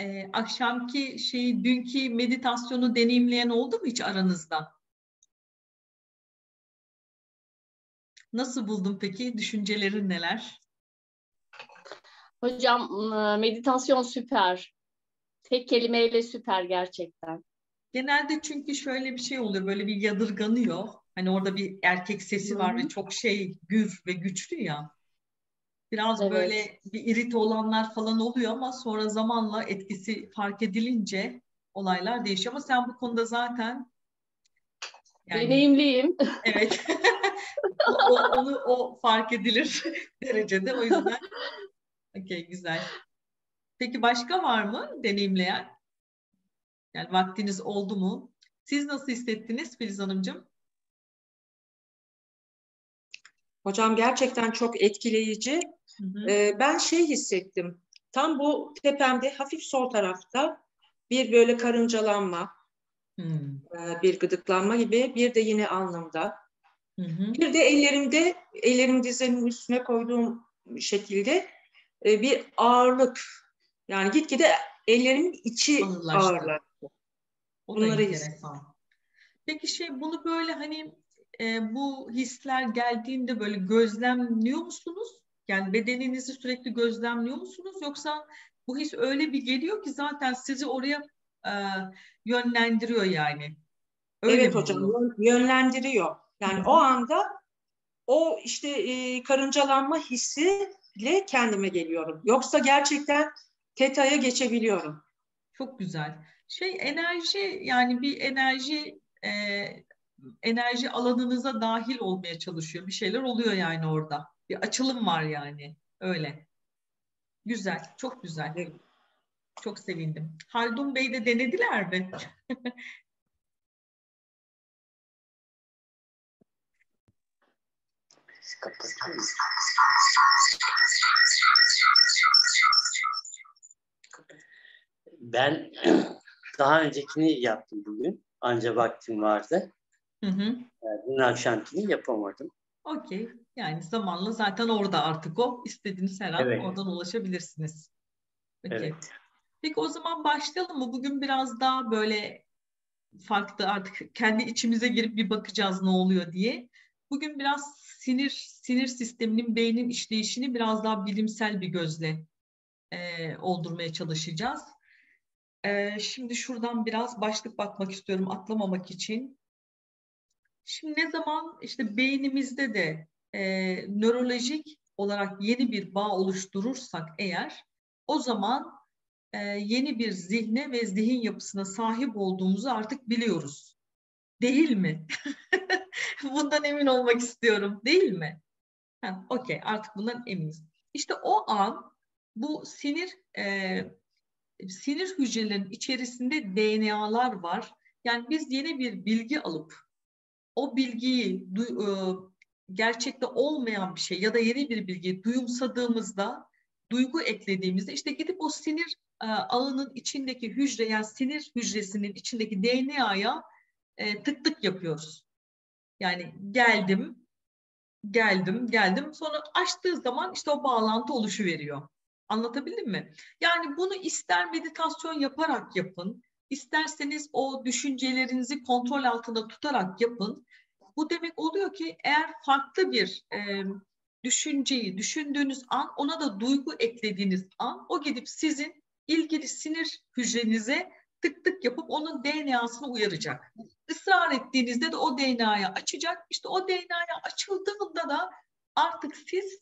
e, akşamki şeyi, dünkü meditasyonu deneyimleyen oldu mu hiç aranızda? Nasıl buldun peki? Düşüncelerin neler? Hocam meditasyon süper. Tek kelimeyle süper gerçekten. Genelde çünkü şöyle bir şey oluyor, böyle bir yadırganıyor. Hani orada bir erkek sesi var ve çok şey gür ve güçlü ya. Biraz evet. böyle bir irite olanlar falan oluyor ama sonra zamanla etkisi fark edilince olaylar değişiyor. Ama sen bu konuda zaten yani, deneyimliyim. Evet. o, onu o fark edilir derecede. O yüzden okey güzel. Peki başka var mı deneyimleyen? Yani vaktiniz oldu mu? Siz nasıl hissettiniz Filiz Hanımcığım? Hocam gerçekten çok etkileyici. Hı hı. Ee, ben şey hissettim. Tam bu tepemde hafif sol tarafta bir böyle karıncalanma, hmm. bir gıdıklanma gibi bir de yine alnımda. Hı hı. Bir de ellerimde, ellerim dizlerimin üstüne koyduğum şekilde e, bir ağırlık. Yani gitgide ellerimin içi ağırlaştı. Bunları enteresan. Peki şey bunu böyle hani e, bu hisler geldiğinde böyle gözlemliyor musunuz? Yani bedeninizi sürekli gözlemliyor musunuz? Yoksa bu his öyle bir geliyor ki zaten sizi oraya e, yönlendiriyor yani. Öyle evet hocam yönlendiriyor. Yani Hı-hı. o anda o işte e, karıncalanma hissiyle kendime geliyorum. Yoksa gerçekten teta'ya geçebiliyorum. Çok güzel. Şey enerji yani bir enerji e, enerji alanınıza dahil olmaya çalışıyor. Bir şeyler oluyor yani orada. Bir açılım var yani. Öyle. Güzel. Çok güzel. Çok sevindim. Haldun Bey de denediler mi? Ben daha öncekini yaptım bugün. Anca vaktim vardı. Hı hı. Dün akşamkini yapamadım. Okey. Yani zamanla zaten orada artık o. İstediğiniz her an evet. oradan ulaşabilirsiniz. Okay. Evet. Peki o zaman başlayalım mı? Bugün biraz daha böyle farklı artık kendi içimize girip bir bakacağız ne oluyor diye. Bugün biraz sinir sinir sisteminin beynin işleyişini biraz daha bilimsel bir gözle e, oldurmaya çalışacağız. E, şimdi şuradan biraz başlık bakmak istiyorum atlamamak için. Şimdi ne zaman işte beynimizde de e, nörolojik olarak yeni bir bağ oluşturursak eğer o zaman e, yeni bir zihne ve zihin yapısına sahip olduğumuzu artık biliyoruz. Değil mi? bundan emin olmak istiyorum. Değil mi? Okey artık bundan eminiz. İşte o an bu sinir e, sinir hücrelerinin içerisinde DNA'lar var. Yani biz yeni bir bilgi alıp o bilgiyi e, gerçekte olmayan bir şey ya da yeni bir bilgiyi duyumsadığımızda, duygu eklediğimizde işte gidip o sinir e, ağının içindeki hücre yani sinir hücresinin içindeki DNA'ya e, tık tık yapıyoruz. Yani geldim, geldim, geldim. Sonra açtığı zaman işte o bağlantı oluşuveriyor. Anlatabildim mi? Yani bunu ister meditasyon yaparak yapın, İsterseniz o düşüncelerinizi kontrol altında tutarak yapın. Bu demek oluyor ki eğer farklı bir e, düşünceyi düşündüğünüz an ona da duygu eklediğiniz an o gidip sizin ilgili sinir hücrenize tık tık yapıp onun DNA'sını uyaracak. Israr ettiğinizde de o DNA'ya açacak. İşte o DNA'ya açıldığında da artık siz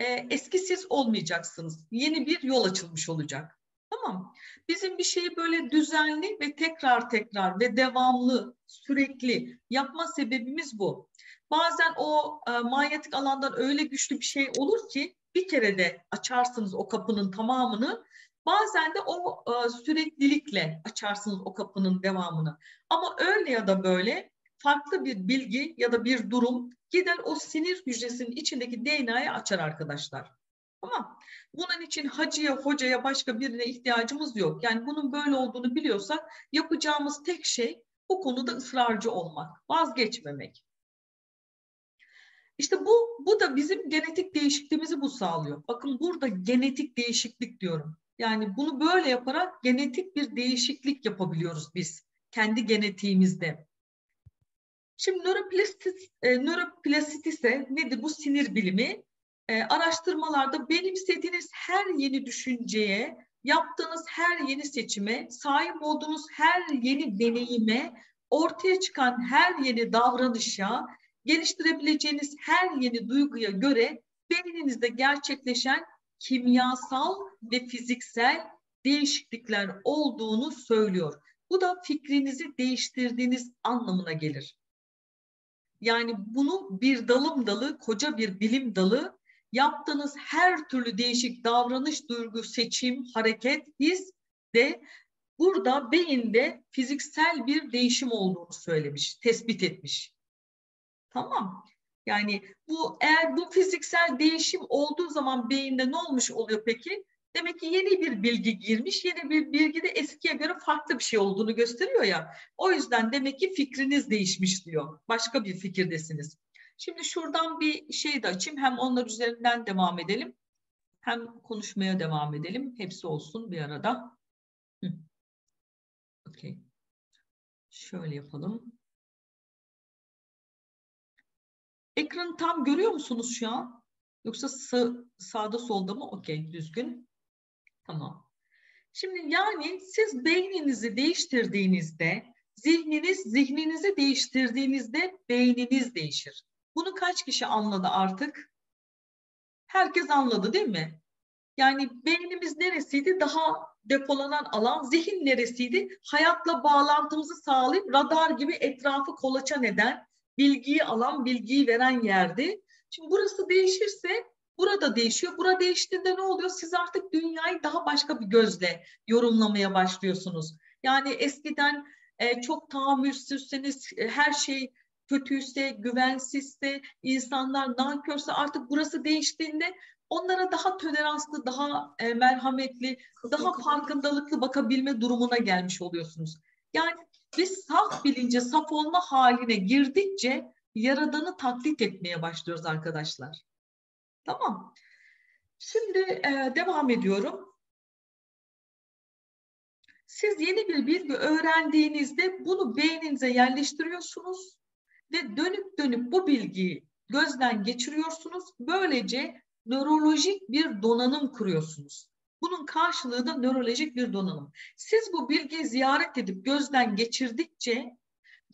e, eski siz olmayacaksınız. Yeni bir yol açılmış olacak. Tamam. Bizim bir şeyi böyle düzenli ve tekrar tekrar ve devamlı, sürekli yapma sebebimiz bu. Bazen o e, manyetik alandan öyle güçlü bir şey olur ki bir kere de açarsınız o kapının tamamını. Bazen de o e, süreklilikle açarsınız o kapının devamını. Ama öyle ya da böyle farklı bir bilgi ya da bir durum gider o sinir hücresinin içindeki DNA'yı açar arkadaşlar. Tamam. Bunun için hacıya, hocaya, başka birine ihtiyacımız yok. Yani bunun böyle olduğunu biliyorsak yapacağımız tek şey bu konuda ısrarcı olmak, vazgeçmemek. İşte bu, bu da bizim genetik değişikliğimizi bu sağlıyor. Bakın burada genetik değişiklik diyorum. Yani bunu böyle yaparak genetik bir değişiklik yapabiliyoruz biz kendi genetiğimizde. Şimdi nöroplastis, e, nöroplastisite nedir? Bu sinir bilimi. E, araştırmalarda benimsediğiniz her yeni düşünceye, yaptığınız her yeni seçime, sahip olduğunuz her yeni deneyime, ortaya çıkan her yeni davranışa, geliştirebileceğiniz her yeni duyguya göre beyninizde gerçekleşen kimyasal ve fiziksel değişiklikler olduğunu söylüyor. Bu da fikrinizi değiştirdiğiniz anlamına gelir. Yani bunu bir dalım dalı, koca bir bilim dalı yaptığınız her türlü değişik davranış, duygu, seçim, hareket, his de burada beyinde fiziksel bir değişim olduğunu söylemiş, tespit etmiş. Tamam. Yani bu eğer bu fiziksel değişim olduğu zaman beyinde ne olmuş oluyor peki? Demek ki yeni bir bilgi girmiş, yeni bir bilgi de eskiye göre farklı bir şey olduğunu gösteriyor ya. O yüzden demek ki fikriniz değişmiş diyor. Başka bir fikirdesiniz. Şimdi şuradan bir şey de açayım. Hem onlar üzerinden devam edelim. Hem konuşmaya devam edelim. Hepsi olsun bir arada. Okey. Şöyle yapalım. Ekranı tam görüyor musunuz şu an? Yoksa sağ, sağda solda mı? Okey düzgün. Tamam. Şimdi yani siz beyninizi değiştirdiğinizde, zihniniz zihninizi değiştirdiğinizde beyniniz değişir. Bunu kaç kişi anladı artık? Herkes anladı değil mi? Yani beynimiz neresiydi? Daha depolanan alan. Zihin neresiydi? Hayatla bağlantımızı sağlayıp radar gibi etrafı kolaçan eden, bilgiyi alan, bilgiyi veren yerdi. Şimdi burası değişirse burada değişiyor. Burada değiştiğinde ne oluyor? Siz artık dünyayı daha başka bir gözle yorumlamaya başlıyorsunuz. Yani eskiden e, çok tahammülsüzseniz e, her şey kötüyse, güvensizse, insanlar nankörse artık burası değiştiğinde onlara daha toleranslı, daha e, merhametli, daha farkındalıklı bakabilme durumuna gelmiş oluyorsunuz. Yani biz saf bilince, saf olma haline girdikçe Yaradan'ı taklit etmeye başlıyoruz arkadaşlar. Tamam. Şimdi e, devam ediyorum. Siz yeni bir bilgi öğrendiğinizde bunu beyninize yerleştiriyorsunuz ve dönüp dönüp bu bilgiyi gözden geçiriyorsunuz. Böylece nörolojik bir donanım kuruyorsunuz. Bunun karşılığı da nörolojik bir donanım. Siz bu bilgiyi ziyaret edip gözden geçirdikçe,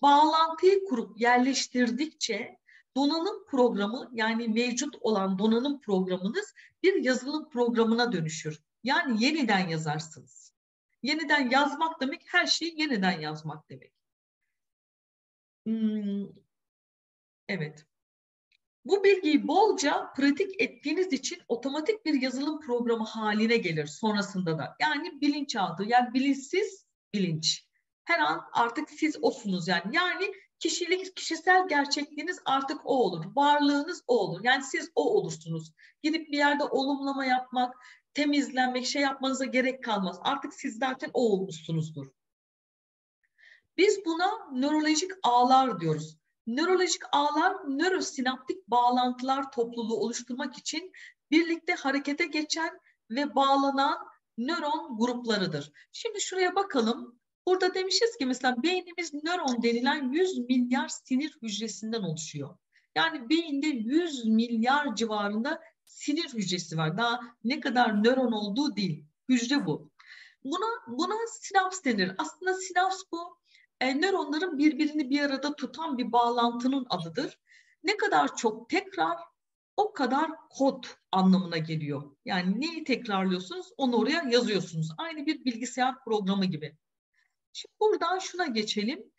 bağlantıyı kurup yerleştirdikçe donanım programı yani mevcut olan donanım programınız bir yazılım programına dönüşür. Yani yeniden yazarsınız. Yeniden yazmak demek her şeyi yeniden yazmak demek. Hmm, evet. Bu bilgiyi bolca pratik ettiğiniz için otomatik bir yazılım programı haline gelir sonrasında da. Yani bilinçaltı, yani bilinçsiz bilinç. Her an artık siz osunuz yani. Yani kişilik, kişisel gerçekliğiniz artık o olur. Varlığınız o olur. Yani siz o olursunuz. Gidip bir yerde olumlama yapmak, temizlenmek, şey yapmanıza gerek kalmaz. Artık siz zaten o olmuşsunuzdur. Biz buna nörolojik ağlar diyoruz. Nörolojik ağlar nörosinaptik bağlantılar topluluğu oluşturmak için birlikte harekete geçen ve bağlanan nöron gruplarıdır. Şimdi şuraya bakalım. Burada demişiz ki mesela beynimiz nöron denilen 100 milyar sinir hücresinden oluşuyor. Yani beyinde 100 milyar civarında sinir hücresi var. Daha ne kadar nöron olduğu değil. Hücre bu. Buna, buna sinaps denir. Aslında sinaps bu e, nöronların birbirini bir arada tutan bir bağlantının adıdır. Ne kadar çok tekrar o kadar kod anlamına geliyor. Yani neyi tekrarlıyorsunuz onu oraya yazıyorsunuz. Aynı bir bilgisayar programı gibi. Şimdi buradan şuna geçelim.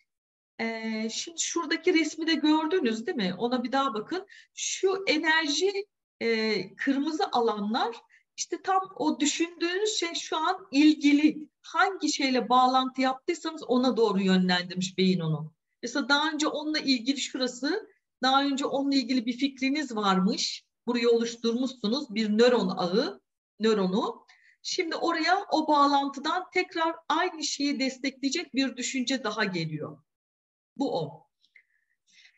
Ee, şimdi şuradaki resmi de gördünüz değil mi? Ona bir daha bakın. Şu enerji e, kırmızı alanlar işte tam o düşündüğünüz şey şu an ilgili. Hangi şeyle bağlantı yaptıysanız ona doğru yönlendirmiş beyin onu. Mesela daha önce onunla ilgili şurası, daha önce onunla ilgili bir fikriniz varmış. Burayı oluşturmuşsunuz bir nöron ağı, nöronu. Şimdi oraya o bağlantıdan tekrar aynı şeyi destekleyecek bir düşünce daha geliyor. Bu o.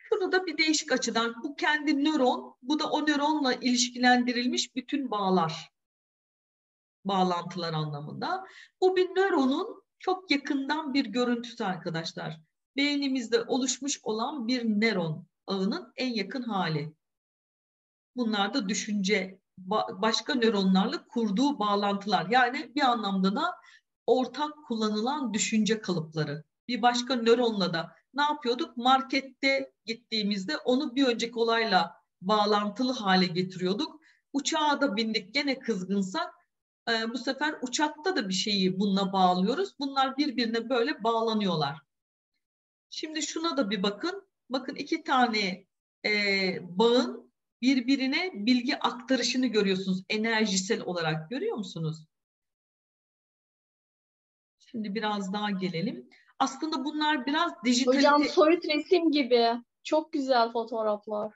Şunu da bir değişik açıdan bu kendi nöron, bu da o nöronla ilişkilendirilmiş bütün bağlar. Bağlantılar anlamında. Bu bir nöronun çok yakından bir görüntüsü arkadaşlar. Beynimizde oluşmuş olan bir nöron ağının en yakın hali. Bunlar da düşünce başka nöronlarla kurduğu bağlantılar. Yani bir anlamda da ortak kullanılan düşünce kalıpları. Bir başka nöronla da ne yapıyorduk? Markette gittiğimizde onu bir önceki olayla bağlantılı hale getiriyorduk. Uçağa da bindik gene kızgınsak e, bu sefer uçakta da bir şeyi bununla bağlıyoruz. Bunlar birbirine böyle bağlanıyorlar. Şimdi şuna da bir bakın. Bakın iki tane e, bağın birbirine bilgi aktarışını görüyorsunuz. Enerjisel olarak görüyor musunuz? Şimdi biraz daha gelelim. Aslında bunlar biraz dijital... Hocam soyut resim gibi. Çok güzel fotoğraflar.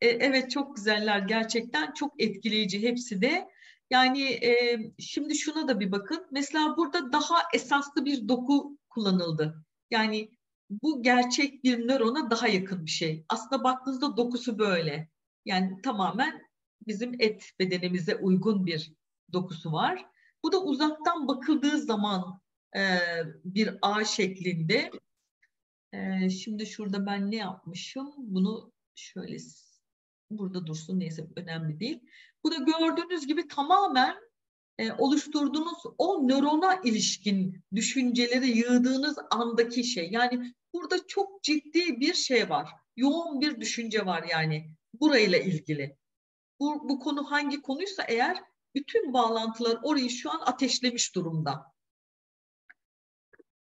E, evet çok güzeller gerçekten. Çok etkileyici hepsi de. Yani e, şimdi şuna da bir bakın. Mesela burada daha esaslı bir doku kullanıldı. Yani bu gerçek bir nörona daha yakın bir şey. Aslında baktığınızda dokusu böyle. Yani tamamen bizim et bedenimize uygun bir dokusu var. Bu da uzaktan bakıldığı zaman e, bir A şeklinde. E, şimdi şurada ben ne yapmışım? Bunu şöyle burada dursun neyse önemli değil. Bu da gördüğünüz gibi tamamen e, oluşturduğunuz o nörona ilişkin düşünceleri yığdığınız andaki şey. Yani burada çok ciddi bir şey var. Yoğun bir düşünce var yani burayla ilgili. Bu, bu konu hangi konuysa eğer bütün bağlantılar orayı şu an ateşlemiş durumda.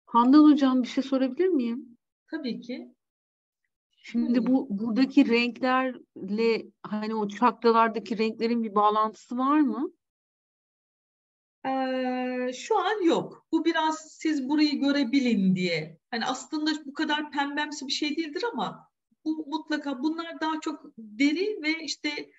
Handan Hocam bir şey sorabilir miyim? Tabii ki. Şimdi bu buradaki renklerle hani o çakralardaki renklerin bir bağlantısı var mı? Ee, şu an yok. Bu biraz siz burayı görebilin diye. Hani aslında bu kadar pembemsi bir şey değildir ama bu mutlaka bunlar daha çok deri ve işte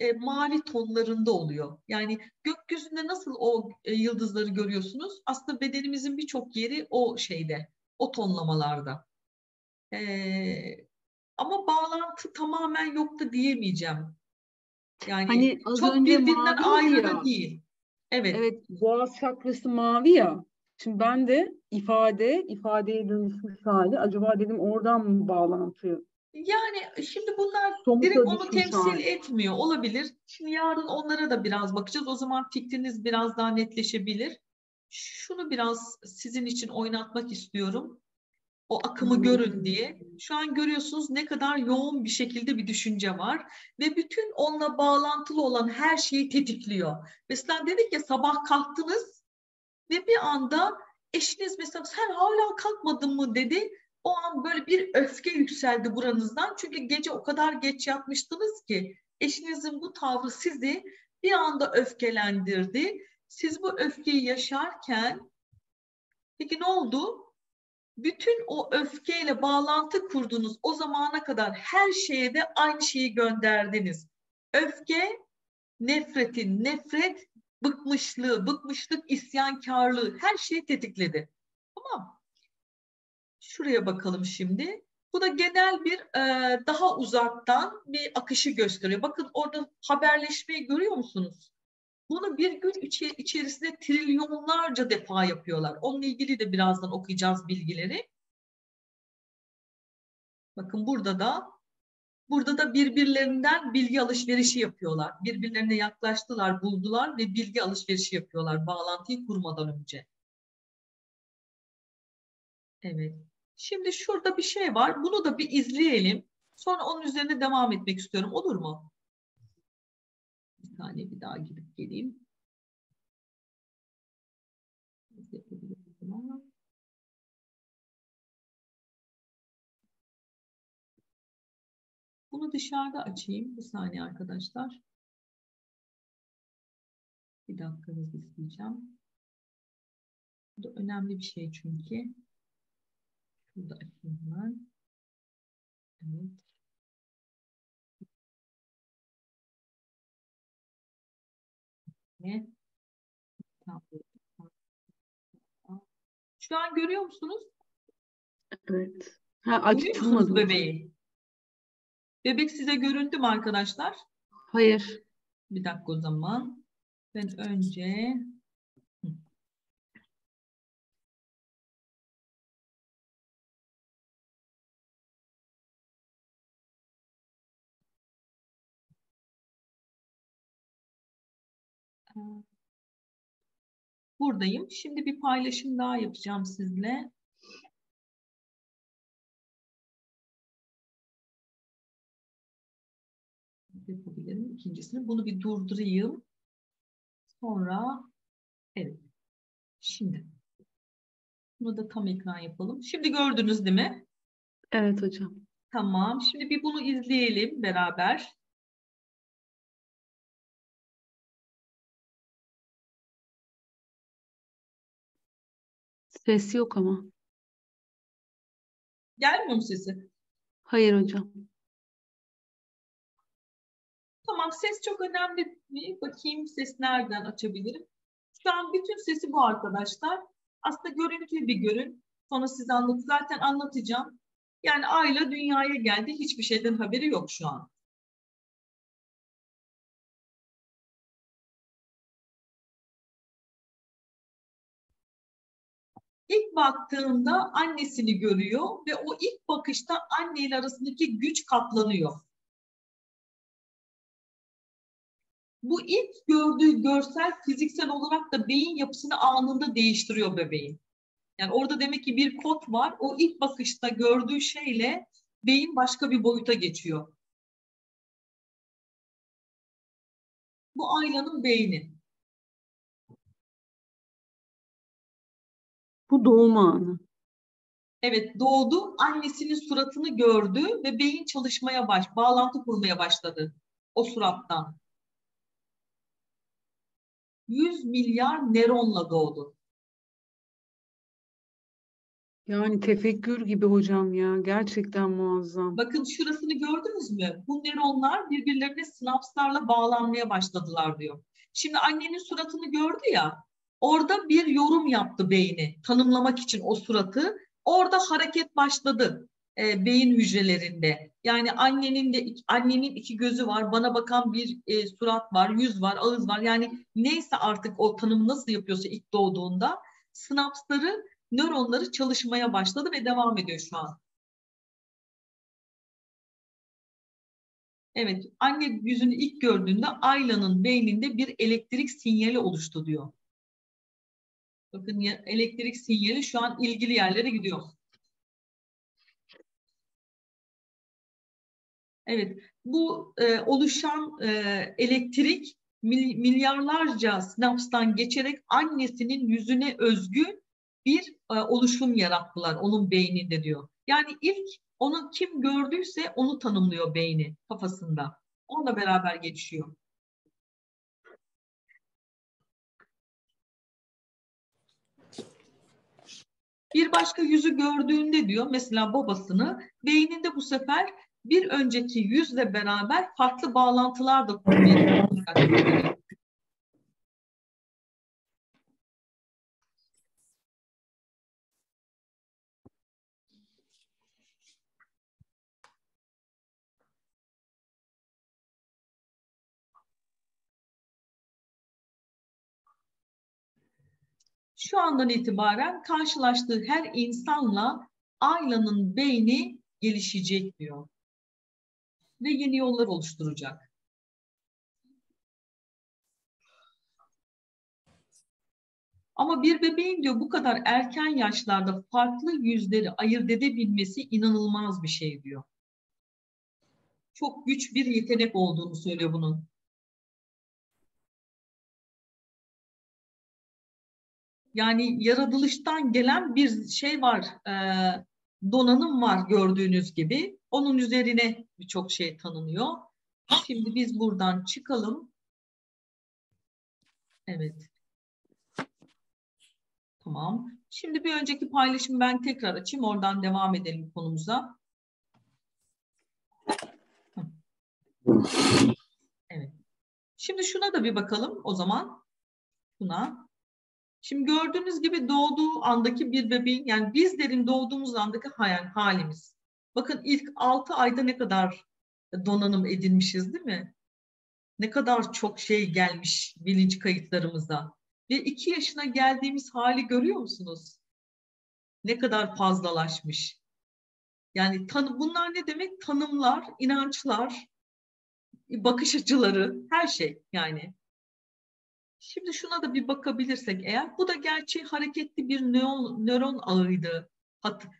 e, mavi tonlarında oluyor. Yani gökyüzünde nasıl o e, yıldızları görüyorsunuz? Aslında bedenimizin birçok yeri o şeyde, o tonlamalarda. E, ama bağlantı tamamen yoktu diyemeyeceğim. Yani hani az çok önce birbirinden ayrı da değil. Evet. Evet, boğaz çakrası mavi ya. Şimdi ben de ifade, ifadeye dönüşmüş hali. Acaba dedim oradan mı bağlantı yani şimdi bunlar Somut direkt onu temsil etmiyor. Olabilir. Şimdi yarın onlara da biraz bakacağız. O zaman fikriniz biraz daha netleşebilir. Şunu biraz sizin için oynatmak istiyorum. O akımı hmm. görün diye. Şu an görüyorsunuz ne kadar yoğun bir şekilde bir düşünce var. Ve bütün onunla bağlantılı olan her şeyi tetikliyor. Mesela dedik ya sabah kalktınız ve bir anda eşiniz mesela sen hala kalkmadın mı dedi o an böyle bir öfke yükseldi buranızdan. Çünkü gece o kadar geç yatmıştınız ki eşinizin bu tavrı sizi bir anda öfkelendirdi. Siz bu öfkeyi yaşarken peki ne oldu? Bütün o öfkeyle bağlantı kurdunuz o zamana kadar her şeye de aynı şeyi gönderdiniz. Öfke nefretin, nefret bıkmışlığı, bıkmışlık isyankarlığı her şeyi tetikledi. Tamam Şuraya bakalım şimdi. Bu da genel bir e, daha uzaktan bir akışı gösteriyor. Bakın orada haberleşmeyi görüyor musunuz? Bunu bir gün içi, içerisinde trilyonlarca defa yapıyorlar. Onunla ilgili de birazdan okuyacağız bilgileri. Bakın burada da burada da birbirlerinden bilgi alışverişi yapıyorlar. Birbirlerine yaklaştılar, buldular ve bilgi alışverişi yapıyorlar bağlantıyı kurmadan önce. Evet. Şimdi şurada bir şey var. Bunu da bir izleyelim. Sonra onun üzerine devam etmek istiyorum. Olur mu? Bir saniye bir daha gidip geleyim. Bunu dışarıda açayım. Bir saniye arkadaşlar. Bir dakikanızı isteyeceğim. Bu da önemli bir şey çünkü. Şurada açayım hemen. Evet. Ne? Şu an görüyor musunuz? Evet. Ha, açılmadı. bebeği? Bebek size göründü mü arkadaşlar? Hayır. Bir dakika o zaman. Ben önce Buradayım. Şimdi bir paylaşım daha yapacağım sizinle. Yapabilirim ikincisini. Bunu bir durdurayım. Sonra evet. Şimdi bunu da tam ekran yapalım. Şimdi gördünüz değil mi? Evet hocam. Tamam. Şimdi bir bunu izleyelim beraber. Ses yok ama. Gelmiyor mu sesi? Hayır hocam. Tamam ses çok önemli mi? Bakayım ses nereden açabilirim? Şu an bütün sesi bu arkadaşlar. Aslında görüntüyü bir görün. Sonra size anlat zaten anlatacağım. Yani Ayla dünyaya geldi. Hiçbir şeyden haberi yok şu an. Baktığında annesini görüyor ve o ilk bakışta anne ile arasındaki güç katlanıyor. Bu ilk gördüğü görsel fiziksel olarak da beyin yapısını anında değiştiriyor bebeğin. Yani orada demek ki bir kod var. O ilk bakışta gördüğü şeyle beyin başka bir boyuta geçiyor. Bu Ayla'nın beyni. Bu doğum anı. Evet doğdu. Annesinin suratını gördü ve beyin çalışmaya baş, bağlantı kurmaya başladı o surattan. 100 milyar nöronla doğdu. Yani tefekkür gibi hocam ya. Gerçekten muazzam. Bakın şurasını gördünüz mü? Bu nöronlar birbirlerine sinapslarla bağlanmaya başladılar diyor. Şimdi annenin suratını gördü ya. Orada bir yorum yaptı beyni tanımlamak için o suratı. Orada hareket başladı e, beyin hücrelerinde. Yani annenin de annenin iki gözü var, bana bakan bir e, surat var, yüz var, ağız var. Yani neyse artık o tanımı nasıl yapıyorsa ilk doğduğunda sinapsları, nöronları çalışmaya başladı ve devam ediyor şu an. Evet, anne yüzünü ilk gördüğünde Ayla'nın beyninde bir elektrik sinyali oluştu diyor. Bakın elektrik sinyali şu an ilgili yerlere gidiyor. Evet, bu e, oluşan e, elektrik milyarlarca sinapstan geçerek annesinin yüzüne özgü bir e, oluşum yarattılar onun beyninde diyor. Yani ilk onu kim gördüyse onu tanımlıyor beyni kafasında. Onunla beraber geçiyor. Bir başka yüzü gördüğünde diyor mesela babasını beyninde bu sefer bir önceki yüzle beraber farklı bağlantılar da kurmaya Şu andan itibaren karşılaştığı her insanla Ayla'nın beyni gelişecek diyor ve yeni yollar oluşturacak. Ama bir bebeğin diyor bu kadar erken yaşlarda farklı yüzleri ayırt edebilmesi inanılmaz bir şey diyor. Çok güç bir yetenek olduğunu söylüyor bunun. Yani yaratılıştan gelen bir şey var, e, donanım var gördüğünüz gibi. Onun üzerine birçok şey tanınıyor. Şimdi biz buradan çıkalım. Evet. Tamam. Şimdi bir önceki paylaşımı ben tekrar açayım. Oradan devam edelim konumuza. Evet. Şimdi şuna da bir bakalım o zaman. Buna. Şimdi gördüğünüz gibi doğduğu andaki bir bebeğin yani bizlerin doğduğumuz andaki hayal, halimiz. Bakın ilk 6 ayda ne kadar donanım edinmişiz değil mi? Ne kadar çok şey gelmiş bilinç kayıtlarımıza. Ve 2 yaşına geldiğimiz hali görüyor musunuz? Ne kadar fazlalaşmış. Yani tanı, bunlar ne demek? Tanımlar, inançlar, bakış açıları, her şey yani. Şimdi şuna da bir bakabilirsek eğer bu da gerçeği hareketli bir nöron, nöron ağıydı.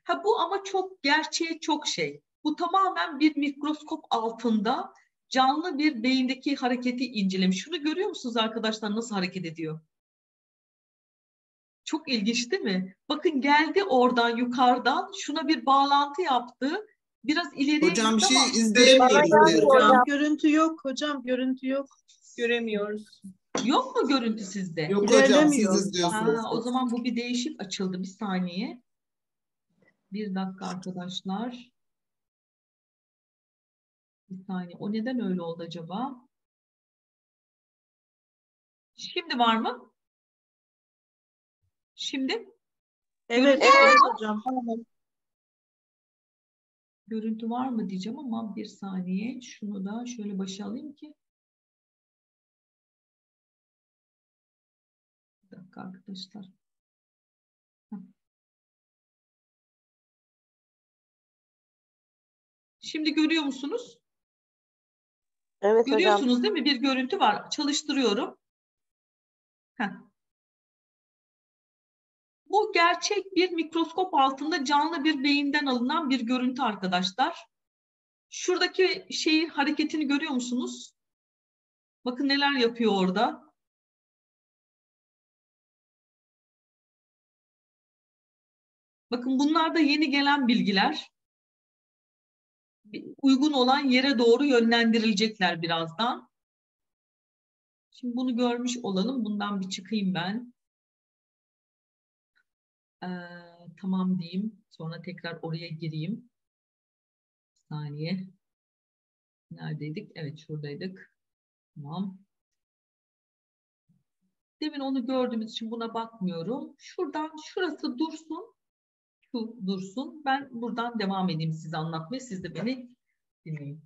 Ha bu ama çok gerçeği çok şey. Bu tamamen bir mikroskop altında canlı bir beyindeki hareketi incelemiş. Şunu görüyor musunuz arkadaşlar nasıl hareket ediyor? Çok ilginç değil mi? Bakın geldi oradan yukarıdan şuna bir bağlantı yaptı. Biraz ileri Hocam bir şey izleyemiyoruz. Hocam. Görüntü yok hocam görüntü yok. Göremiyoruz. Yok mu görüntü sizde? Yok hocam siz izliyorsunuz. Ha, o zaman bu bir değişik açıldı. Bir saniye. Bir dakika arkadaşlar. Bir saniye. O neden öyle oldu acaba? Şimdi var mı? Şimdi? Evet, evet hocam. Görüntü var mı diyeceğim ama bir saniye. Şunu da şöyle başa alayım ki. Arkadaşlar. Şimdi görüyor musunuz? Evet Görüyorsunuz hocam. değil mi? Bir görüntü var. Çalıştırıyorum. Heh. Bu gerçek bir mikroskop altında canlı bir beyinden alınan bir görüntü arkadaşlar. Şuradaki şeyin hareketini görüyor musunuz? Bakın neler yapıyor orada. Bakın bunlar da yeni gelen bilgiler. Uygun olan yere doğru yönlendirilecekler birazdan. Şimdi bunu görmüş olalım. Bundan bir çıkayım ben. Ee, tamam diyeyim. Sonra tekrar oraya gireyim. Bir saniye. Neredeydik? Evet şuradaydık. Tamam. Demin onu gördüğümüz için buna bakmıyorum. Şuradan şurası dursun. Şu dursun. Ben buradan devam edeyim size anlatmaya. Siz de beni dinleyin.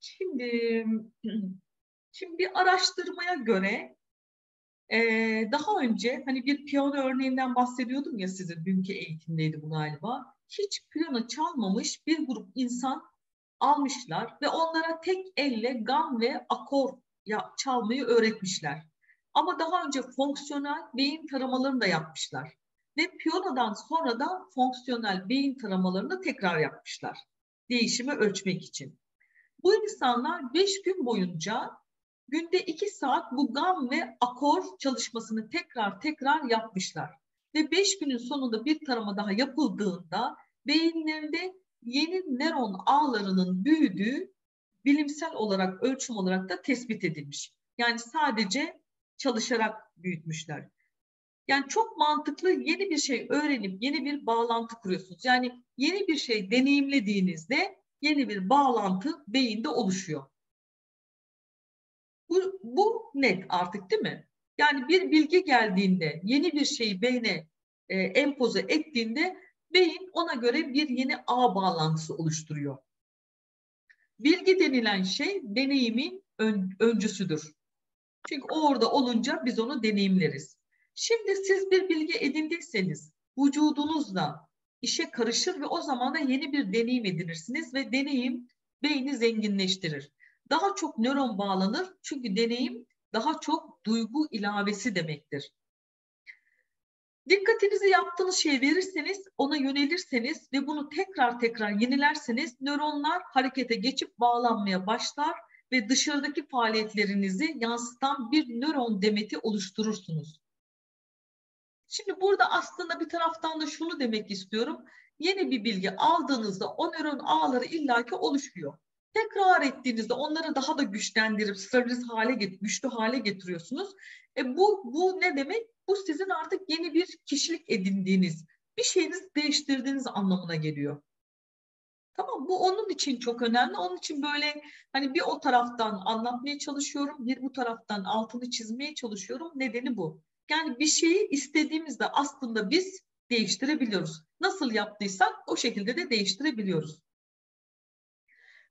Şimdi şimdi bir araştırmaya göre ee, daha önce hani bir piyano örneğinden bahsediyordum ya size dünkü eğitimdeydi bu galiba. Hiç piyano çalmamış bir grup insan almışlar ve onlara tek elle gam ve akor ya, çalmayı öğretmişler. Ama daha önce fonksiyonel beyin taramalarını da yapmışlar. Ve piyanodan sonra da fonksiyonel beyin taramalarını tekrar yapmışlar. Değişimi ölçmek için. Bu insanlar beş gün boyunca günde iki saat bu gam ve akor çalışmasını tekrar tekrar yapmışlar. Ve beş günün sonunda bir tarama daha yapıldığında beyinlerinde yeni nöron ağlarının büyüdüğü bilimsel olarak ölçüm olarak da tespit edilmiş. Yani sadece çalışarak büyütmüşler. Yani çok mantıklı yeni bir şey öğrenip yeni bir bağlantı kuruyorsunuz. Yani yeni bir şey deneyimlediğinizde yeni bir bağlantı beyinde oluşuyor. Bu, bu net artık değil mi? Yani bir bilgi geldiğinde, yeni bir şeyi beyne e, empoze ettiğinde beyin ona göre bir yeni ağ bağlantısı oluşturuyor. Bilgi denilen şey deneyimin ön, öncüsüdür. Çünkü orada olunca biz onu deneyimleriz. Şimdi siz bir bilgi edindiyseniz vücudunuzla işe karışır ve o zaman da yeni bir deneyim edinirsiniz ve deneyim beyni zenginleştirir. Daha çok nöron bağlanır çünkü deneyim daha çok duygu ilavesi demektir. Dikkatinizi yaptığınız şey verirseniz, ona yönelirseniz ve bunu tekrar tekrar yenilerseniz nöronlar harekete geçip bağlanmaya başlar ve dışarıdaki faaliyetlerinizi yansıtan bir nöron demeti oluşturursunuz. Şimdi burada aslında bir taraftan da şunu demek istiyorum. Yeni bir bilgi aldığınızda o nöron ağları illaki oluşuyor. Tekrar ettiğinizde onları daha da güçlendirip stabilize hale, güçlü hale getiriyorsunuz. E bu, bu ne demek? Bu sizin artık yeni bir kişilik edindiğiniz, bir şeyinizi değiştirdiğiniz anlamına geliyor. Tamam bu onun için çok önemli. Onun için böyle hani bir o taraftan anlatmaya çalışıyorum, bir bu taraftan altını çizmeye çalışıyorum. Nedeni bu. Yani bir şeyi istediğimizde aslında biz değiştirebiliyoruz. Nasıl yaptıysak o şekilde de değiştirebiliyoruz.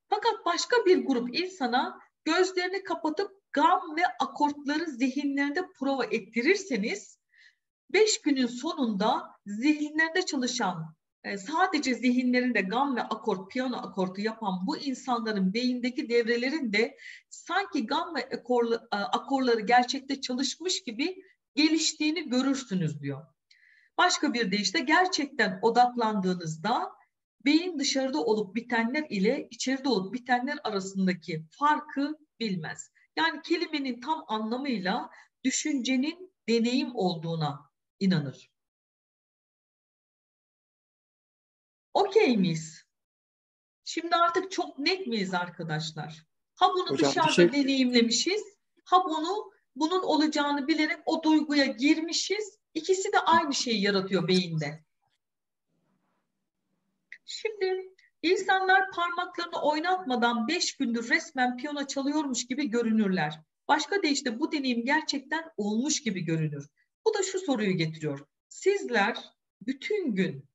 Fakat başka bir grup insana gözlerini kapatıp gam ve akortları zihinlerinde prova ettirirseniz beş günün sonunda zihinlerinde çalışan e, sadece zihinlerinde gam ve akort, piyano akortu yapan bu insanların beyindeki devrelerin de sanki gam ve e, akorları gerçekte çalışmış gibi geliştiğini görürsünüz diyor. Başka bir deyişle gerçekten odaklandığınızda beyin dışarıda olup bitenler ile içeride olup bitenler arasındaki farkı bilmez. Yani kelimenin tam anlamıyla düşüncenin deneyim olduğuna inanır. Okey miyiz? Şimdi artık çok net miyiz arkadaşlar? Ha bunu Hocam, dışarıda şey... deneyimlemişiz, ha bunu bunun olacağını bilerek o duyguya girmişiz. İkisi de aynı şeyi yaratıyor beyinde. Şimdi insanlar parmaklarını oynatmadan beş gündür resmen piyano çalıyormuş gibi görünürler. Başka deyişle bu deneyim gerçekten olmuş gibi görünür. Bu da şu soruyu getiriyor. Sizler bütün gün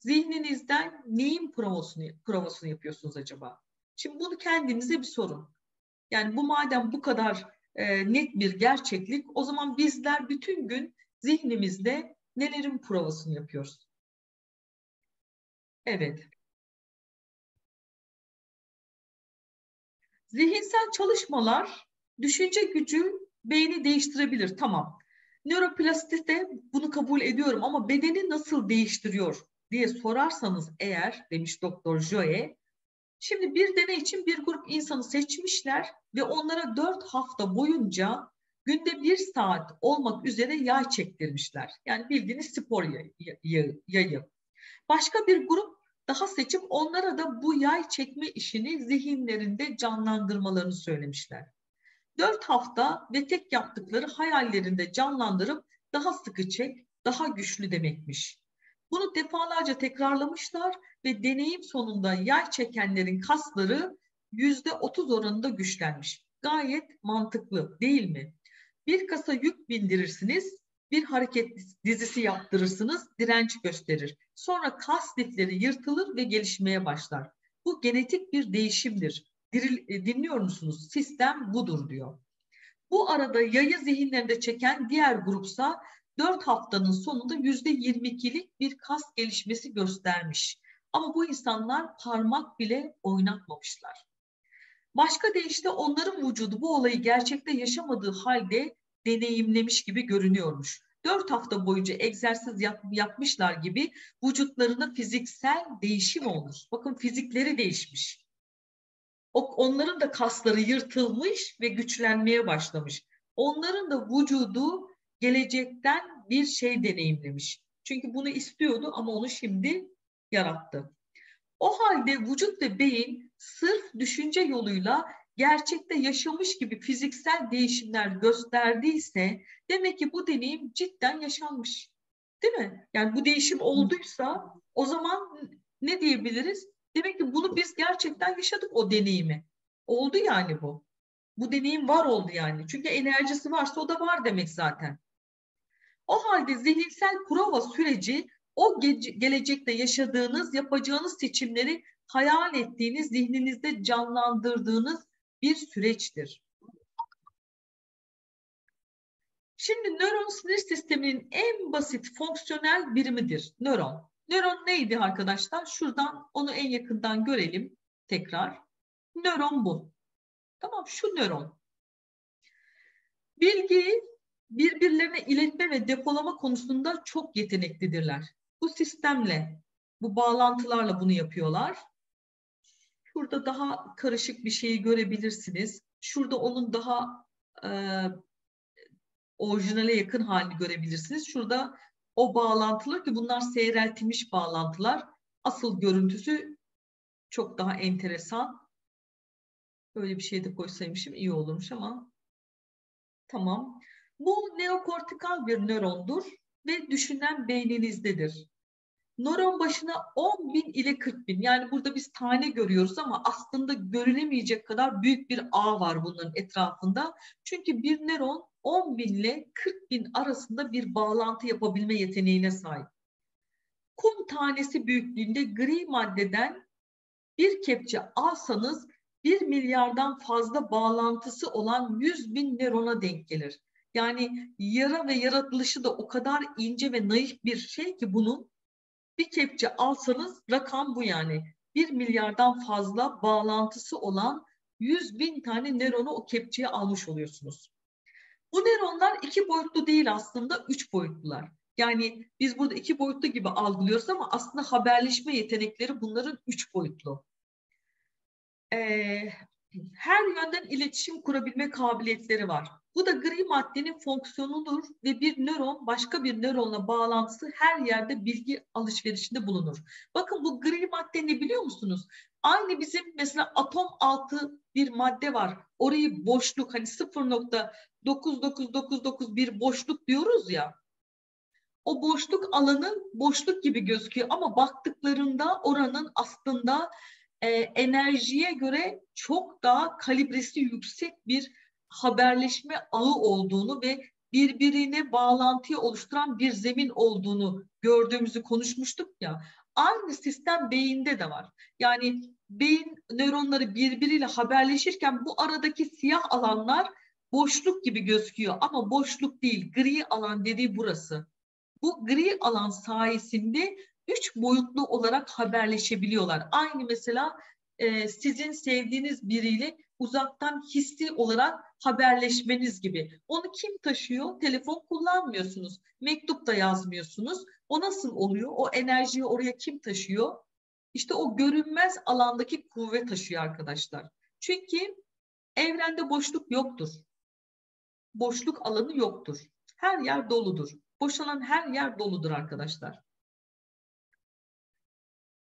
zihninizden neyin provosunu, provosunu yapıyorsunuz acaba? Şimdi bunu kendinize bir sorun. Yani bu madem bu kadar e, net bir gerçeklik, o zaman bizler bütün gün zihnimizde nelerin provosunu yapıyoruz? Evet. Zihinsel çalışmalar düşünce gücü beyni değiştirebilir. Tamam. Nöroplastisite bunu kabul ediyorum ama bedeni nasıl değiştiriyor diye sorarsanız eğer demiş Doktor Joe. Şimdi bir deney için bir grup insanı seçmişler ve onlara dört hafta boyunca günde bir saat olmak üzere yay çektirmişler. Yani bildiğiniz spor yayı. Başka bir grup daha seçip onlara da bu yay çekme işini zihinlerinde canlandırmalarını söylemişler. Dört hafta ve tek yaptıkları hayallerinde canlandırıp daha sıkı çek, daha güçlü demekmiş. Bunu defalarca tekrarlamışlar ve deneyim sonunda yay çekenlerin kasları yüzde otuz oranında güçlenmiş. Gayet mantıklı değil mi? Bir kasa yük bindirirsiniz, bir hareket dizisi yaptırırsınız, direnç gösterir. Sonra kas lifleri yırtılır ve gelişmeye başlar. Bu genetik bir değişimdir. Diril, e, dinliyor musunuz? Sistem budur diyor. Bu arada yayı zihinlerinde çeken diğer grupsa 4 haftanın sonunda %22'lik bir kas gelişmesi göstermiş. Ama bu insanlar parmak bile oynatmamışlar. Başka deyişle onların vücudu bu olayı gerçekte yaşamadığı halde deneyimlemiş gibi görünüyormuş. Dört hafta boyunca egzersiz yap, yapmışlar gibi vücutlarına fiziksel değişim olmuş. Bakın fizikleri değişmiş. Onların da kasları yırtılmış ve güçlenmeye başlamış. Onların da vücudu gelecekten bir şey deneyimlemiş. Çünkü bunu istiyordu ama onu şimdi yarattı. O halde vücut ve beyin sırf düşünce yoluyla gerçekte yaşamış gibi fiziksel değişimler gösterdiyse demek ki bu deneyim cidden yaşanmış. Değil mi? Yani bu değişim olduysa o zaman ne diyebiliriz? Demek ki bunu biz gerçekten yaşadık o deneyimi. Oldu yani bu. Bu deneyim var oldu yani. Çünkü enerjisi varsa o da var demek zaten. O halde zihinsel prova süreci o ge- gelecekte yaşadığınız, yapacağınız seçimleri hayal ettiğiniz, zihninizde canlandırdığınız bir süreçtir. Şimdi nöron sinir sisteminin en basit fonksiyonel birimidir nöron. Nöron neydi arkadaşlar? Şuradan onu en yakından görelim tekrar. Nöron bu. Tamam şu nöron. Bilgiyi birbirlerine iletme ve depolama konusunda çok yeteneklidirler. Bu sistemle, bu bağlantılarla bunu yapıyorlar. Şurada daha karışık bir şeyi görebilirsiniz. Şurada onun daha e, orijinale yakın halini görebilirsiniz. Şurada o bağlantılar ki bunlar seyreltilmiş bağlantılar. Asıl görüntüsü çok daha enteresan. Böyle bir şey de koysaymışım iyi olurmuş ama tamam. Bu neokortikal bir nörondur ve düşünen beyninizdedir. Nöron başına 10 bin ile 40 bin yani burada biz tane görüyoruz ama aslında görülemeyecek kadar büyük bir ağ var bunların etrafında. Çünkü bir nöron 10 bin ile 40 bin arasında bir bağlantı yapabilme yeteneğine sahip. Kum tanesi büyüklüğünde gri maddeden bir kepçe alsanız 1 milyardan fazla bağlantısı olan 100 bin nörona denk gelir. Yani yara ve yaratılışı da o kadar ince ve naif bir şey ki bunun bir kepçe alsanız rakam bu yani. Bir milyardan fazla bağlantısı olan 100 bin tane nöronu o kepçeye almış oluyorsunuz. Bu nöronlar iki boyutlu değil aslında üç boyutlular. Yani biz burada iki boyutlu gibi algılıyoruz ama aslında haberleşme yetenekleri bunların üç boyutlu. Ee, her yönden iletişim kurabilme kabiliyetleri var. Bu da gri maddenin fonksiyonudur ve bir nöron başka bir nöronla bağlantısı her yerde bilgi alışverişinde bulunur. Bakın bu gri madde ne biliyor musunuz? Aynı bizim mesela atom altı bir madde var. Orayı boşluk hani 0.9999 bir boşluk diyoruz ya. O boşluk alanı boşluk gibi gözüküyor ama baktıklarında oranın aslında e, enerjiye göre çok daha kalibresi yüksek bir haberleşme ağı olduğunu ve birbirine bağlantıyı oluşturan bir zemin olduğunu gördüğümüzü konuşmuştuk ya. Aynı sistem beyinde de var. Yani beyin nöronları birbiriyle haberleşirken bu aradaki siyah alanlar boşluk gibi gözüküyor ama boşluk değil, gri alan dediği burası. Bu gri alan sayesinde üç boyutlu olarak haberleşebiliyorlar. Aynı mesela e, sizin sevdiğiniz biriyle uzaktan hissi olarak haberleşmeniz gibi. Onu kim taşıyor? Telefon kullanmıyorsunuz. Mektup da yazmıyorsunuz. O nasıl oluyor? O enerjiyi oraya kim taşıyor? İşte o görünmez alandaki kuvvet taşıyor arkadaşlar. Çünkü evrende boşluk yoktur. Boşluk alanı yoktur. Her yer doludur. Boşalan her yer doludur arkadaşlar.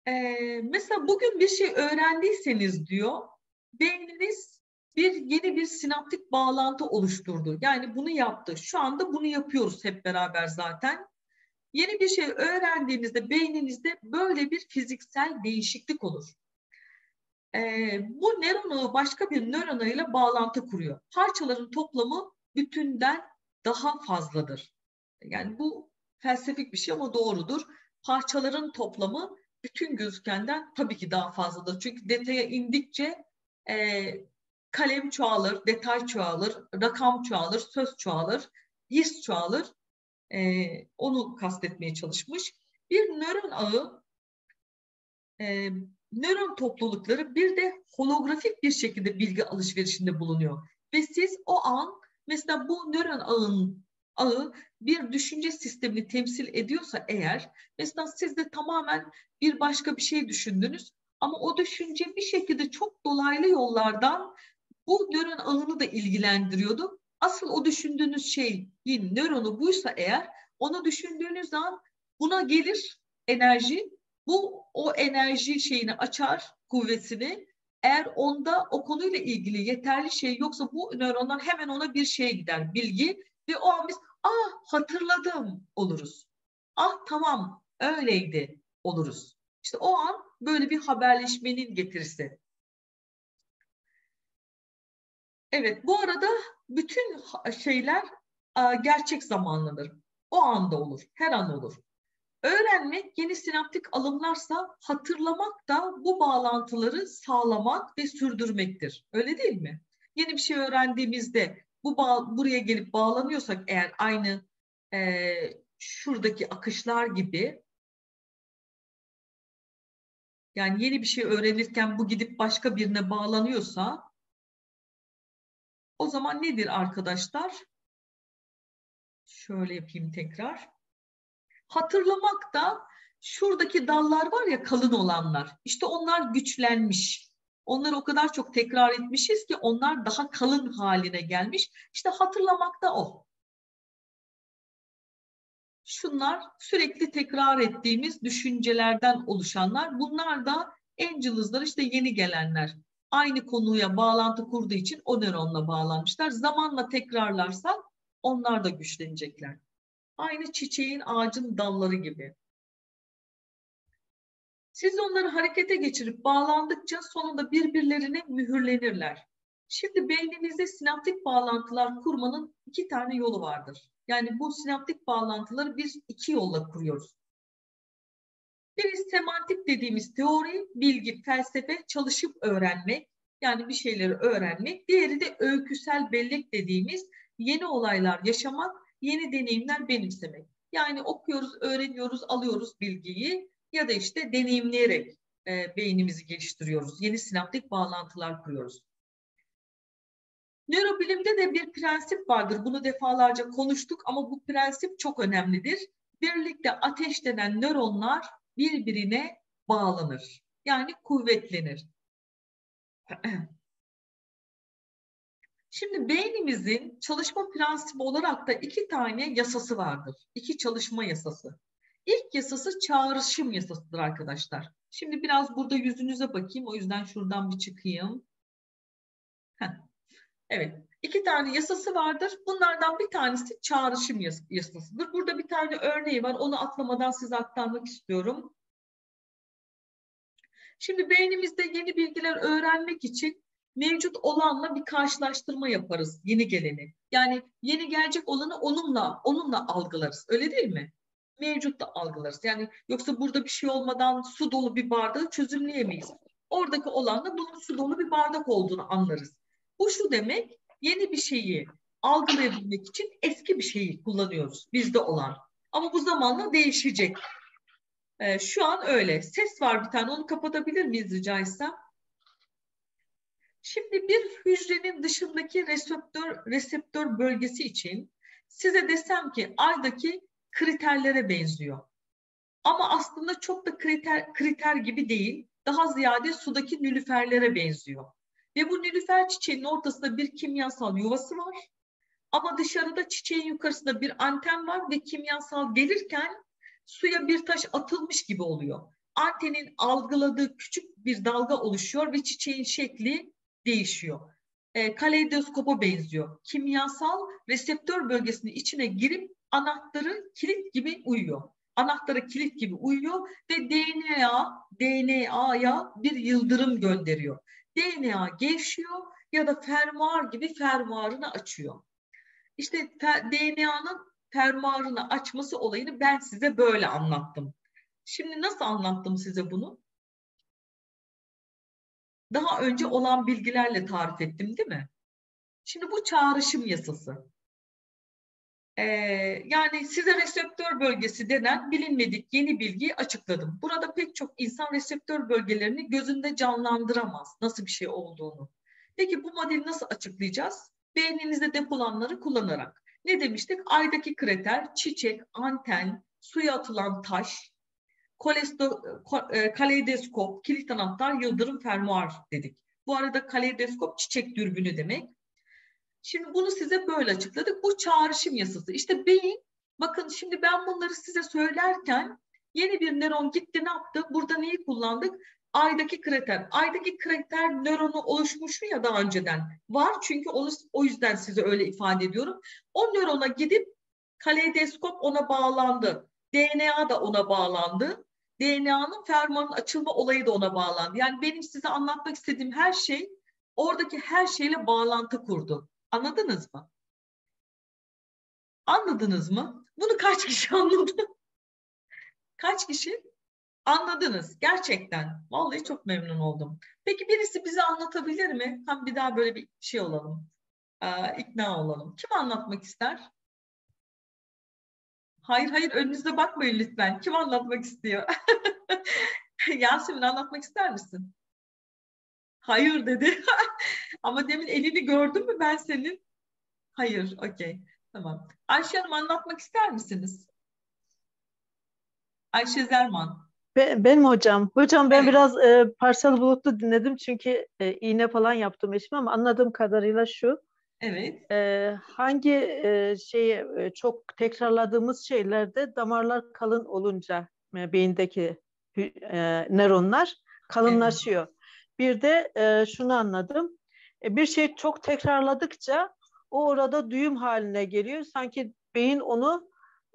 Ee, mesela bugün bir şey öğrendiyseniz diyor, beyniniz bir yeni bir sinaptik bağlantı oluşturdu. Yani bunu yaptı. Şu anda bunu yapıyoruz hep beraber zaten. Yeni bir şey öğrendiğinizde beyninizde böyle bir fiziksel değişiklik olur. Ee, bu nöron başka bir nöron ile bağlantı kuruyor. Parçaların toplamı bütünden daha fazladır. Yani bu felsefik bir şey ama doğrudur. Parçaların toplamı bütün gözükenden tabii ki daha fazladır. Çünkü detaya indikçe e, kalem çoğalır, detay çoğalır, rakam çoğalır, söz çoğalır, his çoğalır. E, onu kastetmeye çalışmış. Bir nöron ağı, e, nöron toplulukları bir de holografik bir şekilde bilgi alışverişinde bulunuyor. Ve siz o an mesela bu nöron ağın ağı bir düşünce sistemini temsil ediyorsa eğer mesela siz de tamamen bir başka bir şey düşündünüz ama o düşünce bir şekilde çok dolaylı yollardan bu nöron ağını da ilgilendiriyordu. Asıl o düşündüğünüz şeyin nöronu buysa eğer onu düşündüğünüz an buna gelir enerji. Bu o enerji şeyini açar kuvvetini. Eğer onda o konuyla ilgili yeterli şey yoksa bu nöronlar hemen ona bir şey gider bilgi ve o an biz ah hatırladım oluruz. Ah tamam öyleydi oluruz. İşte o an böyle bir haberleşmenin getirisi. Evet bu arada bütün şeyler gerçek zamanlıdır. O anda olur, her an olur. Öğrenmek yeni sinaptik alımlarsa hatırlamak da bu bağlantıları sağlamak ve sürdürmektir. Öyle değil mi? Yeni bir şey öğrendiğimizde bu buraya gelip bağlanıyorsak eğer aynı e, şuradaki akışlar gibi yani yeni bir şey öğrenirken bu gidip başka birine bağlanıyorsa o zaman nedir arkadaşlar? Şöyle yapayım tekrar. Hatırlamak da şuradaki dallar var ya kalın olanlar. İşte onlar güçlenmiş. Onları o kadar çok tekrar etmişiz ki onlar daha kalın haline gelmiş. İşte hatırlamak da o. Şunlar sürekli tekrar ettiğimiz düşüncelerden oluşanlar. Bunlar da Angels'lar işte yeni gelenler. Aynı konuya bağlantı kurduğu için o nöronla bağlanmışlar. Zamanla tekrarlarsak onlar da güçlenecekler. Aynı çiçeğin ağacın dalları gibi. Siz onları harekete geçirip bağlandıkça sonunda birbirlerine mühürlenirler. Şimdi beyninizde sinaptik bağlantılar kurmanın iki tane yolu vardır. Yani bu sinaptik bağlantıları biz iki yolla kuruyoruz. Biri semantik dediğimiz teori, bilgi, felsefe, çalışıp öğrenmek, yani bir şeyleri öğrenmek. Diğeri de öyküsel bellek dediğimiz yeni olaylar yaşamak, yeni deneyimler benimsemek. Yani okuyoruz, öğreniyoruz, alıyoruz bilgiyi ya da işte deneyimleyerek e, beynimizi geliştiriyoruz. Yeni sinaptik bağlantılar kuruyoruz. Nörobilimde de bir prensip vardır. Bunu defalarca konuştuk ama bu prensip çok önemlidir. Birlikte ateşlenen nöronlar birbirine bağlanır. Yani kuvvetlenir. Şimdi beynimizin çalışma prensibi olarak da iki tane yasası vardır. İki çalışma yasası. İlk yasası çağrışım yasasıdır arkadaşlar. Şimdi biraz burada yüzünüze bakayım. O yüzden şuradan bir çıkayım. Heh. Evet. İki tane yasası vardır. Bunlardan bir tanesi çağrışım yasasıdır. Burada bir tane örneği var. Onu atlamadan size aktarmak istiyorum. Şimdi beynimizde yeni bilgiler öğrenmek için mevcut olanla bir karşılaştırma yaparız yeni geleni. Yani yeni gelecek olanı onunla onunla algılarız. Öyle değil mi? Mevcut da algılarız. Yani yoksa burada bir şey olmadan su dolu bir bardağı çözümleyemeyiz. Oradaki olanla bunun su dolu bir bardak olduğunu anlarız. Bu şu demek yeni bir şeyi algılayabilmek için eski bir şeyi kullanıyoruz bizde olan. Ama bu zamanla değişecek. Ee, şu an öyle. Ses var bir tane onu kapatabilir miyiz rica etsem? Şimdi bir hücrenin dışındaki reseptör, reseptör bölgesi için size desem ki aydaki kriterlere benziyor. Ama aslında çok da kriter, kriter gibi değil. Daha ziyade sudaki nülüferlere benziyor. Ve bu nilüfer çiçeğinin ortasında bir kimyasal yuvası var. Ama dışarıda çiçeğin yukarısında bir anten var ve kimyasal gelirken suya bir taş atılmış gibi oluyor. Antenin algıladığı küçük bir dalga oluşuyor ve çiçeğin şekli değişiyor. E, kaleidoskopa benziyor. Kimyasal reseptör bölgesinin içine girip anahtarı kilit gibi uyuyor. Anahtarı kilit gibi uyuyor ve DNA DNA'ya bir yıldırım gönderiyor. DNA gevşiyor ya da fermuar gibi fermuarını açıyor. İşte DNA'nın fermuarını açması olayını ben size böyle anlattım. Şimdi nasıl anlattım size bunu? Daha önce olan bilgilerle tarif ettim değil mi? Şimdi bu çağrışım yasası. Ee, yani size reseptör bölgesi denen bilinmedik yeni bilgiyi açıkladım. Burada pek çok insan reseptör bölgelerini gözünde canlandıramaz nasıl bir şey olduğunu. Peki bu modeli nasıl açıklayacağız? Beyninizde depolanları kullanarak. Ne demiştik? Aydaki krater, çiçek, anten, suya atılan taş, kolesto, e, kaleidoskop, kilit anahtar, yıldırım fermuar dedik. Bu arada kaleidoskop çiçek dürbünü demek. Şimdi bunu size böyle açıkladık. Bu çağrışım yasası. İşte beyin, bakın şimdi ben bunları size söylerken yeni bir nöron gitti ne yaptı? Burada neyi kullandık? Aydaki krater. Aydaki krater nöronu oluşmuş mu ya daha önceden? Var çünkü onu o yüzden size öyle ifade ediyorum. O nörona gidip kaleidoskop ona bağlandı. DNA da ona bağlandı. DNA'nın fermuarın açılma olayı da ona bağlandı. Yani benim size anlatmak istediğim her şey oradaki her şeyle bağlantı kurdu. Anladınız mı? Anladınız mı? Bunu kaç kişi anladı? kaç kişi? Anladınız gerçekten. Vallahi çok memnun oldum. Peki birisi bize anlatabilir mi? Hem bir daha böyle bir şey olalım. Ee, ikna olalım. Kim anlatmak ister? Hayır hayır önünüze bakmayın lütfen. Kim anlatmak istiyor? Yasemin anlatmak ister misin? Hayır dedi. Ama demin elini gördüm mü ben senin? Hayır, okey. Tamam. Ayşe Hanım anlatmak ister misiniz? Ayşe Zerman. Ben, benim hocam. Hocam ben evet. biraz e, parsel bulutlu dinledim çünkü e, iğne falan yaptım eşime ama anladığım kadarıyla şu. Evet. E, hangi e, şeyi e, çok tekrarladığımız şeylerde damarlar kalın olunca e, beyindeki e, nöronlar kalınlaşıyor. Evet. Bir de e, şunu anladım. E, bir şey çok tekrarladıkça o orada düğüm haline geliyor. Sanki beyin onu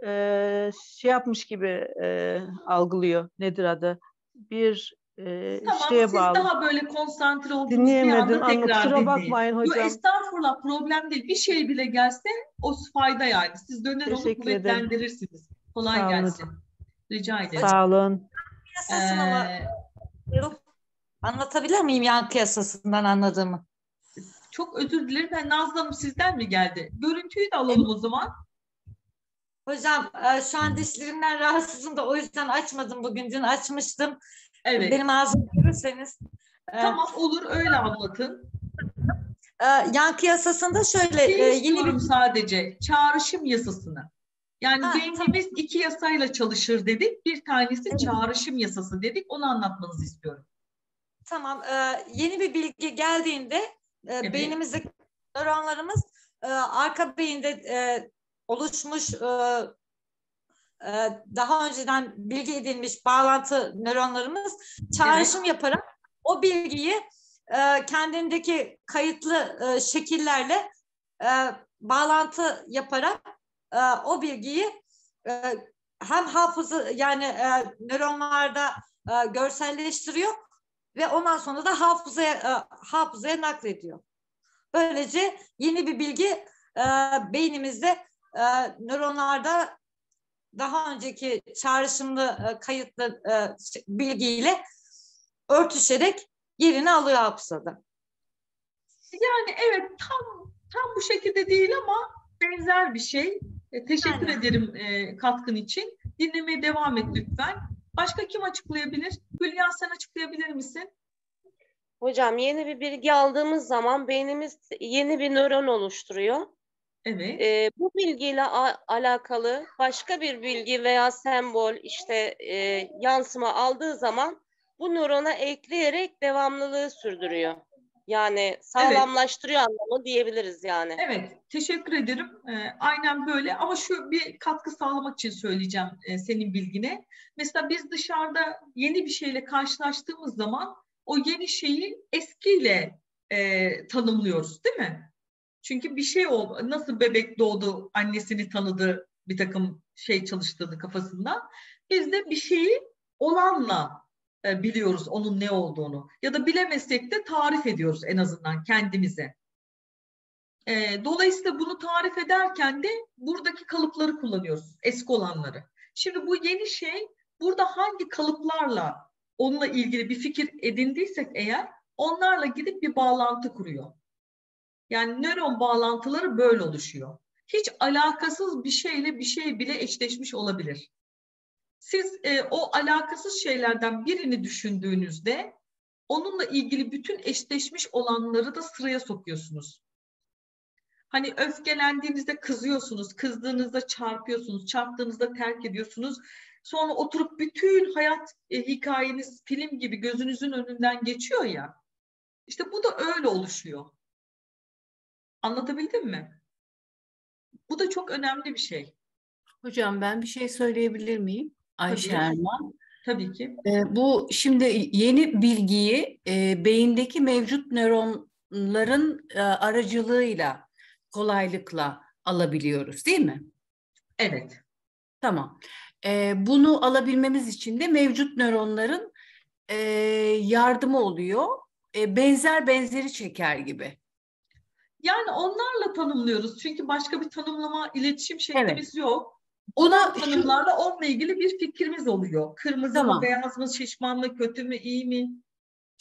e, şey yapmış gibi e, algılıyor. Nedir adı? Bir e, tamam, şeye siz bağlı. daha böyle konsantre olduğunuz bir anda tekrar Kusura bakmayın hocam. Yo, estağfurullah problem değil. Bir şey bile gelse o fayda yani. Siz döner onu kuvvetlendirirsiniz. Kolay Sağ gelsin. Olun. Rica ederim. Sağ olun. Ee, Anlatabilir miyim yankı yasasından anladığımı? Çok özür dilerim. Ben Nazlı Hanım sizden mi geldi? Görüntüyü de alalım o zaman. Hocam e, şu an dişlerimden rahatsızım da o yüzden açmadım bugün. Dün açmıştım. Evet. Benim ağzımı görürseniz. E, tamam olur öyle anlatın. E, yankı yasasında şöyle şey yeni bir sadece çağrışım yasasını. Yani ha, beynimiz tamam. iki yasayla çalışır dedik. Bir tanesi evet. çağrışım yasası dedik. Onu anlatmanızı istiyorum. Tamam. E, yeni bir bilgi geldiğinde e, evet. beynimizdeki nöronlarımız e, arka beyinde e, oluşmuş e, e, daha önceden bilgi edilmiş bağlantı nöronlarımız çağrışım evet. yaparak o bilgiyi e, kendindeki kayıtlı e, şekillerle e, bağlantı yaparak e, o bilgiyi e, hem hafıza yani e, nöronlarda e, görselleştiriyor ve ondan sonra da hafızaya e, hafızaya naklediyor. Böylece yeni bir bilgi e, beynimizde e, nöronlarda daha önceki çağrışımlı e, kayıtlı e, bilgiyle örtüşerek yerini alıyor hafızada. Yani evet tam tam bu şekilde değil ama benzer bir şey. E, teşekkür Aynen. ederim e, katkın için. Dinlemeye devam et lütfen. Başka kim açıklayabilir? Hülya sen açıklayabilir misin? Hocam yeni bir bilgi aldığımız zaman beynimiz yeni bir nöron oluşturuyor. Evet. E, bu bilgiyle alakalı başka bir bilgi veya sembol işte e, yansıma aldığı zaman bu nörona ekleyerek devamlılığı sürdürüyor. Yani sağlamlaştırıyor evet. anlamı diyebiliriz yani. Evet, teşekkür ederim. Ee, aynen böyle ama şu bir katkı sağlamak için söyleyeceğim e, senin bilgine. Mesela biz dışarıda yeni bir şeyle karşılaştığımız zaman o yeni şeyi eskiyle e, tanımlıyoruz değil mi? Çünkü bir şey oldu. Nasıl bebek doğdu, annesini tanıdı, bir takım şey çalıştırdı kafasında. Biz de bir şeyi olanla e, biliyoruz onun ne olduğunu. Ya da bilemesek de tarif ediyoruz en azından kendimize. E, dolayısıyla bunu tarif ederken de buradaki kalıpları kullanıyoruz, eski olanları. Şimdi bu yeni şey burada hangi kalıplarla onunla ilgili bir fikir edindiysek eğer onlarla gidip bir bağlantı kuruyor. Yani nöron bağlantıları böyle oluşuyor. Hiç alakasız bir şeyle bir şey bile eşleşmiş olabilir. Siz e, o alakasız şeylerden birini düşündüğünüzde onunla ilgili bütün eşleşmiş olanları da sıraya sokuyorsunuz. Hani öfkelendiğinizde kızıyorsunuz, kızdığınızda çarpıyorsunuz, çarptığınızda terk ediyorsunuz. Sonra oturup bütün hayat e, hikayeniz film gibi gözünüzün önünden geçiyor ya. İşte bu da öyle oluşuyor. Anlatabildim mi? Bu da çok önemli bir şey. Hocam ben bir şey söyleyebilir miyim? Ayşe Tabii. Erman. Tabii ki. E, bu şimdi yeni bilgiyi e, beyindeki mevcut nöronların e, aracılığıyla kolaylıkla alabiliyoruz değil mi? Evet. Tamam. E, bunu alabilmemiz için de mevcut nöronların e, yardımı oluyor. E, benzer benzeri çeker gibi. Yani onlarla tanımlıyoruz. Çünkü başka bir tanımlama, iletişim şeklimiz evet. yok. Ona tanımlarla onunla ilgili bir fikrimiz oluyor. Kırmızı tamam. mı, beyaz mı, şişman mı, kötü mü, iyi mi?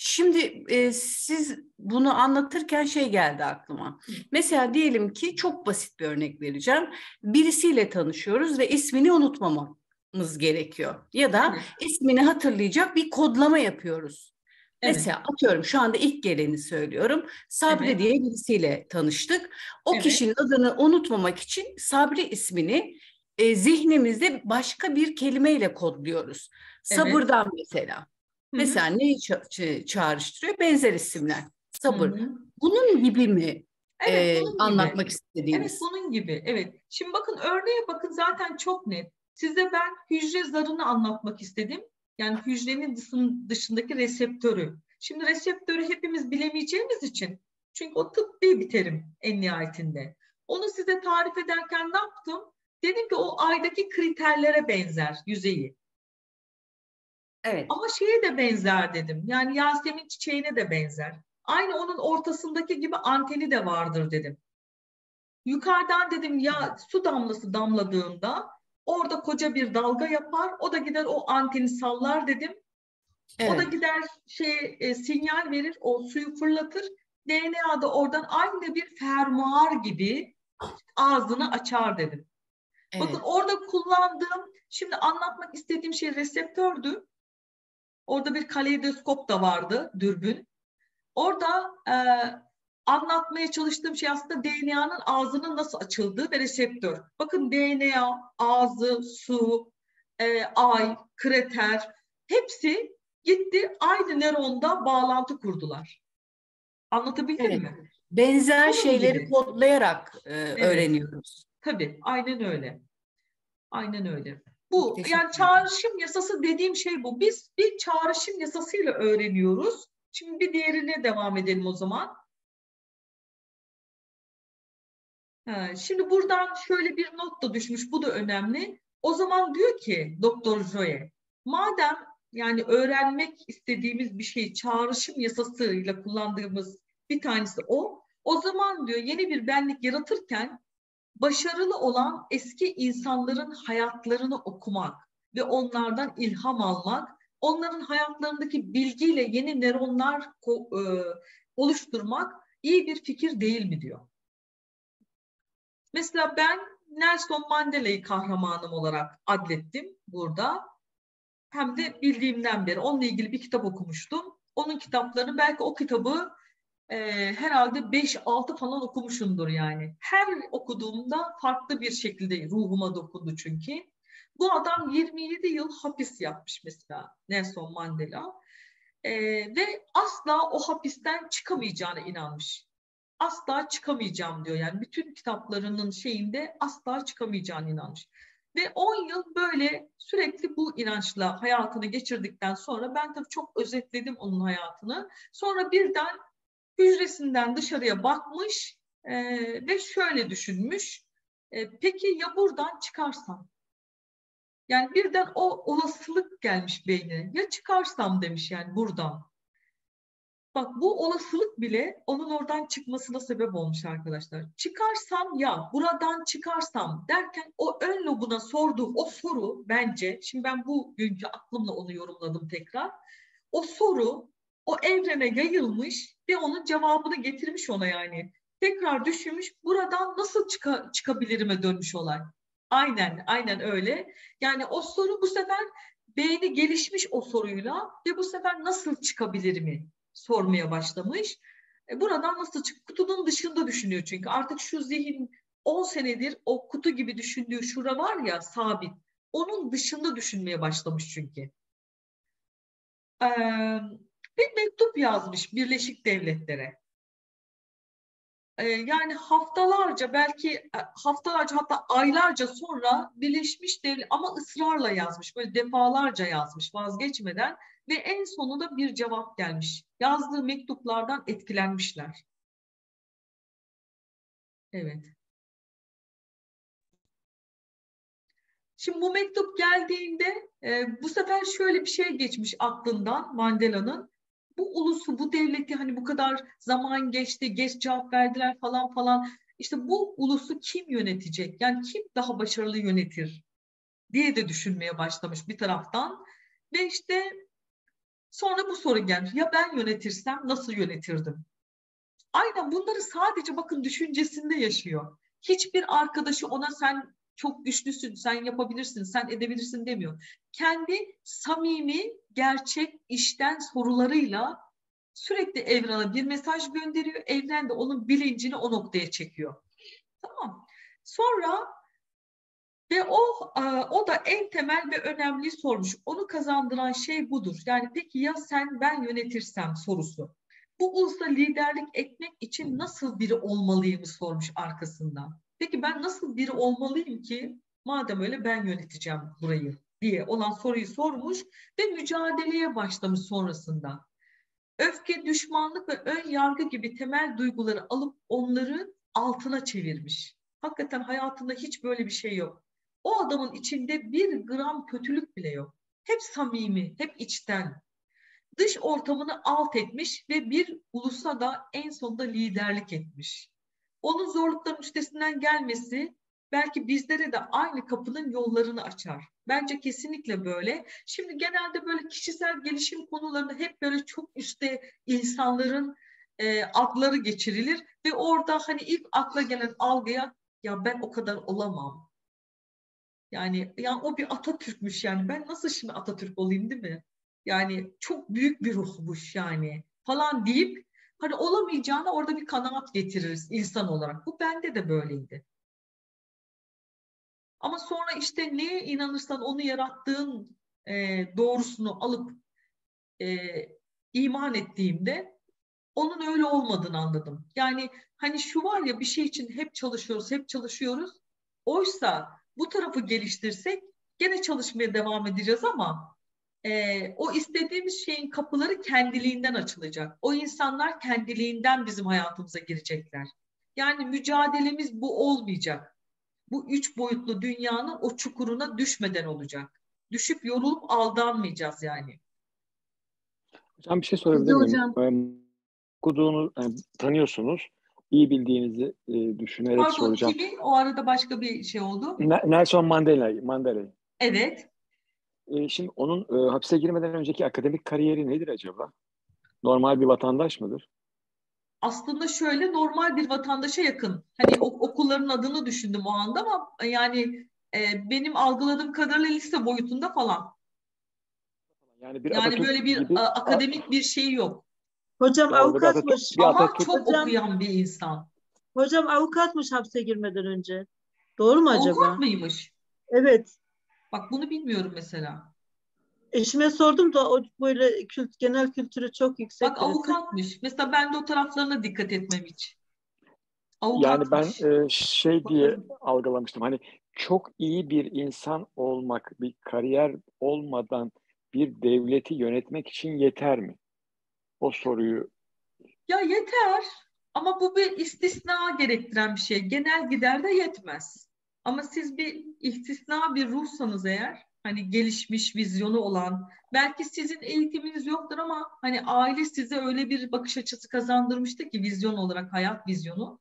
Şimdi e, siz bunu anlatırken şey geldi aklıma. Mesela diyelim ki çok basit bir örnek vereceğim. Birisiyle tanışıyoruz ve ismini unutmamamız gerekiyor. Ya da ismini hatırlayacak bir kodlama yapıyoruz. Evet. Mesela atıyorum şu anda ilk geleni söylüyorum. Sabri evet. diye birisiyle tanıştık. O evet. kişinin adını unutmamak için Sabri ismini e, zihnimizde başka bir kelimeyle kodluyoruz. Evet. Sabırdan mesela. Hı-hı. Mesela neyi ça- çağrıştırıyor? Benzer isimler. Sabır. Hı-hı. Bunun gibi mi evet, e, bunun anlatmak gibi. istediğiniz? Evet bunun gibi. Evet. Şimdi bakın örneğe bakın zaten çok net. Size ben hücre zarını anlatmak istedim. Yani hücrenin dışındaki reseptörü. Şimdi reseptörü hepimiz bilemeyeceğimiz için çünkü o tıbbi bir terim en nihayetinde. Onu size tarif ederken ne yaptım? Dedim ki o aydaki kriterlere benzer yüzeyi. Evet. Ama şeye de benzer dedim. Yani Yasemin çiçeğine de benzer. Aynı onun ortasındaki gibi anteni de vardır dedim. Yukarıdan dedim ya su damlası damladığında orada koca bir dalga yapar. O da gider o anteni sallar dedim. Evet. O da gider şey e, sinyal verir, o suyu fırlatır. DNA da oradan aynı bir fermuar gibi ağzını açar dedim. Evet. Bakın orada kullandığım, şimdi anlatmak istediğim şey reseptördü. Orada bir kaleidoskop da vardı, dürbün. Orada e, anlatmaya çalıştığım şey aslında DNA'nın ağzının nasıl açıldığı ve reseptör. Bakın DNA, ağzı, su, e, ay, kreter hepsi gitti aynı nöronda bağlantı kurdular. Anlatabildim evet. mi? Benzer Onun şeyleri gibi. kodlayarak e, evet. öğreniyoruz. Tabii, aynen öyle. Aynen öyle. Bu yani çağrışım yasası dediğim şey bu. Biz bir çağrışım yasasıyla öğreniyoruz. Şimdi bir diğerine devam edelim o zaman. Ha, şimdi buradan şöyle bir not da düşmüş. Bu da önemli. O zaman diyor ki Doktor Joye, madem yani öğrenmek istediğimiz bir şey çağrışım yasasıyla kullandığımız bir tanesi o. O zaman diyor yeni bir benlik yaratırken başarılı olan eski insanların hayatlarını okumak ve onlardan ilham almak, onların hayatlarındaki bilgiyle yeni nöronlar e, oluşturmak iyi bir fikir değil mi diyor. Mesela ben Nelson Mandela'yı kahramanım olarak adlettim burada. Hem de bildiğimden beri onunla ilgili bir kitap okumuştum. Onun kitaplarını belki o kitabı e, herhalde 5-6 falan okumuşumdur yani. Her okuduğumda farklı bir şekilde ruhuma dokundu çünkü. Bu adam 27 yıl hapis yapmış mesela Nelson Mandela. E, ve asla o hapisten çıkamayacağına inanmış. Asla çıkamayacağım diyor yani bütün kitaplarının şeyinde asla çıkamayacağına inanmış. Ve 10 yıl böyle sürekli bu inançla hayatını geçirdikten sonra ben tabii çok özetledim onun hayatını. Sonra birden hücresinden dışarıya bakmış e, ve şöyle düşünmüş. E, peki ya buradan çıkarsam? Yani birden o olasılık gelmiş beynine. Ya çıkarsam demiş yani buradan. Bak bu olasılık bile onun oradan çıkmasına sebep olmuş arkadaşlar. Çıkarsam ya buradan çıkarsam derken o ön lobuna sorduğu o soru bence şimdi ben bu günkü aklımla onu yorumladım tekrar. O soru o evrene yayılmış ve onun cevabını getirmiş ona yani. Tekrar düşünmüş buradan nasıl çıka, çıkabilirime dönmüş olay. Aynen, aynen öyle. Yani o soru bu sefer beyni gelişmiş o soruyla ve bu sefer nasıl çıkabilirimi sormaya başlamış. E buradan nasıl çık? Kutunun dışında düşünüyor çünkü artık şu zihin 10 senedir o kutu gibi düşündüğü şura var ya sabit. Onun dışında düşünmeye başlamış çünkü. Ee, bir mektup yazmış Birleşik Devletlere. Ee, yani haftalarca belki e, haftalarca hatta aylarca sonra Birleşmiş Devlet ama ısrarla yazmış. Böyle defalarca yazmış vazgeçmeden ve en sonunda bir cevap gelmiş. Yazdığı mektuplardan etkilenmişler. Evet. Şimdi bu mektup geldiğinde e, bu sefer şöyle bir şey geçmiş aklından Mandela'nın bu ulusu, bu devleti hani bu kadar zaman geçti, geç cevap verdiler falan falan. İşte bu ulusu kim yönetecek? Yani kim daha başarılı yönetir diye de düşünmeye başlamış bir taraftan. Ve işte sonra bu soru gelmiş. Ya ben yönetirsem nasıl yönetirdim? Aynen bunları sadece bakın düşüncesinde yaşıyor. Hiçbir arkadaşı ona sen çok güçlüsün, sen yapabilirsin, sen edebilirsin demiyor. Kendi samimi, gerçek, işten sorularıyla sürekli evrana bir mesaj gönderiyor. Evren de onun bilincini o noktaya çekiyor. Tamam. Sonra ve o e, o da en temel ve önemli sormuş. Onu kazandıran şey budur. Yani peki ya sen ben yönetirsem sorusu. Bu ulusta liderlik etmek için nasıl biri olmalıyım sormuş arkasından. Peki ben nasıl biri olmalıyım ki madem öyle ben yöneteceğim burayı diye olan soruyu sormuş ve mücadeleye başlamış sonrasında. Öfke, düşmanlık ve ön yargı gibi temel duyguları alıp onları altına çevirmiş. Hakikaten hayatında hiç böyle bir şey yok. O adamın içinde bir gram kötülük bile yok. Hep samimi, hep içten. Dış ortamını alt etmiş ve bir ulusa da en sonunda liderlik etmiş. Onun zorlukların üstesinden gelmesi belki bizlere de aynı kapının yollarını açar. Bence kesinlikle böyle. Şimdi genelde böyle kişisel gelişim konularında hep böyle çok üstte insanların e, adları geçirilir ve orada hani ilk akla gelen algıya ya ben o kadar olamam. Yani yani o bir Atatürk'müş yani. Ben nasıl şimdi Atatürk olayım değil mi? Yani çok büyük bir ruhmuş yani falan deyip hani olamayacağına orada bir kanaat getiririz insan olarak. Bu bende de böyleydi. Ama sonra işte neye inanırsan onu yarattığın e, doğrusunu alıp e, iman ettiğimde onun öyle olmadığını anladım. Yani hani şu var ya bir şey için hep çalışıyoruz, hep çalışıyoruz. Oysa bu tarafı geliştirsek gene çalışmaya devam edeceğiz ama e, o istediğimiz şeyin kapıları kendiliğinden açılacak. O insanlar kendiliğinden bizim hayatımıza girecekler. Yani mücadelemiz bu olmayacak. Bu üç boyutlu dünyanın o çukuruna düşmeden olacak. Düşüp yorulup aldanmayacağız yani. Hocam bir şey sorabilir miyim? Hocam. Okuduğunu yani tanıyorsunuz. İyi bildiğinizi e, düşünerek Pardon, soracağım. Pardon kimi? O arada başka bir şey oldu. Nelson Mandela. Mandela. Evet. E, şimdi onun e, hapse girmeden önceki akademik kariyeri nedir acaba? Normal bir vatandaş mıdır? Aslında şöyle normal bir vatandaşa yakın. Hani okulların adını düşündüm o anda ama yani e, benim algıladığım kadarıyla lise boyutunda falan. Yani, bir yani böyle bir gibi, akademik bir şey yok. Hocam avukatmış ama Atatürk... çok hocam, okuyan bir insan. Hocam avukatmış hapse girmeden önce. Doğru mu acaba? Avukat mıymış? Evet. Bak bunu bilmiyorum mesela. Eşime sordum da o böyle kült, genel kültürü çok yüksek. Bak avukatmış. Mesela ben de o taraflarına dikkat etmem hiç. Avukatmış. Yani ben e, şey diye algılamıştım. Hani çok iyi bir insan olmak, bir kariyer olmadan bir devleti yönetmek için yeter mi? O soruyu. Ya yeter. Ama bu bir istisna gerektiren bir şey. Genel gider de yetmez. Ama siz bir istisna bir ruhsanız eğer hani gelişmiş vizyonu olan belki sizin eğitiminiz yoktur ama hani aile size öyle bir bakış açısı kazandırmıştı ki vizyon olarak hayat vizyonu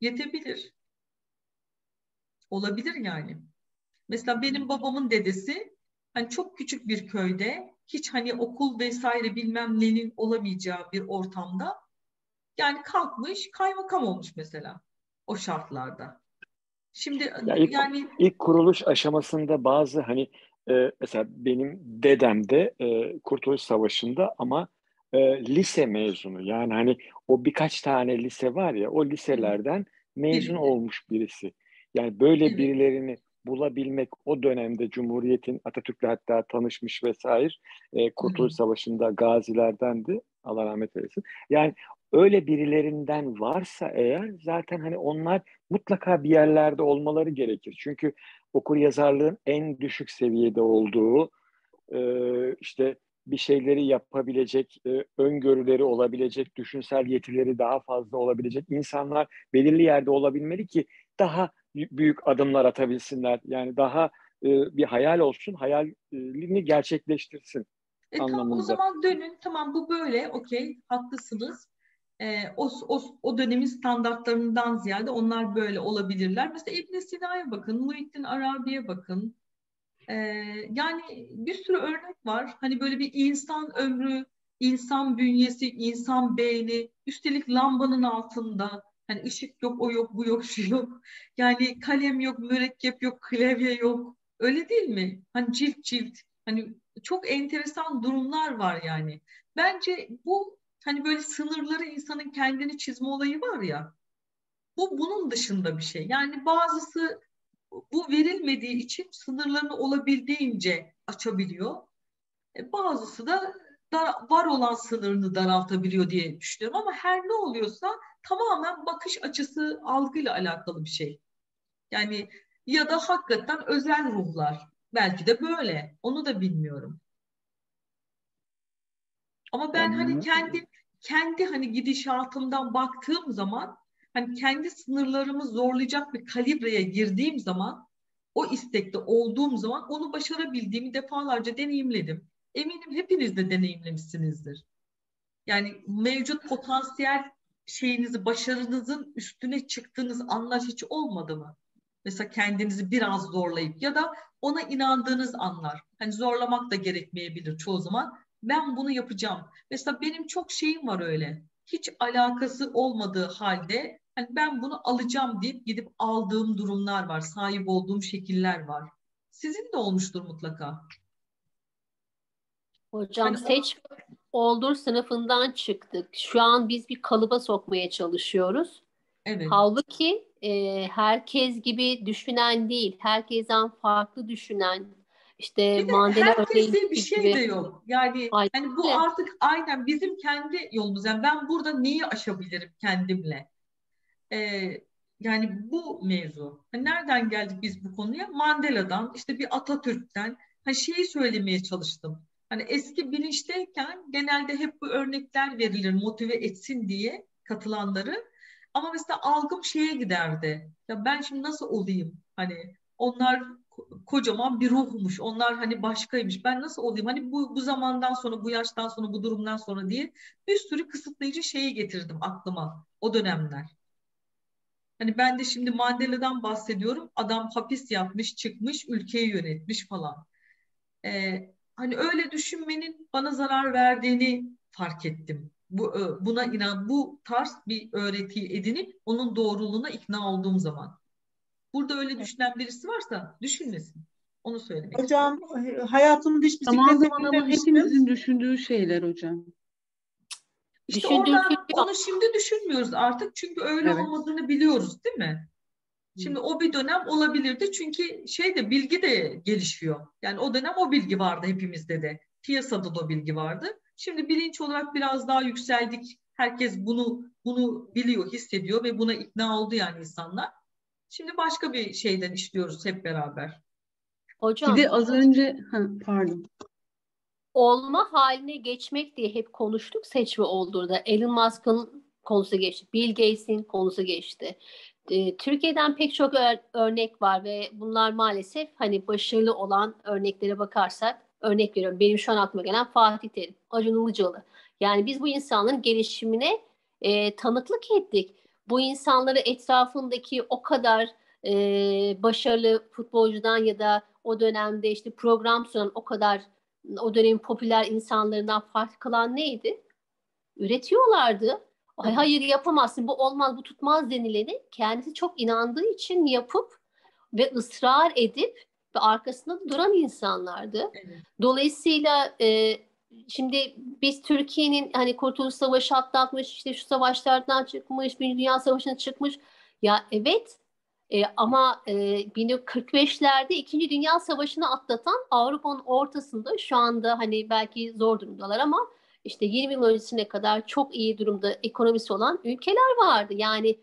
yetebilir. Olabilir yani. Mesela benim babamın dedesi hani çok küçük bir köyde hiç hani okul vesaire bilmem nenin olamayacağı bir ortamda yani kalkmış kaymakam olmuş mesela o şartlarda. Şimdi ya ilk, yani ilk kuruluş aşamasında bazı hani e, mesela benim dedem de e, Kurtuluş Savaşı'nda ama e, lise mezunu. Yani hani o birkaç tane lise var ya o liselerden mezun evet. olmuş birisi. Yani böyle evet. birilerini bulabilmek o dönemde Cumhuriyet'in Atatürk'le hatta tanışmış vesaire e, Kurtuluş Savaşı'nda gazilerdendi. Allah rahmet eylesin. Yani öyle birilerinden varsa eğer zaten hani onlar mutlaka bir yerlerde olmaları gerekir. Çünkü okur yazarlığın en düşük seviyede olduğu e, işte bir şeyleri yapabilecek, e, öngörüleri olabilecek, düşünsel yetileri daha fazla olabilecek insanlar belirli yerde olabilmeli ki daha büyük adımlar atabilsinler. Yani daha e, bir hayal olsun, hayalini gerçekleştirsin e, anlamında. Tamam o zaman dönün. Tamam bu böyle. Okey. Haklısınız. E, o, o, o dönemin standartlarından ziyade onlar böyle olabilirler. Mesela İbn Sina'ya bakın, Muhittin Arabi'ye bakın. E, yani bir sürü örnek var. Hani böyle bir insan ömrü, insan bünyesi, insan beyni, üstelik lambanın altında Hani ışık yok, o yok, bu yok, şu yok. Yani kalem yok, mürekkep yok, klavye yok. Öyle değil mi? Hani cilt cilt. Hani çok enteresan durumlar var yani. Bence bu hani böyle sınırları insanın kendini çizme olayı var ya. Bu bunun dışında bir şey. Yani bazısı bu verilmediği için sınırlarını olabildiğince açabiliyor. E, bazısı da var olan sınırını daraltabiliyor diye düşünüyorum ama her ne oluyorsa tamamen bakış açısı algıyla alakalı bir şey. Yani ya da hakikaten özel ruhlar. Belki de böyle. Onu da bilmiyorum. Ama ben hani kendi kendi hani gidişatımdan baktığım zaman hani kendi sınırlarımı zorlayacak bir kalibreye girdiğim zaman o istekte olduğum zaman onu başarabildiğimi defalarca deneyimledim. Eminim hepiniz de deneyimlemişsinizdir. Yani mevcut potansiyel şeyinizi, başarınızın üstüne çıktığınız anlar hiç olmadı mı? Mesela kendinizi biraz zorlayıp ya da ona inandığınız anlar. Hani zorlamak da gerekmeyebilir çoğu zaman. Ben bunu yapacağım. Mesela benim çok şeyim var öyle. Hiç alakası olmadığı halde hani ben bunu alacağım deyip gidip aldığım durumlar var. Sahip olduğum şekiller var. sizin de olmuştur mutlaka. Hocam hani seç oldur sınıfından çıktık. Şu an biz bir kalıba sokmaya çalışıyoruz. Evet. Halbuki e, herkes gibi düşünen değil, herkesten farklı düşünen, işte bir Mandela herkeste bir şey gibi. de yok. Yani aynen. hani bu artık aynen bizim kendi yolumuz. Yani ben burada neyi aşabilirim kendimle? Ee, yani bu mevzu. Hani nereden geldik biz bu konuya? Mandela'dan, işte bir Atatürk'ten. Hani şeyi söylemeye çalıştım. Hani eski bilinçteyken genelde hep bu örnekler verilir motive etsin diye katılanları. Ama mesela algım şeye giderdi. Ya ben şimdi nasıl olayım? Hani onlar kocaman bir ruhmuş. Onlar hani başkaymış. Ben nasıl olayım? Hani bu, bu zamandan sonra, bu yaştan sonra, bu durumdan sonra diye bir sürü kısıtlayıcı şeyi getirdim aklıma o dönemler. Hani ben de şimdi Mandela'dan bahsediyorum. Adam hapis yapmış, çıkmış, ülkeyi yönetmiş falan. Ee, hani öyle düşünmenin bana zarar verdiğini fark ettim. Bu buna inan, bu tarz bir öğretiyi edinip onun doğruluğuna ikna olduğum zaman. Burada öyle düşünen birisi varsa düşünmesin. Onu söylemek Hocam istiyorum. hayatımın hiç tamam, hepimizin düşündüğü şeyler hocam. İşte orada onu şimdi düşünmüyoruz artık çünkü öyle evet. olmadığını biliyoruz değil mi? Şimdi o bir dönem olabilirdi çünkü şey de bilgi de gelişiyor. Yani o dönem o bilgi vardı hepimizde de. Piyasada da o bilgi vardı. Şimdi bilinç olarak biraz daha yükseldik. Herkes bunu bunu biliyor, hissediyor ve buna ikna oldu yani insanlar. Şimdi başka bir şeyden işliyoruz hep beraber. Hocam. Bir de az önce ha, pardon. Olma haline geçmek diye hep konuştuk seçme olduğunda. Elon Musk'ın konusu geçti. Bill Gates'in konusu geçti. Ee, Türkiye'den pek çok örnek var ve bunlar maalesef hani başarılı olan örneklere bakarsak örnek veriyorum. Benim şu an aklıma gelen Fatih Terim, Acun Ilıcalı. Yani biz bu insanların gelişimine e, tanıklık ettik bu insanları etrafındaki o kadar e, başarılı futbolcudan ya da o dönemde işte program sunan o kadar o dönemin popüler insanlarından farklı kılan neydi? Üretiyorlardı. Ay hayır yapamazsın, bu olmaz, bu tutmaz denileni kendisi çok inandığı için yapıp ve ısrar edip ve arkasında duran insanlardı. Evet. Dolayısıyla e, şimdi biz Türkiye'nin hani Kurtuluş Savaşı atlatmış, işte şu savaşlardan çıkmış, bir Dünya Savaşı'na çıkmış. Ya evet e, ama e, 1945'lerde İkinci Dünya Savaşı'nı atlatan Avrupa'nın ortasında şu anda hani belki zor durumdalar ama işte 20 yıl öncesine kadar çok iyi durumda ekonomisi olan ülkeler vardı. Yani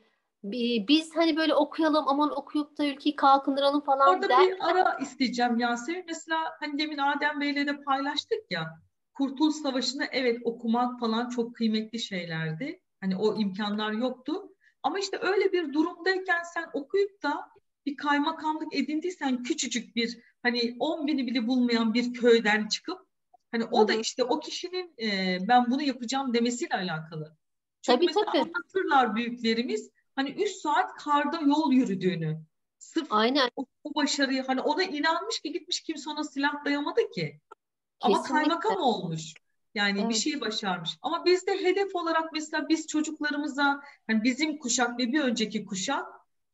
biz hani böyle okuyalım aman okuyup da ülkeyi kalkındıralım falan Orada der. bir ara isteyeceğim Yasemin. Mesela hani demin Adem Bey'le de paylaştık ya. Kurtuluş Savaşı'nı evet okumak falan çok kıymetli şeylerdi. Hani o imkanlar yoktu. Ama işte öyle bir durumdayken sen okuyup da bir kaymakamlık edindiysen küçücük bir hani 10 bini bile bulmayan bir köyden çıkıp hani o da işte o kişinin e, ben bunu yapacağım demesiyle alakalı. Çünkü tabii, mesela tabii. anlatırlar büyüklerimiz hani 3 saat karda yol yürüdüğünü. Sırf Aynen. O, o başarıyı hani ona inanmış ki gitmiş kimse ona silah dayamadı ki. Ama kaymakam olmuş. Yani evet. bir şey başarmış. Ama biz de hedef olarak mesela biz çocuklarımıza hani bizim kuşak ve bir önceki kuşak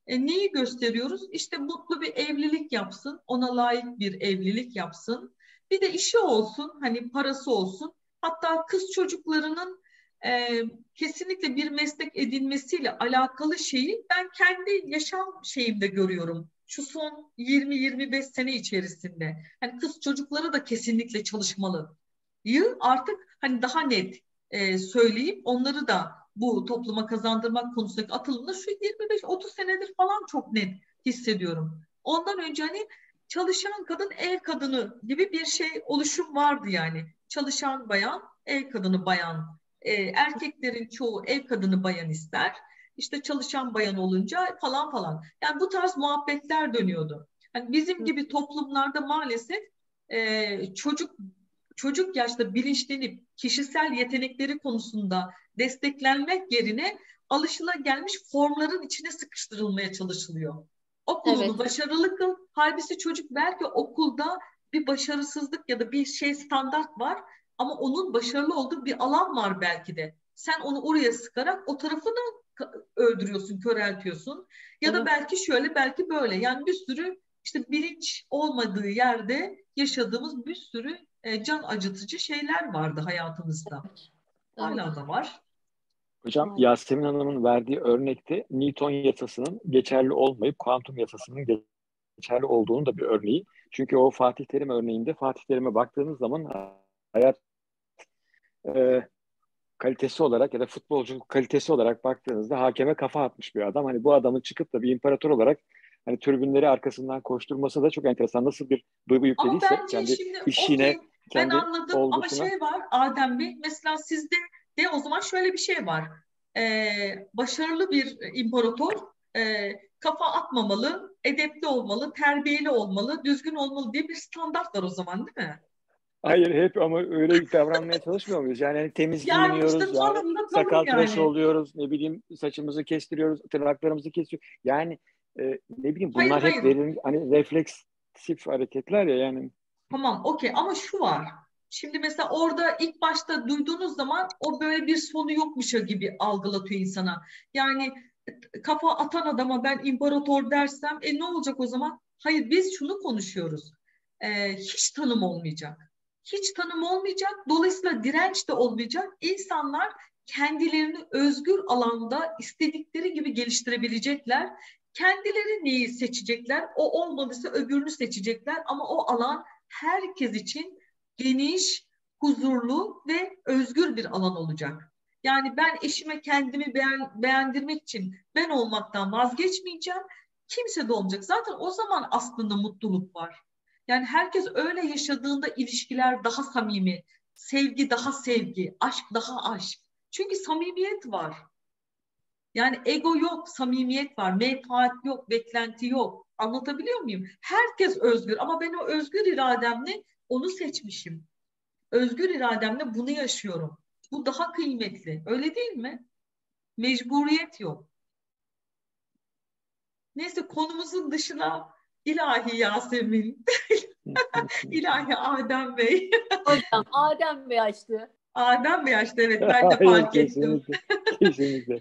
e, neyi gösteriyoruz? İşte mutlu bir evlilik yapsın, ona layık bir evlilik yapsın. Bir de işi olsun, hani parası olsun. Hatta kız çocuklarının e, kesinlikle bir meslek edinmesiyle alakalı şeyi ben kendi yaşam şeyimde görüyorum şu son 20-25 sene içerisinde hani kız çocukları da kesinlikle çalışmalı. Yıl artık hani daha net e, söyleyip onları da bu topluma kazandırmak konusundaki atılımda şu 25-30 senedir falan çok net hissediyorum. Ondan önce hani çalışan kadın ev kadını gibi bir şey oluşum vardı yani. Çalışan bayan, ev kadını bayan. E, erkeklerin çoğu ev kadını bayan ister işte çalışan bayan olunca falan falan. Yani bu tarz muhabbetler dönüyordu. Yani bizim gibi toplumlarda maalesef e, çocuk çocuk yaşta bilinçlenip kişisel yetenekleri konusunda desteklenmek yerine alışıla gelmiş formların içine sıkıştırılmaya çalışılıyor. Okulunu evet. başarılı kıl. Halbuki çocuk belki okulda bir başarısızlık ya da bir şey standart var ama onun başarılı olduğu bir alan var belki de. Sen onu oraya sıkarak o tarafını öldürüyorsun, köreltiyorsun. Ya da belki şöyle, belki böyle. Yani bir sürü işte bilinç olmadığı yerde yaşadığımız bir sürü e, can acıtıcı şeyler vardı hayatımızda. Hala da var. Hocam Yasemin Hanım'ın verdiği örnekte Newton yasasının geçerli olmayıp kuantum yasasının geçerli olduğunu da bir örneği. Çünkü o Fatih Terim örneğinde Fatih Terim'e baktığınız zaman hayat e, kalitesi olarak ya da futbolculuk kalitesi olarak baktığınızda hakeme kafa atmış bir adam. Hani bu adamın çıkıp da bir imparator olarak hani türbünleri arkasından koşturması da çok enteresan. Nasıl bir duygu yüklediyse kendi şimdi, işine, okay, kendi ben anladım olgusuna. ama şey var Adem Bey mesela sizde de o zaman şöyle bir şey var. Ee, başarılı bir imparator e, kafa atmamalı, edepli olmalı, terbiyeli olmalı, düzgün olmalı diye bir standart var o zaman değil mi? Hayır hep ama öyle davranmaya çalışmıyor muyuz? Yani hani temiz yani giyiniyoruz, işte, yani, sakal tıraşı yani. oluyoruz, ne bileyim saçımızı kestiriyoruz, tırnaklarımızı kesiyoruz. Yani e, ne bileyim bunlar hayır, hep hayır. verin hani refleksif hareketler ya yani. Tamam okey ama şu var. Şimdi mesela orada ilk başta duyduğunuz zaman o böyle bir sonu yokmuş gibi algılatıyor insana. Yani kafa atan adama ben imparator dersem e ne olacak o zaman? Hayır biz şunu konuşuyoruz. E, hiç tanım olmayacak. Hiç tanım olmayacak. Dolayısıyla direnç de olmayacak. İnsanlar kendilerini özgür alanda istedikleri gibi geliştirebilecekler. Kendileri neyi seçecekler? O olmadıysa öbürünü seçecekler ama o alan herkes için geniş, huzurlu ve özgür bir alan olacak. Yani ben eşime kendimi beğen, beğendirmek için ben olmaktan vazgeçmeyeceğim. Kimse de olmayacak. Zaten o zaman aslında mutluluk var. Yani herkes öyle yaşadığında ilişkiler daha samimi, sevgi daha sevgi, aşk daha aşk. Çünkü samimiyet var. Yani ego yok, samimiyet var, menfaat yok, beklenti yok. Anlatabiliyor muyum? Herkes özgür ama ben o özgür irademle onu seçmişim. Özgür irademle bunu yaşıyorum. Bu daha kıymetli. Öyle değil mi? Mecburiyet yok. Neyse konumuzun dışına ilahi Yasemin, ilahi Adem Bey. Hocam Adem Bey açtı. Adem Bey açtı evet ben de fark ettim. Kesinlikle.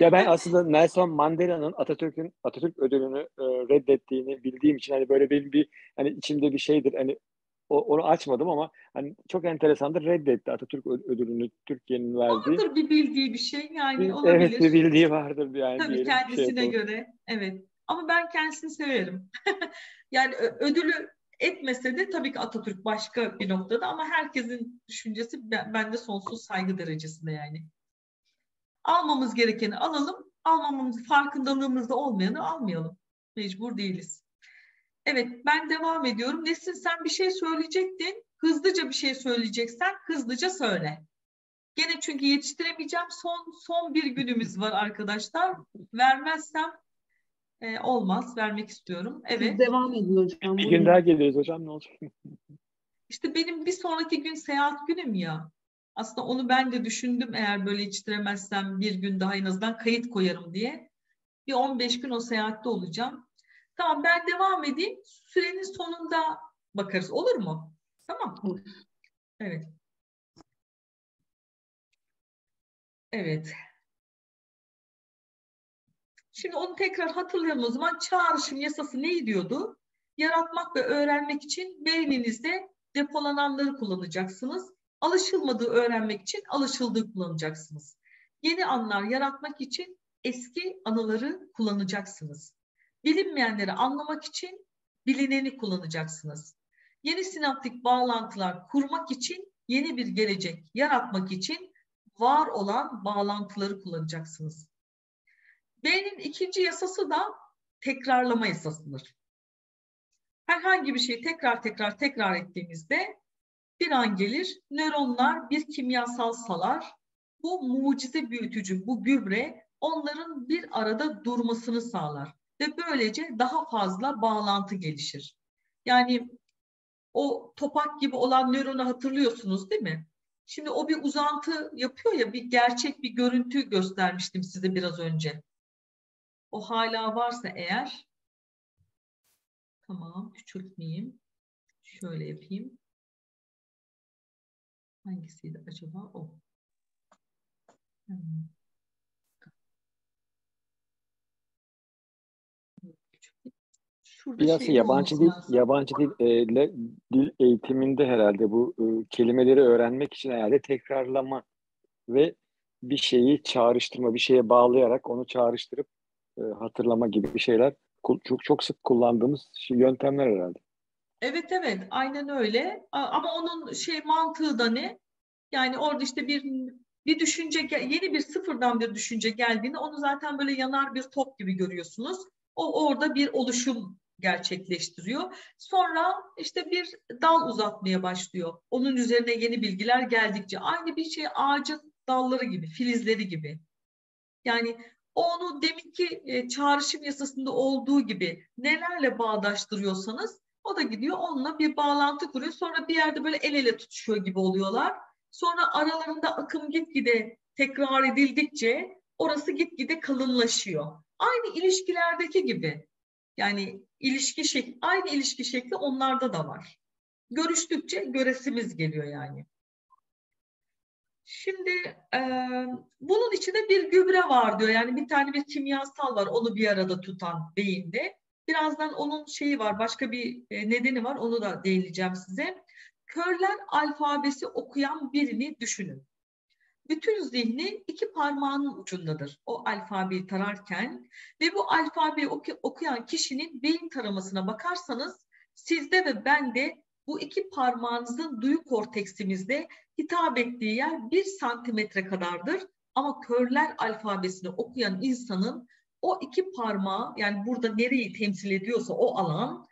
ya ben aslında Nelson Mandela'nın Atatürk'ün Atatürk ödülünü e, reddettiğini bildiğim için hani böyle benim bir hani içimde bir şeydir hani o, onu açmadım ama hani çok enteresandır reddetti Atatürk ödülünü Türkiye'nin verdiği. Vardır bir bildiği bir şey yani olabilir. Evet bir bildiği vardır yani. Tabii diyelim, kendisine şey göre evet ama ben kendisini severim. yani ödülü etmese de tabii ki Atatürk başka bir noktada ama herkesin düşüncesi bende sonsuz saygı derecesinde yani. Almamız gerekeni alalım, almamamız farkındalığımızda olmayanı almayalım. Mecbur değiliz. Evet ben devam ediyorum. Nesin sen bir şey söyleyecektin. Hızlıca bir şey söyleyeceksen hızlıca söyle. Gene çünkü yetiştiremeyeceğim. Son son bir günümüz var arkadaşlar. Vermezsem e, olmaz. Vermek istiyorum. Evet. Siz devam edin hocam. Bir gün daha geliyoruz hocam ne olacak? İşte benim bir sonraki gün seyahat günüm ya. Aslında onu ben de düşündüm eğer böyle yetiştiremezsem bir gün daha en azından kayıt koyarım diye. Bir 15 gün o seyahatte olacağım. Tamam ben devam edeyim. Sürenin sonunda bakarız. Olur mu? Tamam. Evet. Evet. Şimdi onu tekrar hatırlayalım o zaman. Çağrışım yasası ne diyordu? Yaratmak ve öğrenmek için beyninizde depolananları kullanacaksınız. Alışılmadığı öğrenmek için alışıldığı kullanacaksınız. Yeni anlar yaratmak için eski anıları kullanacaksınız. Bilinmeyenleri anlamak için bilineni kullanacaksınız. Yeni sinaptik bağlantılar kurmak için yeni bir gelecek yaratmak için var olan bağlantıları kullanacaksınız. Beynin ikinci yasası da tekrarlama yasasıdır. Herhangi bir şeyi tekrar tekrar tekrar ettiğimizde bir an gelir nöronlar bir kimyasal salar. Bu mucize büyütücü, bu gübre onların bir arada durmasını sağlar ve böylece daha fazla bağlantı gelişir. Yani o topak gibi olan nöronu hatırlıyorsunuz değil mi? Şimdi o bir uzantı yapıyor ya bir gerçek bir görüntü göstermiştim size biraz önce. O hala varsa eğer tamam küçültmeyeyim. Şöyle yapayım. Hangisiydi acaba o? Hmm. Şurada Biraz şey yabancı dil, yabancı dil, e, dil eğitiminde herhalde bu e, kelimeleri öğrenmek için herhalde tekrarlama ve bir şeyi çağrıştırma, bir şeye bağlayarak onu çağrıştırıp e, hatırlama gibi bir şeyler çok çok sık kullandığımız yöntemler herhalde. Evet evet aynen öyle ama onun şey mantığı da ne? Yani orada işte bir bir düşünce yeni bir sıfırdan bir düşünce geldiğinde onu zaten böyle yanar bir top gibi görüyorsunuz. O orada bir oluşum gerçekleştiriyor. Sonra işte bir dal uzatmaya başlıyor. Onun üzerine yeni bilgiler geldikçe aynı bir şey ağacın dalları gibi, filizleri gibi. Yani onu deminki e, çağrışım yasasında olduğu gibi nelerle bağdaştırıyorsanız o da gidiyor onunla bir bağlantı kuruyor. Sonra bir yerde böyle el ele tutuşuyor gibi oluyorlar. Sonra aralarında akım gitgide tekrar edildikçe orası gitgide kalınlaşıyor. Aynı ilişkilerdeki gibi. Yani ilişki şekli, aynı ilişki şekli onlarda da var. Görüştükçe göresimiz geliyor yani. Şimdi e, bunun içinde bir gübre var diyor. Yani bir tane bir kimyasal var onu bir arada tutan beyinde. Birazdan onun şeyi var, başka bir e, nedeni var. Onu da değineceğim size. Körler alfabesi okuyan birini düşünün. Bütün zihni iki parmağının ucundadır o alfabeyi tararken ve bu alfabeyi oku okuyan kişinin beyin taramasına bakarsanız sizde ve bende bu iki parmağınızın duyu korteksimizde hitap ettiği yer bir santimetre kadardır. Ama körler alfabesini okuyan insanın o iki parmağı yani burada nereyi temsil ediyorsa o alan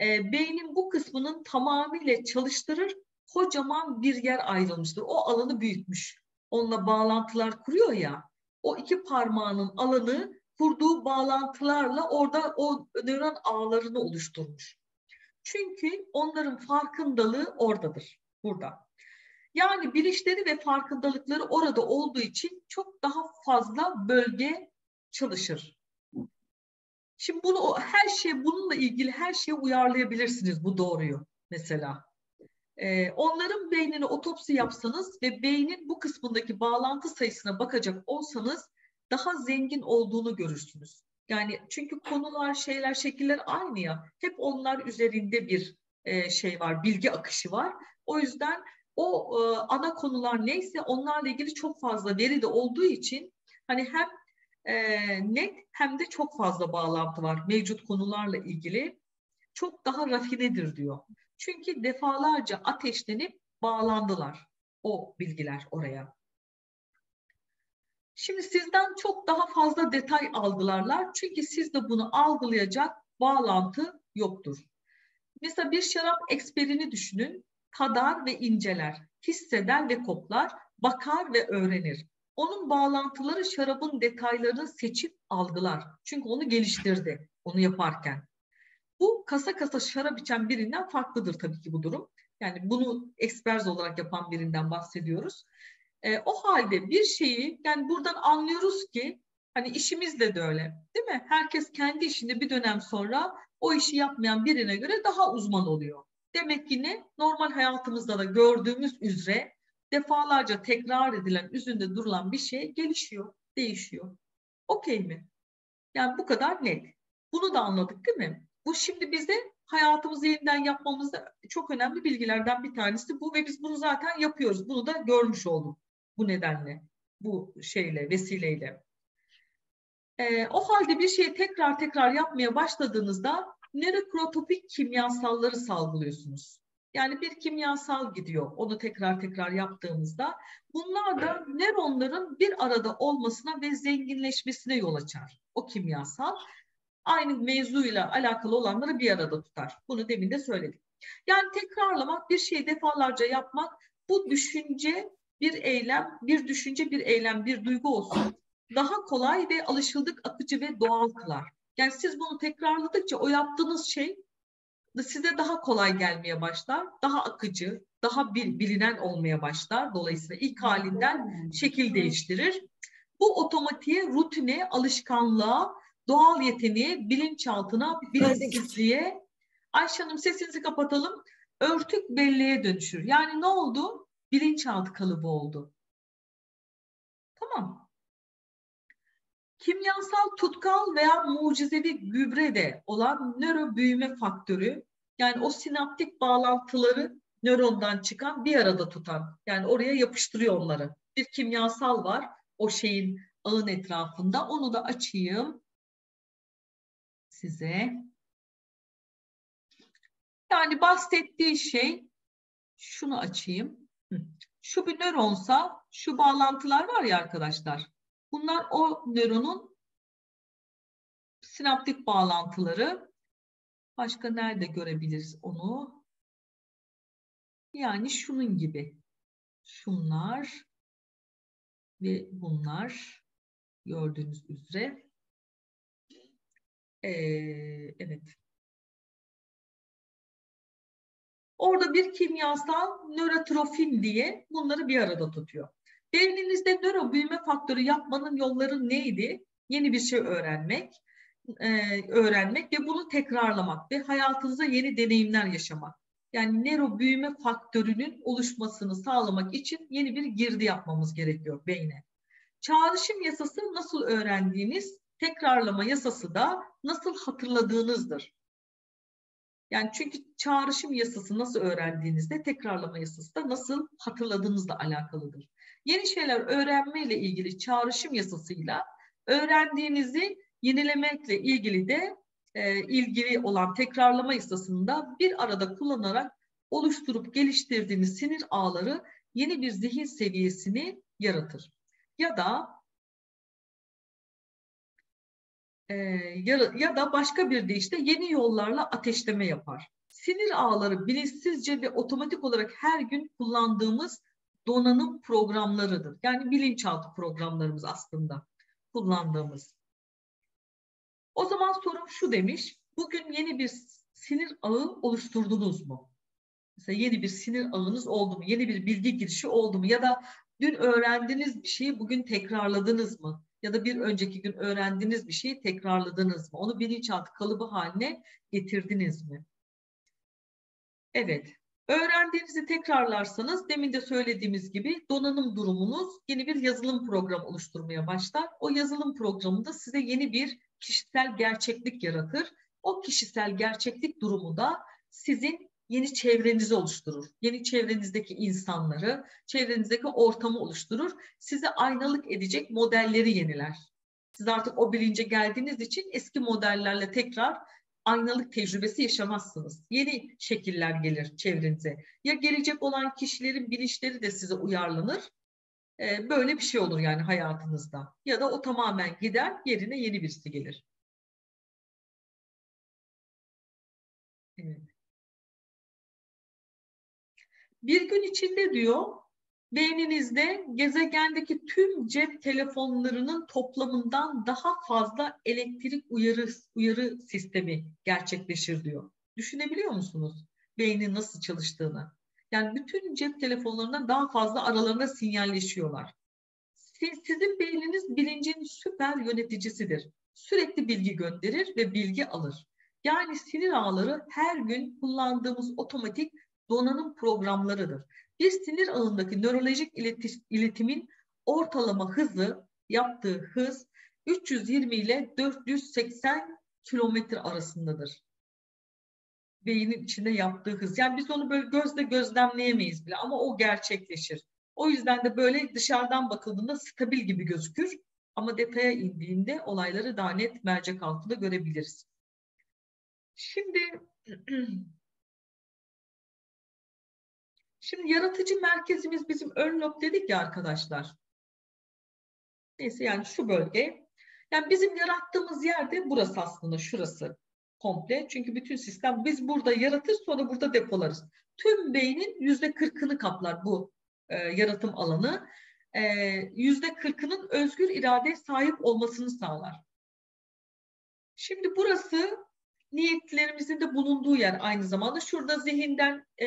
e, beynin bu kısmının tamamıyla çalıştırır. Kocaman bir yer ayrılmıştır. O alanı büyütmüş. Onunla bağlantılar kuruyor ya. O iki parmağının alanı kurduğu bağlantılarla orada o nöron ağlarını oluşturmuş. Çünkü onların farkındalığı oradadır, burada. Yani bilinçleri ve farkındalıkları orada olduğu için çok daha fazla bölge çalışır. Şimdi bunu her şey bununla ilgili her şeye uyarlayabilirsiniz bu doğruyu mesela. Ee, onların beynini otopsi yapsanız ve beynin bu kısmındaki bağlantı sayısına bakacak olsanız daha zengin olduğunu görürsünüz. Yani çünkü konular, şeyler, şekiller aynı ya. Hep onlar üzerinde bir e, şey var, bilgi akışı var. O yüzden o e, ana konular neyse onlarla ilgili çok fazla veri de olduğu için hani hem e, net hem de çok fazla bağlantı var mevcut konularla ilgili. Çok daha rafinedir diyor. Çünkü defalarca ateşlenip bağlandılar o bilgiler oraya. Şimdi sizden çok daha fazla detay algılarlar. Çünkü sizde bunu algılayacak bağlantı yoktur. Mesela bir şarap eksperini düşünün. Tadar ve inceler, hisseder ve koklar, bakar ve öğrenir. Onun bağlantıları şarabın detaylarını seçip algılar. Çünkü onu geliştirdi onu yaparken. Bu kasa kasa şarap içen birinden farklıdır tabii ki bu durum. Yani bunu eksperz olarak yapan birinden bahsediyoruz. E, o halde bir şeyi yani buradan anlıyoruz ki hani işimizde de öyle değil mi? Herkes kendi işinde bir dönem sonra o işi yapmayan birine göre daha uzman oluyor. Demek ki ne? Normal hayatımızda da gördüğümüz üzere defalarca tekrar edilen, üzerinde durulan bir şey gelişiyor, değişiyor. Okey mi? Yani bu kadar net. Bunu da anladık değil mi? Bu şimdi bize hayatımızı yeniden yapmamızda çok önemli bilgilerden bir tanesi bu ve biz bunu zaten yapıyoruz. Bunu da görmüş olduk bu nedenle, bu şeyle, vesileyle. Ee, o halde bir şeyi tekrar tekrar yapmaya başladığınızda nörokrotopik kimyasalları salgılıyorsunuz. Yani bir kimyasal gidiyor onu tekrar tekrar yaptığımızda. Bunlar da nöronların bir arada olmasına ve zenginleşmesine yol açar. O kimyasal aynı mevzuyla alakalı olanları bir arada tutar. Bunu demin de söyledik. Yani tekrarlamak, bir şeyi defalarca yapmak bu düşünce bir eylem, bir düşünce, bir eylem, bir duygu olsun. Daha kolay ve alışıldık, akıcı ve doğal kılar. Yani siz bunu tekrarladıkça o yaptığınız şey size daha kolay gelmeye başlar, daha akıcı, daha bir, bilinen olmaya başlar. Dolayısıyla ilk halinden şekil değiştirir. Bu otomatiğe, rutine, alışkanlığa, doğal yeteneğe, bilinçaltına, bilinçsizliğe, Ayşe Hanım sesinizi kapatalım, örtük belleğe dönüşür. Yani ne oldu? Bilinçaltı kalıbı oldu. Tamam. Kimyasal tutkal veya mucizevi gübre de olan nöro büyüme faktörü yani o sinaptik bağlantıları nörondan çıkan bir arada tutan yani oraya yapıştırıyor onları. Bir kimyasal var o şeyin ağın etrafında onu da açayım size. Yani bahsettiği şey şunu açayım. Şu bir nöronsa şu bağlantılar var ya arkadaşlar. Bunlar o nöronun sinaptik bağlantıları. Başka nerede görebiliriz onu? Yani şunun gibi. Şunlar ve bunlar gördüğünüz üzere. Ee, evet. Orada bir kimyasal nörotrofin diye bunları bir arada tutuyor. Beyninizde nöro büyüme faktörü yapmanın yolları neydi? Yeni bir şey öğrenmek, e, öğrenmek ve bunu tekrarlamak ve hayatınızda yeni deneyimler yaşamak. Yani nöro büyüme faktörünün oluşmasını sağlamak için yeni bir girdi yapmamız gerekiyor beyne. Çağrışım yasası nasıl öğrendiğiniz, tekrarlama yasası da nasıl hatırladığınızdır. Yani çünkü çağrışım yasası nasıl öğrendiğinizde tekrarlama yasası da nasıl hatırladığınızla alakalıdır. Yeni şeyler öğrenmeyle ilgili çağrışım yasasıyla öğrendiğinizi yenilemekle ilgili de e, ilgili olan tekrarlama yasasında bir arada kullanarak oluşturup geliştirdiğiniz sinir ağları yeni bir zihin seviyesini yaratır. Ya da e, ya, ya da başka bir deyişle yeni yollarla ateşleme yapar. Sinir ağları bilinçsizce ve otomatik olarak her gün kullandığımız donanım programlarıdır. Yani bilinçaltı programlarımız aslında kullandığımız. O zaman sorum şu demiş. Bugün yeni bir sinir ağı oluşturdunuz mu? Mesela yeni bir sinir ağınız oldu mu? Yeni bir bilgi girişi oldu mu? Ya da dün öğrendiğiniz bir şeyi bugün tekrarladınız mı? Ya da bir önceki gün öğrendiğiniz bir şeyi tekrarladınız mı? Onu bilinçaltı kalıbı haline getirdiniz mi? Evet. Öğrendiğinizi tekrarlarsanız demin de söylediğimiz gibi donanım durumunuz yeni bir yazılım programı oluşturmaya başlar. O yazılım programında size yeni bir kişisel gerçeklik yaratır. O kişisel gerçeklik durumu da sizin yeni çevrenizi oluşturur. Yeni çevrenizdeki insanları, çevrenizdeki ortamı oluşturur. Size aynalık edecek modelleri yeniler. Siz artık o bilince geldiğiniz için eski modellerle tekrar aynalık tecrübesi yaşamazsınız. Yeni şekiller gelir çevrenize. Ya gelecek olan kişilerin bilinçleri de size uyarlanır. Ee, böyle bir şey olur yani hayatınızda. Ya da o tamamen gider, yerine yeni birisi gelir. Evet. Bir gün içinde diyor beyninizde gezegendeki tüm cep telefonlarının toplamından daha fazla elektrik uyarı uyarı sistemi gerçekleşir diyor. Düşünebiliyor musunuz beynin nasıl çalıştığını? Yani bütün cep telefonlarından daha fazla aralarında sinyalleşiyorlar. Siz, sizin beyniniz bilincin süper yöneticisidir. Sürekli bilgi gönderir ve bilgi alır. Yani sinir ağları her gün kullandığımız otomatik donanım programlarıdır. Bir sinir ağındaki nörolojik iletimin ortalama hızı, yaptığı hız 320 ile 480 kilometre arasındadır. Beynin içinde yaptığı hız. Yani biz onu böyle gözle gözlemleyemeyiz bile ama o gerçekleşir. O yüzden de böyle dışarıdan bakıldığında stabil gibi gözükür. Ama detaya indiğinde olayları daha net mercek altında görebiliriz. Şimdi Şimdi yaratıcı merkezimiz bizim ön lob dedik ya arkadaşlar. Neyse yani şu bölge. Yani bizim yarattığımız yerde burası aslında şurası komple. Çünkü bütün sistem biz burada yaratır sonra burada depolarız. Tüm beynin yüzde kırkını kaplar bu e, yaratım alanı. E, yüzde kırkının özgür iradeye sahip olmasını sağlar. Şimdi burası niyetlerimizin de bulunduğu yer aynı zamanda. Şurada zihinden e,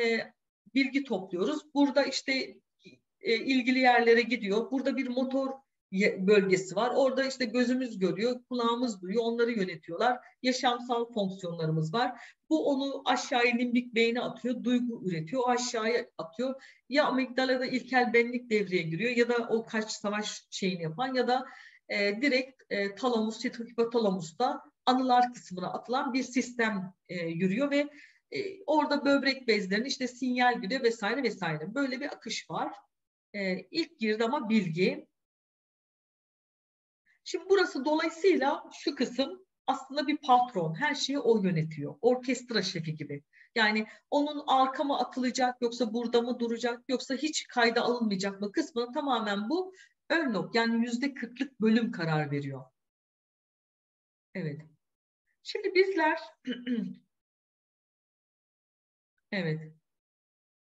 bilgi topluyoruz. Burada işte e, ilgili yerlere gidiyor. Burada bir motor bölgesi var. Orada işte gözümüz görüyor, kulağımız duyuyor, onları yönetiyorlar. Yaşamsal fonksiyonlarımız var. Bu onu aşağıya limbik beyne atıyor, duygu üretiyor, aşağıya atıyor. Ya amigdalada ilkel benlik devreye giriyor ya da o kaç savaş şeyini yapan ya da e, direkt e, talamus, hipotalamusta anılar kısmına atılan bir sistem e, yürüyor ve e, orada böbrek bezlerinin işte sinyal gidiyor vesaire vesaire. Böyle bir akış var. E, ilk girdi ama bilgi. Şimdi burası dolayısıyla şu kısım aslında bir patron. Her şeyi o yönetiyor. Orkestra şefi gibi. Yani onun arka mı atılacak yoksa burada mı duracak yoksa hiç kayda alınmayacak mı kısmını tamamen bu ön lob yani yüzde kırklık bölüm karar veriyor. Evet. Şimdi bizler evet.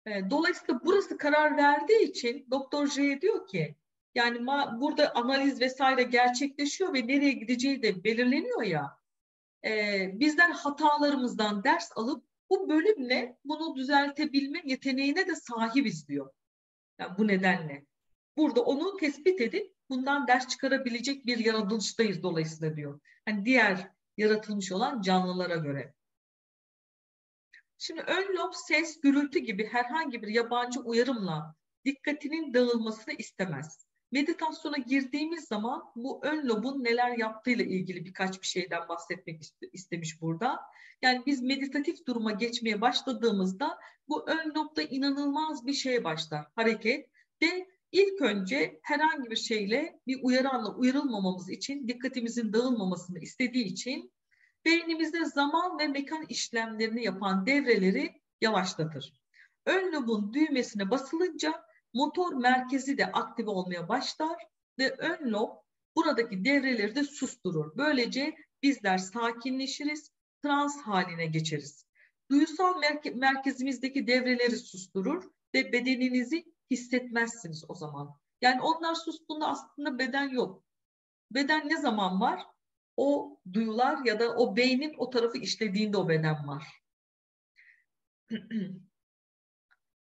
evet. Dolayısıyla burası karar verdiği için Doktor J diyor ki yani ma, burada analiz vesaire gerçekleşiyor ve nereye gideceği de belirleniyor ya. E, bizler hatalarımızdan ders alıp bu bölümle bunu düzeltebilme yeteneğine de sahibiz diyor. Yani bu nedenle. Burada onu tespit edip bundan ders çıkarabilecek bir yaratılıştayız dolayısıyla diyor. Yani diğer yaratılmış olan canlılara göre. Şimdi ön lob ses, gürültü gibi herhangi bir yabancı uyarımla dikkatinin dağılmasını istemez. Meditasyona girdiğimiz zaman bu ön lobun neler yaptığıyla ilgili birkaç bir şeyden bahsetmek istemiş burada. Yani biz meditatif duruma geçmeye başladığımızda bu ön lobda inanılmaz bir şey başlar, hareket ve ilk önce herhangi bir şeyle bir uyaranla uyarılmamamız için dikkatimizin dağılmamasını istediği için beynimizde zaman ve mekan işlemlerini yapan devreleri yavaşlatır. Ön lobun düğmesine basılınca motor merkezi de aktive olmaya başlar ve ön lob buradaki devreleri de susturur. Böylece bizler sakinleşiriz, trans haline geçeriz. Duyusal merke merkezimizdeki devreleri susturur ve bedeninizi hissetmezsiniz o zaman. Yani onlar sustuğunda aslında beden yok. Beden ne zaman var? O duyular ya da o beynin o tarafı işlediğinde o beden var.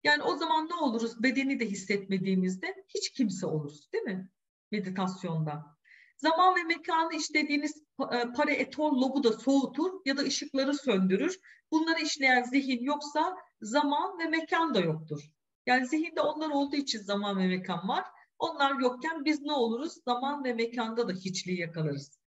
Yani o zaman ne oluruz? Bedeni de hissetmediğimizde hiç kimse oluruz değil mi? Meditasyonda. Zaman ve mekanı işlediğiniz e, pareetol lobu da soğutur ya da ışıkları söndürür. Bunları işleyen zihin yoksa zaman ve mekan da yoktur. Yani zihinde onlar olduğu için zaman ve mekan var. Onlar yokken biz ne oluruz? Zaman ve mekanda da hiçliği yakalarız.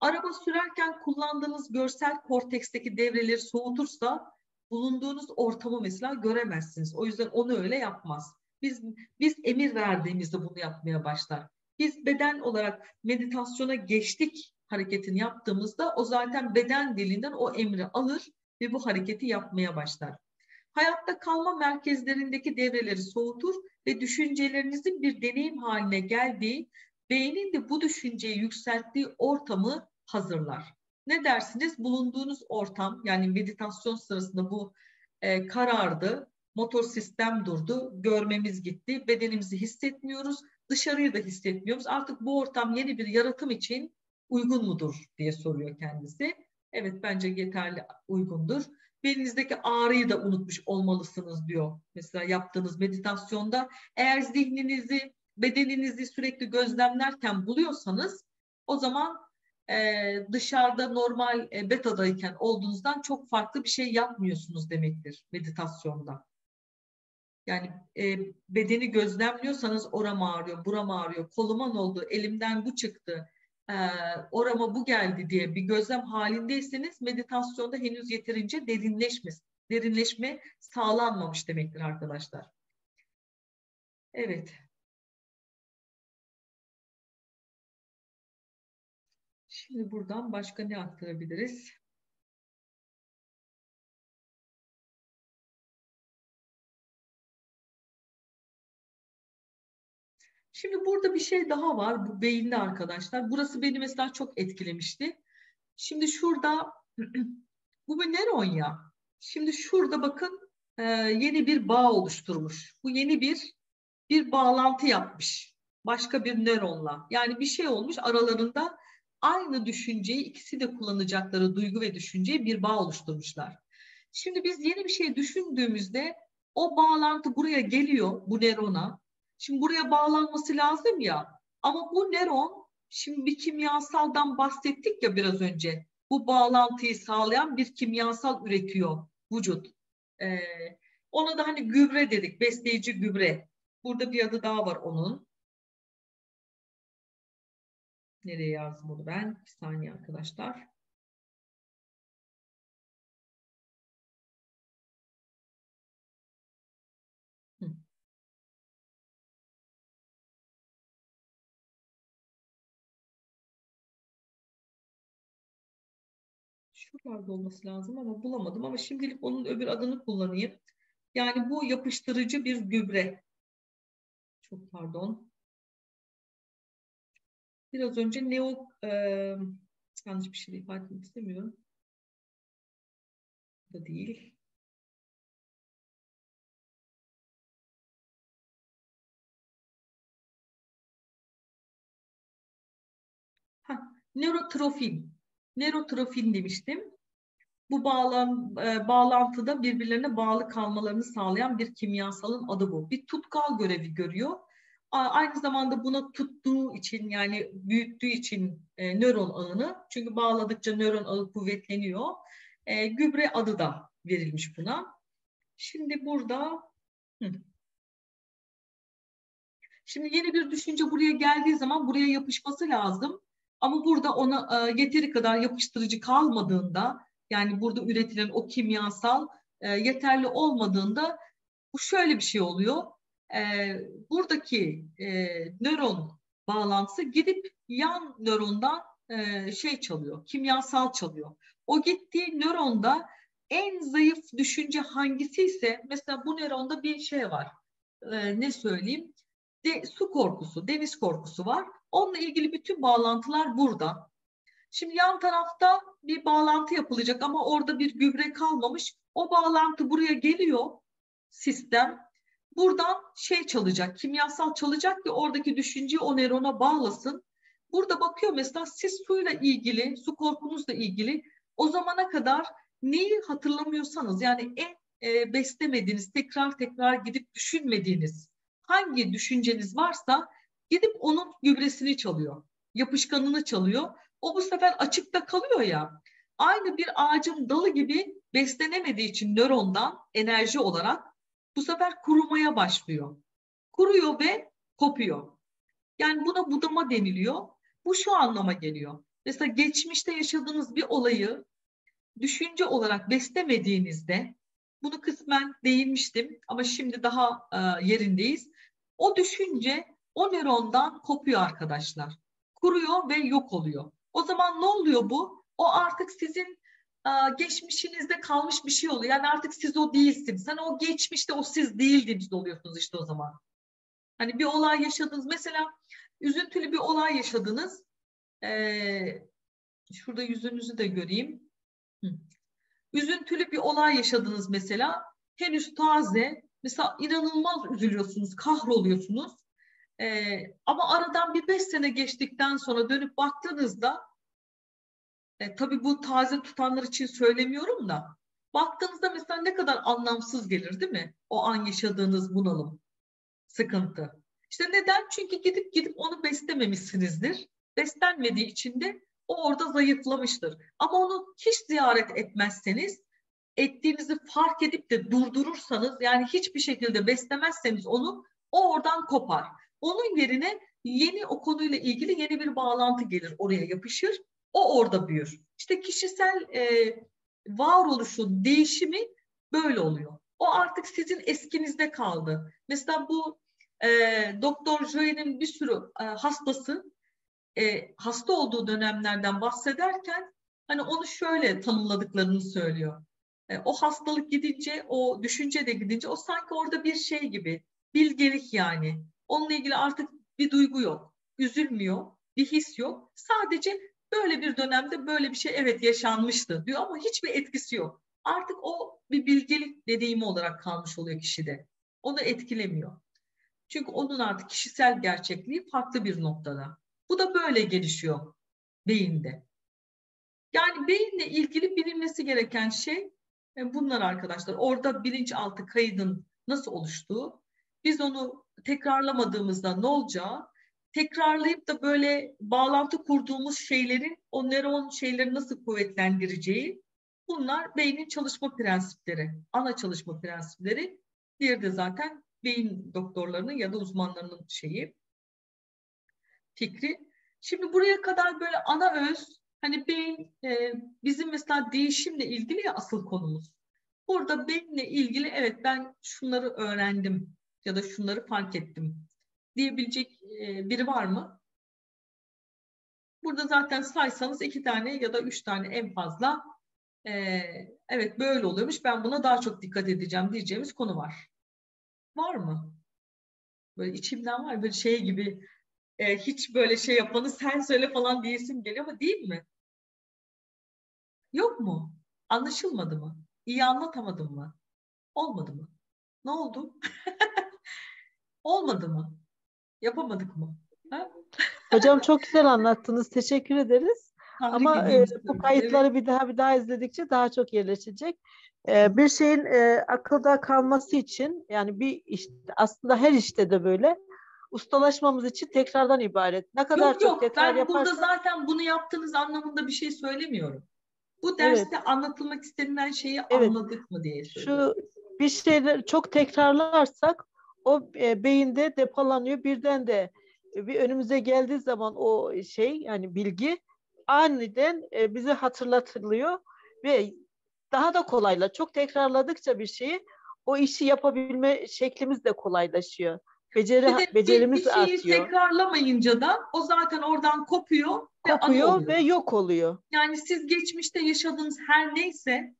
Araba sürerken kullandığınız görsel korteksteki devreleri soğutursa bulunduğunuz ortamı mesela göremezsiniz. O yüzden onu öyle yapmaz. Biz biz emir verdiğimizde bunu yapmaya başlar. Biz beden olarak meditasyona geçtik hareketini yaptığımızda o zaten beden dilinden o emri alır ve bu hareketi yapmaya başlar. Hayatta kalma merkezlerindeki devreleri soğutur ve düşüncelerinizin bir deneyim haline geldiği, beynin de bu düşünceyi yükselttiği ortamı hazırlar. Ne dersiniz? Bulunduğunuz ortam yani meditasyon sırasında bu e, karardı, motor sistem durdu, görmemiz gitti, bedenimizi hissetmiyoruz, dışarıyı da hissetmiyoruz. Artık bu ortam yeni bir yaratım için uygun mudur diye soruyor kendisi. Evet bence yeterli uygundur. Belinizdeki ağrıyı da unutmuş olmalısınız diyor. Mesela yaptığınız meditasyonda eğer zihninizi, bedeninizi sürekli gözlemlerken buluyorsanız o zaman e, dışarıda normal e, betadayken olduğunuzdan çok farklı bir şey yapmıyorsunuz demektir meditasyonda. Yani e, bedeni gözlemliyorsanız oram ağrıyor, buram ağrıyor, koluma ne oldu, elimden bu çıktı, e, orama bu geldi diye bir gözlem halindeyseniz meditasyonda henüz yeterince derinleşme, derinleşme sağlanmamış demektir arkadaşlar. Evet. Şimdi buradan başka ne aktarabiliriz? Şimdi burada bir şey daha var bu beyinde arkadaşlar. Burası beni mesela çok etkilemişti. Şimdi şurada bu bir nöron ya. Şimdi şurada bakın e, yeni bir bağ oluşturmuş. Bu yeni bir bir bağlantı yapmış. Başka bir nöronla. Yani bir şey olmuş aralarında aynı düşünceyi ikisi de kullanacakları duygu ve düşünceyi bir bağ oluşturmuşlar. Şimdi biz yeni bir şey düşündüğümüzde o bağlantı buraya geliyor bu nörona. Şimdi buraya bağlanması lazım ya. Ama bu nöron şimdi bir kimyasaldan bahsettik ya biraz önce. Bu bağlantıyı sağlayan bir kimyasal üretiyor vücut. Ee, ona da hani gübre dedik, besleyici gübre. Burada bir adı daha var onun. Nereye yazdım bunu ben? Bir saniye arkadaşlar. Şuralarda olması lazım ama bulamadım ama şimdilik onun öbür adını kullanayım. Yani bu yapıştırıcı bir gübre. Çok pardon. Biraz önce neo e, yanlış bir şey ifade etmek istemiyorum. Da değil. Ha, nörotrofin. Nörotrofin demiştim. Bu bağlan, e, bağlantıda birbirlerine bağlı kalmalarını sağlayan bir kimyasalın adı bu. Bir tutkal görevi görüyor. Aynı zamanda buna tuttuğu için yani büyüttüğü için e, nöron ağını çünkü bağladıkça nöron ağı kuvvetleniyor. E, gübre adı da verilmiş buna. Şimdi burada hı. Şimdi yeni bir düşünce buraya geldiği zaman buraya yapışması lazım. Ama burada ona e, yeteri kadar yapıştırıcı kalmadığında yani burada üretilen o kimyasal e, yeterli olmadığında bu şöyle bir şey oluyor. E, buradaki e, nöron bağlantısı gidip yan nörondan e, şey çalıyor, kimyasal çalıyor. O gittiği nöronda en zayıf düşünce hangisi ise mesela bu nöronda bir şey var. E, ne söyleyeyim? De, su korkusu, deniz korkusu var. Onunla ilgili bütün bağlantılar burada. Şimdi yan tarafta bir bağlantı yapılacak ama orada bir gübre kalmamış. O bağlantı buraya geliyor sistem. Buradan şey çalacak, kimyasal çalacak ki oradaki düşünceyi o nörona bağlasın. Burada bakıyor mesela siz suyla ilgili, su korkunuzla ilgili o zamana kadar neyi hatırlamıyorsanız yani en e, beslemediğiniz, tekrar tekrar gidip düşünmediğiniz hangi düşünceniz varsa gidip onun gübresini çalıyor. Yapışkanını çalıyor. O bu sefer açıkta kalıyor ya. Aynı bir ağacın dalı gibi beslenemediği için nörondan enerji olarak bu sefer kurumaya başlıyor. Kuruyor ve kopuyor. Yani buna budama deniliyor. Bu şu anlama geliyor. Mesela geçmişte yaşadığınız bir olayı düşünce olarak beslemediğinizde bunu kısmen değinmiştim ama şimdi daha e, yerindeyiz. O düşünce o nörondan kopuyor arkadaşlar. Kuruyor ve yok oluyor. O zaman ne oluyor bu? O artık sizin geçmişinizde kalmış bir şey oluyor. Yani artık siz o değilsiniz. Hani o geçmişte o siz değildiniz oluyorsunuz işte o zaman. Hani bir olay yaşadınız. Mesela üzüntülü bir olay yaşadınız. Ee, şurada yüzünüzü de göreyim. Hı. Üzüntülü bir olay yaşadınız mesela. Henüz taze. Mesela inanılmaz üzülüyorsunuz, kahroluyorsunuz. Ee, ama aradan bir beş sene geçtikten sonra dönüp baktığınızda e, tabii bu taze tutanlar için söylemiyorum da baktığınızda mesela ne kadar anlamsız gelir değil mi? O an yaşadığınız bunalım, sıkıntı. İşte neden? Çünkü gidip gidip onu beslememişsinizdir. Beslenmediği için de o orada zayıflamıştır. Ama onu hiç ziyaret etmezseniz, ettiğinizi fark edip de durdurursanız, yani hiçbir şekilde beslemezseniz onu, o oradan kopar. Onun yerine yeni o konuyla ilgili yeni bir bağlantı gelir, oraya yapışır. O orada büyür. İşte kişisel e, varoluşun değişimi böyle oluyor. O artık sizin eskinizde kaldı. Mesela bu e, Doktor Joy'nin bir sürü e, hastası e, hasta olduğu dönemlerden bahsederken hani onu şöyle tanımladıklarını söylüyor. E, o hastalık gidince, o düşünce de gidince o sanki orada bir şey gibi, bilgelik yani. Onunla ilgili artık bir duygu yok, üzülmüyor, bir his yok. Sadece böyle bir dönemde böyle bir şey evet yaşanmıştı diyor ama hiçbir etkisi yok. Artık o bir bilgelik dediğimi olarak kalmış oluyor kişide. Onu etkilemiyor. Çünkü onun artık kişisel gerçekliği farklı bir noktada. Bu da böyle gelişiyor beyinde. Yani beyinle ilgili bilinmesi gereken şey e, bunlar arkadaşlar. Orada bilinçaltı kaydın nasıl oluştuğu, biz onu tekrarlamadığımızda ne olacağı, tekrarlayıp da böyle bağlantı kurduğumuz şeylerin o nöron şeyleri nasıl kuvvetlendireceği bunlar beynin çalışma prensipleri, ana çalışma prensipleri. Diğeri de zaten beyin doktorlarının ya da uzmanlarının şeyi, fikri. Şimdi buraya kadar böyle ana öz hani beyin e, bizim mesela değişimle ilgili ya asıl konumuz. Burada beyinle ilgili evet ben şunları öğrendim ya da şunları fark ettim diyebilecek e, biri var mı? Burada zaten saysanız iki tane ya da üç tane en fazla e, evet böyle oluyormuş ben buna daha çok dikkat edeceğim diyeceğimiz konu var. Var mı? Böyle içimden var böyle şey gibi e, hiç böyle şey yapanı sen söyle falan diyesim geliyor ama değil mi? Yok mu? Anlaşılmadı mı? İyi anlatamadım mı? Olmadı mı? Ne oldu? Olmadı mı? Yapamadık mı? Ha? Hocam çok güzel anlattınız. Teşekkür ederiz. Ama e, bu kayıtları evet. bir daha bir daha izledikçe daha çok yerleşecek. E, bir şeyin e, akılda kalması için yani bir işte aslında her işte de böyle ustalaşmamız için tekrardan ibaret. Ne kadar yok, çok yok, tekrar ben yaparsak... burada zaten bunu yaptığınız anlamında bir şey söylemiyorum. Bu derste evet. anlatılmak istenilen şeyi evet. anladık mı diye söylüyorum. Şu bir şeyler çok tekrarlarsak o e, beyinde depolanıyor. Birden de e, bir önümüze geldiği zaman o şey yani bilgi aniden e, bize hatırlatılıyor ve daha da kolayla çok tekrarladıkça bir şeyi o işi yapabilme şeklimiz de kolaylaşıyor. Beceri bir de, becerimiz bir, bir şeyi artıyor. tekrarlamayınca da o zaten oradan kopuyor, kopuyor ve, ve yok oluyor. Yani siz geçmişte yaşadığınız her neyse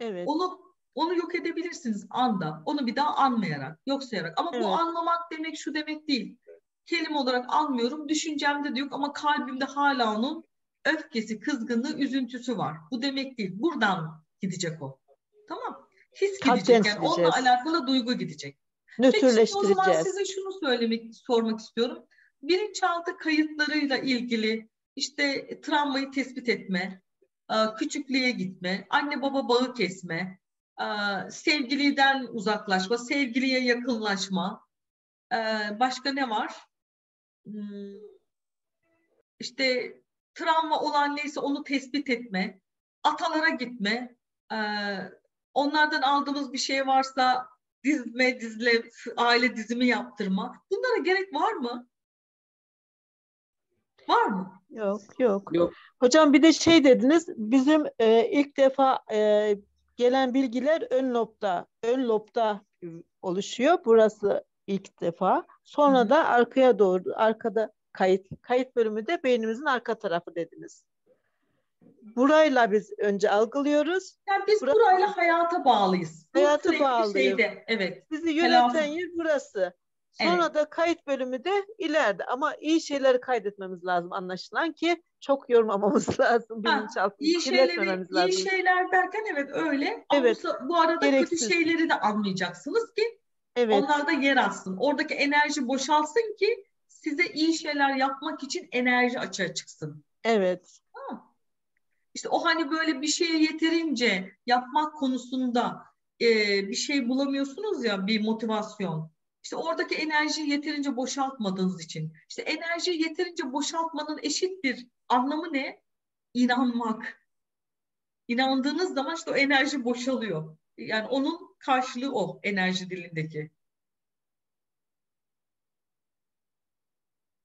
evet. onu onu yok edebilirsiniz anda. Onu bir daha anmayarak, yok sayarak. Ama evet. bu anlamak demek şu demek değil. Kelime olarak anmıyorum, düşüncemde de yok ama kalbimde hala onun öfkesi, kızgınlığı, üzüntüsü var. Bu demek değil. Buradan gidecek o. Tamam. His gidecek. Yani onunla alakalı duygu gidecek. Nötrleştireceğiz. Peki o zaman size şunu söylemek, sormak istiyorum. Bilinçaltı kayıtlarıyla ilgili işte travmayı tespit etme, küçüklüğe gitme, anne baba bağı kesme, sevgiliden uzaklaşma, sevgiliye yakınlaşma, başka ne var? Hmm, işte travma olan neyse onu tespit etme, atalara gitme, onlardan aldığımız bir şey varsa dizme, dizle, aile dizimi yaptırma. Bunlara gerek var mı? Var mı? Yok, yok. Yok. Hocam bir de şey dediniz, bizim e, ilk defa e, gelen bilgiler ön lobda, ön lobda oluşuyor. Burası ilk defa. Sonra Hı-hı. da arkaya doğru, arkada kayıt. Kayıt bölümü de beynimizin arka tarafı dediniz. Burayla biz önce algılıyoruz. Yani biz Bura... burayla hayata bağlıyız. Hayata bağlıyız. Şeyde, evet. Bizi yöneten Telafi. yer burası. Sonra evet. da kayıt bölümü de ileride. Ama iyi şeyleri kaydetmemiz lazım anlaşılan ki çok yormamamız lazım. Bilinçaltı iyi şeyleri, lazım. İyi şeyler derken evet öyle. Evet. Ama bu arada Gereksiz. kötü şeyleri de anlayacaksınız ki evet. onlar da yer alsın. Oradaki enerji boşalsın ki size iyi şeyler yapmak için enerji açığa çıksın. Evet. İşte o hani böyle bir şeye yeterince yapmak konusunda e, bir şey bulamıyorsunuz ya bir motivasyon. İşte oradaki enerjiyi yeterince boşaltmadığınız için. İşte enerjiyi yeterince boşaltmanın eşit bir anlamı ne? İnanmak. İnandığınız zaman işte o enerji boşalıyor. Yani onun karşılığı o enerji dilindeki.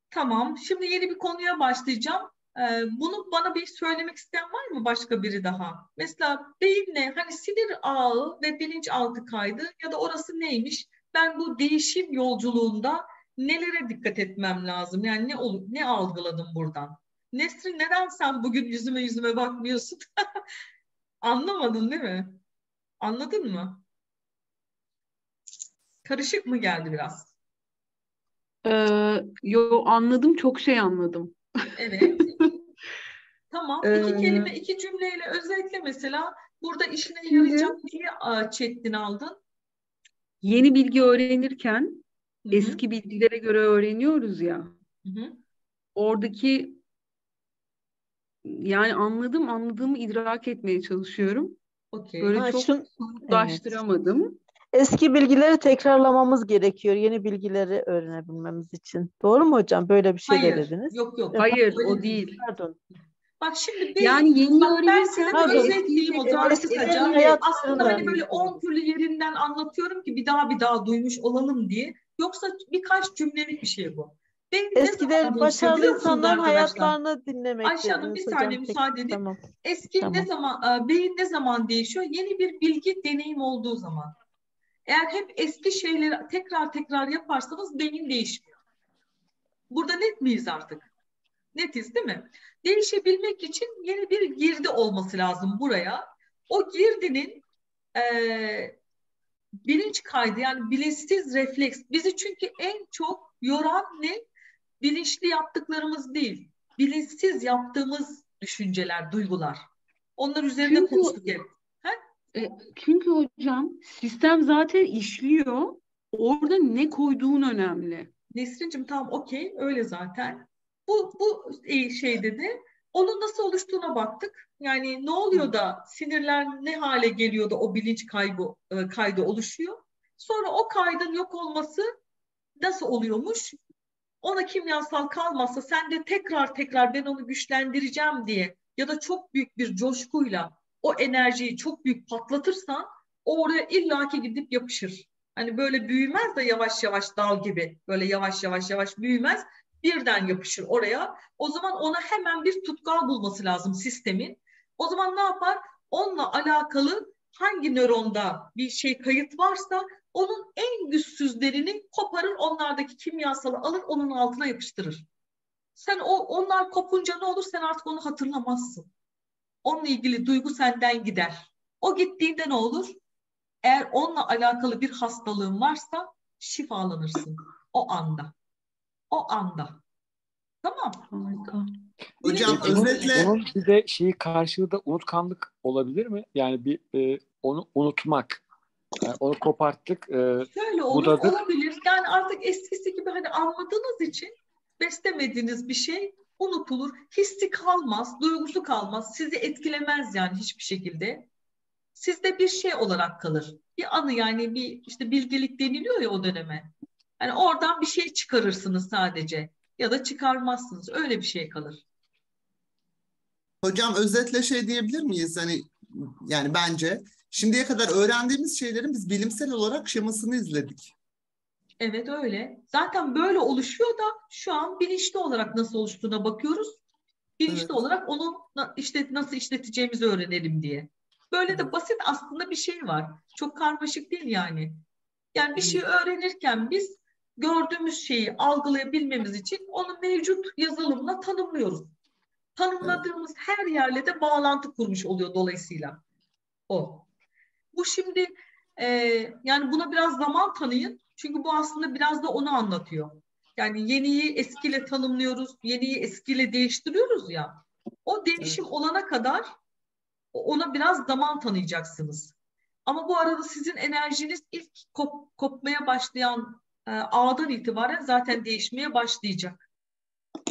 Tamam. Şimdi yeni bir konuya başlayacağım. Ee, bunu bana bir söylemek isteyen var mı başka biri daha? Mesela beyinle hani sinir ağı ve bilinçaltı kaydı ya da orası neymiş? Ben bu değişim yolculuğunda nelere dikkat etmem lazım? Yani ne olup ne algıladım buradan? Nesrin neden sen bugün yüzüme yüzüme bakmıyorsun? Anlamadın değil mi? Anladın mı? Karışık mı geldi biraz? Ee, yo anladım çok şey anladım. Evet. tamam. Ee, iki kelime, iki cümleyle özellikle mesela burada işine yarayacak neyi çektin aldın? Yeni bilgi öğrenirken Hı-hı. eski bilgilere göre öğreniyoruz ya. Hı-hı. Oradaki yani anladım, anladığımı idrak etmeye çalışıyorum. Okay. Böyle ha, çok şun... somutlaştıramadım. Evet. Eski bilgileri tekrarlamamız gerekiyor yeni bilgileri öğrenebilmemiz için. Doğru mu hocam? Böyle bir şey Hayır, de dediniz. Yok yok. Hayır o değil. Pardon. Bak şimdi biz, yani yeni bak ben size bir özetleyeyim o zaman kısaca. Aslında hani böyle on türlü yerinden anlatıyorum ki bir daha bir daha duymuş olalım diye. Yoksa birkaç cümlelik bir şey bu. Beyin Eskiden başarılı insanların hayatlarını dinlemek. Ayşe Hanım bir saniye müsaade edin. Tamam. Eski tamam. ne zaman, e, beyin ne zaman değişiyor? Yeni bir bilgi, deneyim olduğu zaman. Eğer hep eski şeyleri tekrar tekrar yaparsanız beyin değişmiyor. Burada net miyiz artık? Netiz değil mi? Değişebilmek için yeni bir girdi olması lazım buraya. O girdinin e, bilinç kaydı yani bilinçsiz refleks. Bizi çünkü en çok yoran ne? Bilinçli yaptıklarımız değil. Bilinçsiz yaptığımız düşünceler, duygular. Onlar üzerinde çünkü, konuştuk hep. E, çünkü hocam sistem zaten işliyor. Orada ne koyduğun önemli. Nesrin'cim tamam okey öyle zaten. Bu, bu şey dedi. Onun nasıl oluştuğuna baktık. Yani ne oluyor da sinirler ne hale geliyor da o bilinç kaybı e, kaydı oluşuyor. Sonra o kaydın yok olması nasıl oluyormuş? Ona kimyasal kalmazsa sen de tekrar tekrar ben onu güçlendireceğim diye ya da çok büyük bir coşkuyla o enerjiyi çok büyük patlatırsan o oraya illaki gidip yapışır. Hani böyle büyümez de yavaş yavaş dal gibi böyle yavaş yavaş yavaş büyümez birden yapışır oraya. O zaman ona hemen bir tutkal bulması lazım sistemin. O zaman ne yapar? Onunla alakalı hangi nöronda bir şey kayıt varsa onun en güçsüzlerini koparır, onlardaki kimyasalı alır, onun altına yapıştırır. Sen o onlar kopunca ne olur? Sen artık onu hatırlamazsın. Onunla ilgili duygu senden gider. O gittiğinde ne olur? Eğer onunla alakalı bir hastalığın varsa şifalanırsın o anda. O anda. Tamam. Harika. Hocam özetle... Onun bir de şeyi karşılığı da unutkanlık olabilir mi? Yani bir e, onu unutmak. Yani onu koparttık. E, Şöyle olur, budadık. olabilir. Yani artık eskisi gibi hani anladığınız için beslemediğiniz bir şey unutulur. Hissi kalmaz, duygusu kalmaz. Sizi etkilemez yani hiçbir şekilde. Sizde bir şey olarak kalır. Bir anı yani bir işte bilgelik deniliyor ya o döneme. Yani oradan bir şey çıkarırsınız sadece ya da çıkarmazsınız. Öyle bir şey kalır. Hocam özetle şey diyebilir miyiz? Hani yani bence şimdiye kadar öğrendiğimiz şeylerin biz bilimsel olarak şemasını izledik. Evet öyle. Zaten böyle oluşuyor da şu an bilinçli olarak nasıl oluştuğuna bakıyoruz. Bilinçli evet. olarak onu işte nasıl işleteceğimizi öğrenelim diye. Böyle de basit aslında bir şey var. Çok karmaşık değil yani. Yani bir şey öğrenirken biz gördüğümüz şeyi algılayabilmemiz için onu mevcut yazılımla tanımlıyoruz. Tanımladığımız her yerle de bağlantı kurmuş oluyor dolayısıyla o. Bu şimdi e, yani buna biraz zaman tanıyın. Çünkü bu aslında biraz da onu anlatıyor. Yani yeniyi eskiyle tanımlıyoruz, yeniyi eskiyle değiştiriyoruz ya. O değişim evet. olana kadar ona biraz zaman tanıyacaksınız. Ama bu arada sizin enerjiniz ilk kop, kopmaya başlayan e, A'dan itibaren zaten değişmeye başlayacak.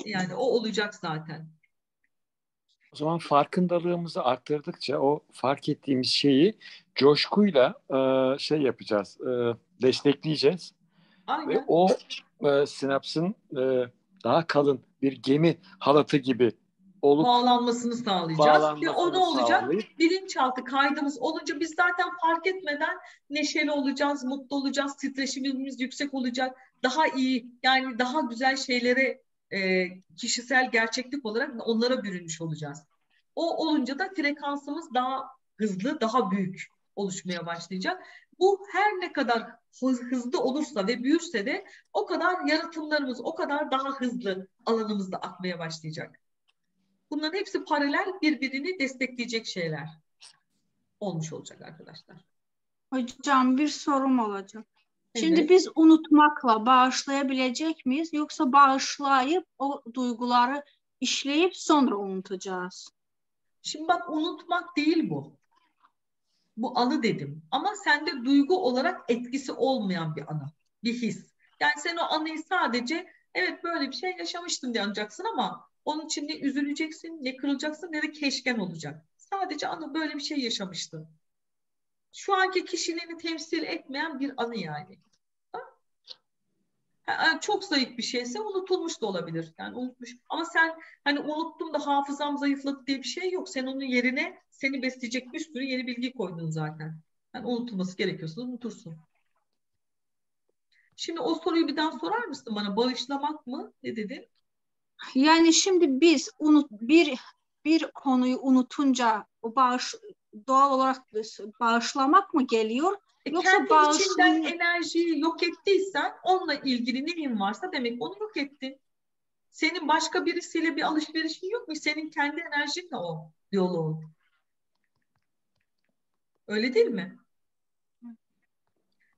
Yani o olacak zaten. O zaman farkındalığımızı arttırdıkça o fark ettiğimiz şeyi coşkuyla e, şey yapacağız, e, destekleyeceğiz. Aynen. Ve o e, sinapsın e, daha kalın bir gemi halatı gibi olup bağlanmasını sağlayacağız. Ve o ne olacak? Sağlayıp, Bilinçaltı kaydımız olunca biz zaten fark etmeden neşeli olacağız, mutlu olacağız, titreşimimiz yüksek olacak. Daha iyi yani daha güzel şeylere e, kişisel gerçeklik olarak onlara bürünmüş olacağız. O olunca da frekansımız daha hızlı, daha büyük oluşmaya başlayacak. Bu her ne kadar hızlı olursa ve büyürse de o kadar yaratımlarımız o kadar daha hızlı alanımızda akmaya başlayacak. Bunların hepsi paralel birbirini destekleyecek şeyler olmuş olacak arkadaşlar. Hocam bir sorum olacak. Evet. Şimdi biz unutmakla bağışlayabilecek miyiz yoksa bağışlayıp o duyguları işleyip sonra unutacağız? Şimdi bak unutmak değil bu. Bu anı dedim. Ama sende duygu olarak etkisi olmayan bir anı, bir his. Yani sen o anıyı sadece evet böyle bir şey yaşamıştım diye anacaksın ama onun için ne üzüleceksin, ne kırılacaksın ne de keşken olacak. Sadece anı böyle bir şey yaşamıştı. Şu anki kişiliğini temsil etmeyen bir anı yani. çok zayıf bir şeyse unutulmuş da olabilir. Yani unutmuş. Ama sen hani unuttum da hafızam zayıfladı diye bir şey yok. Sen onun yerine seni besleyecek bir sürü yeni bilgi koydun zaten. Yani unutulması gerekiyorsa unutursun. Şimdi o soruyu bir daha sorar mısın bana? Bağışlamak mı? Ne dedin? Yani şimdi biz unut bir bir konuyu unutunca o bağış doğal olarak bağışlamak mı geliyor? E Yoksa kendi bağışlı... içinden enerjiyi yok ettiysen onunla ilgili neyin varsa demek onu yok ettin. Senin başka birisiyle bir alışverişin yok mu? Senin kendi enerjinle o yolu. Öyle değil mi?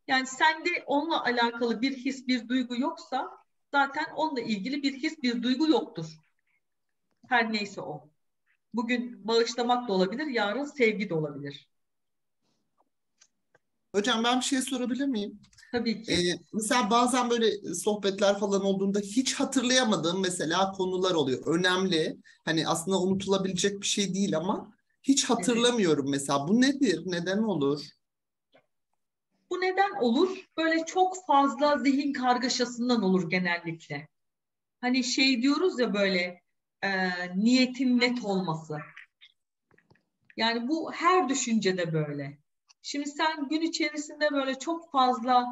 Yani sende onunla alakalı bir his, bir duygu yoksa zaten onunla ilgili bir his, bir duygu yoktur. Her neyse o. Bugün bağışlamak da olabilir, yarın sevgi de olabilir. Hocam ben bir şey sorabilir miyim? Tabii ki. Ee, mesela bazen böyle sohbetler falan olduğunda hiç hatırlayamadığım mesela konular oluyor. Önemli. Hani aslında unutulabilecek bir şey değil ama hiç hatırlamıyorum evet. mesela. Bu nedir? Neden olur? Bu neden olur? Böyle çok fazla zihin kargaşasından olur genellikle. Hani şey diyoruz ya böyle e, niyetin net olması. Yani bu her düşüncede böyle. Şimdi sen gün içerisinde böyle çok fazla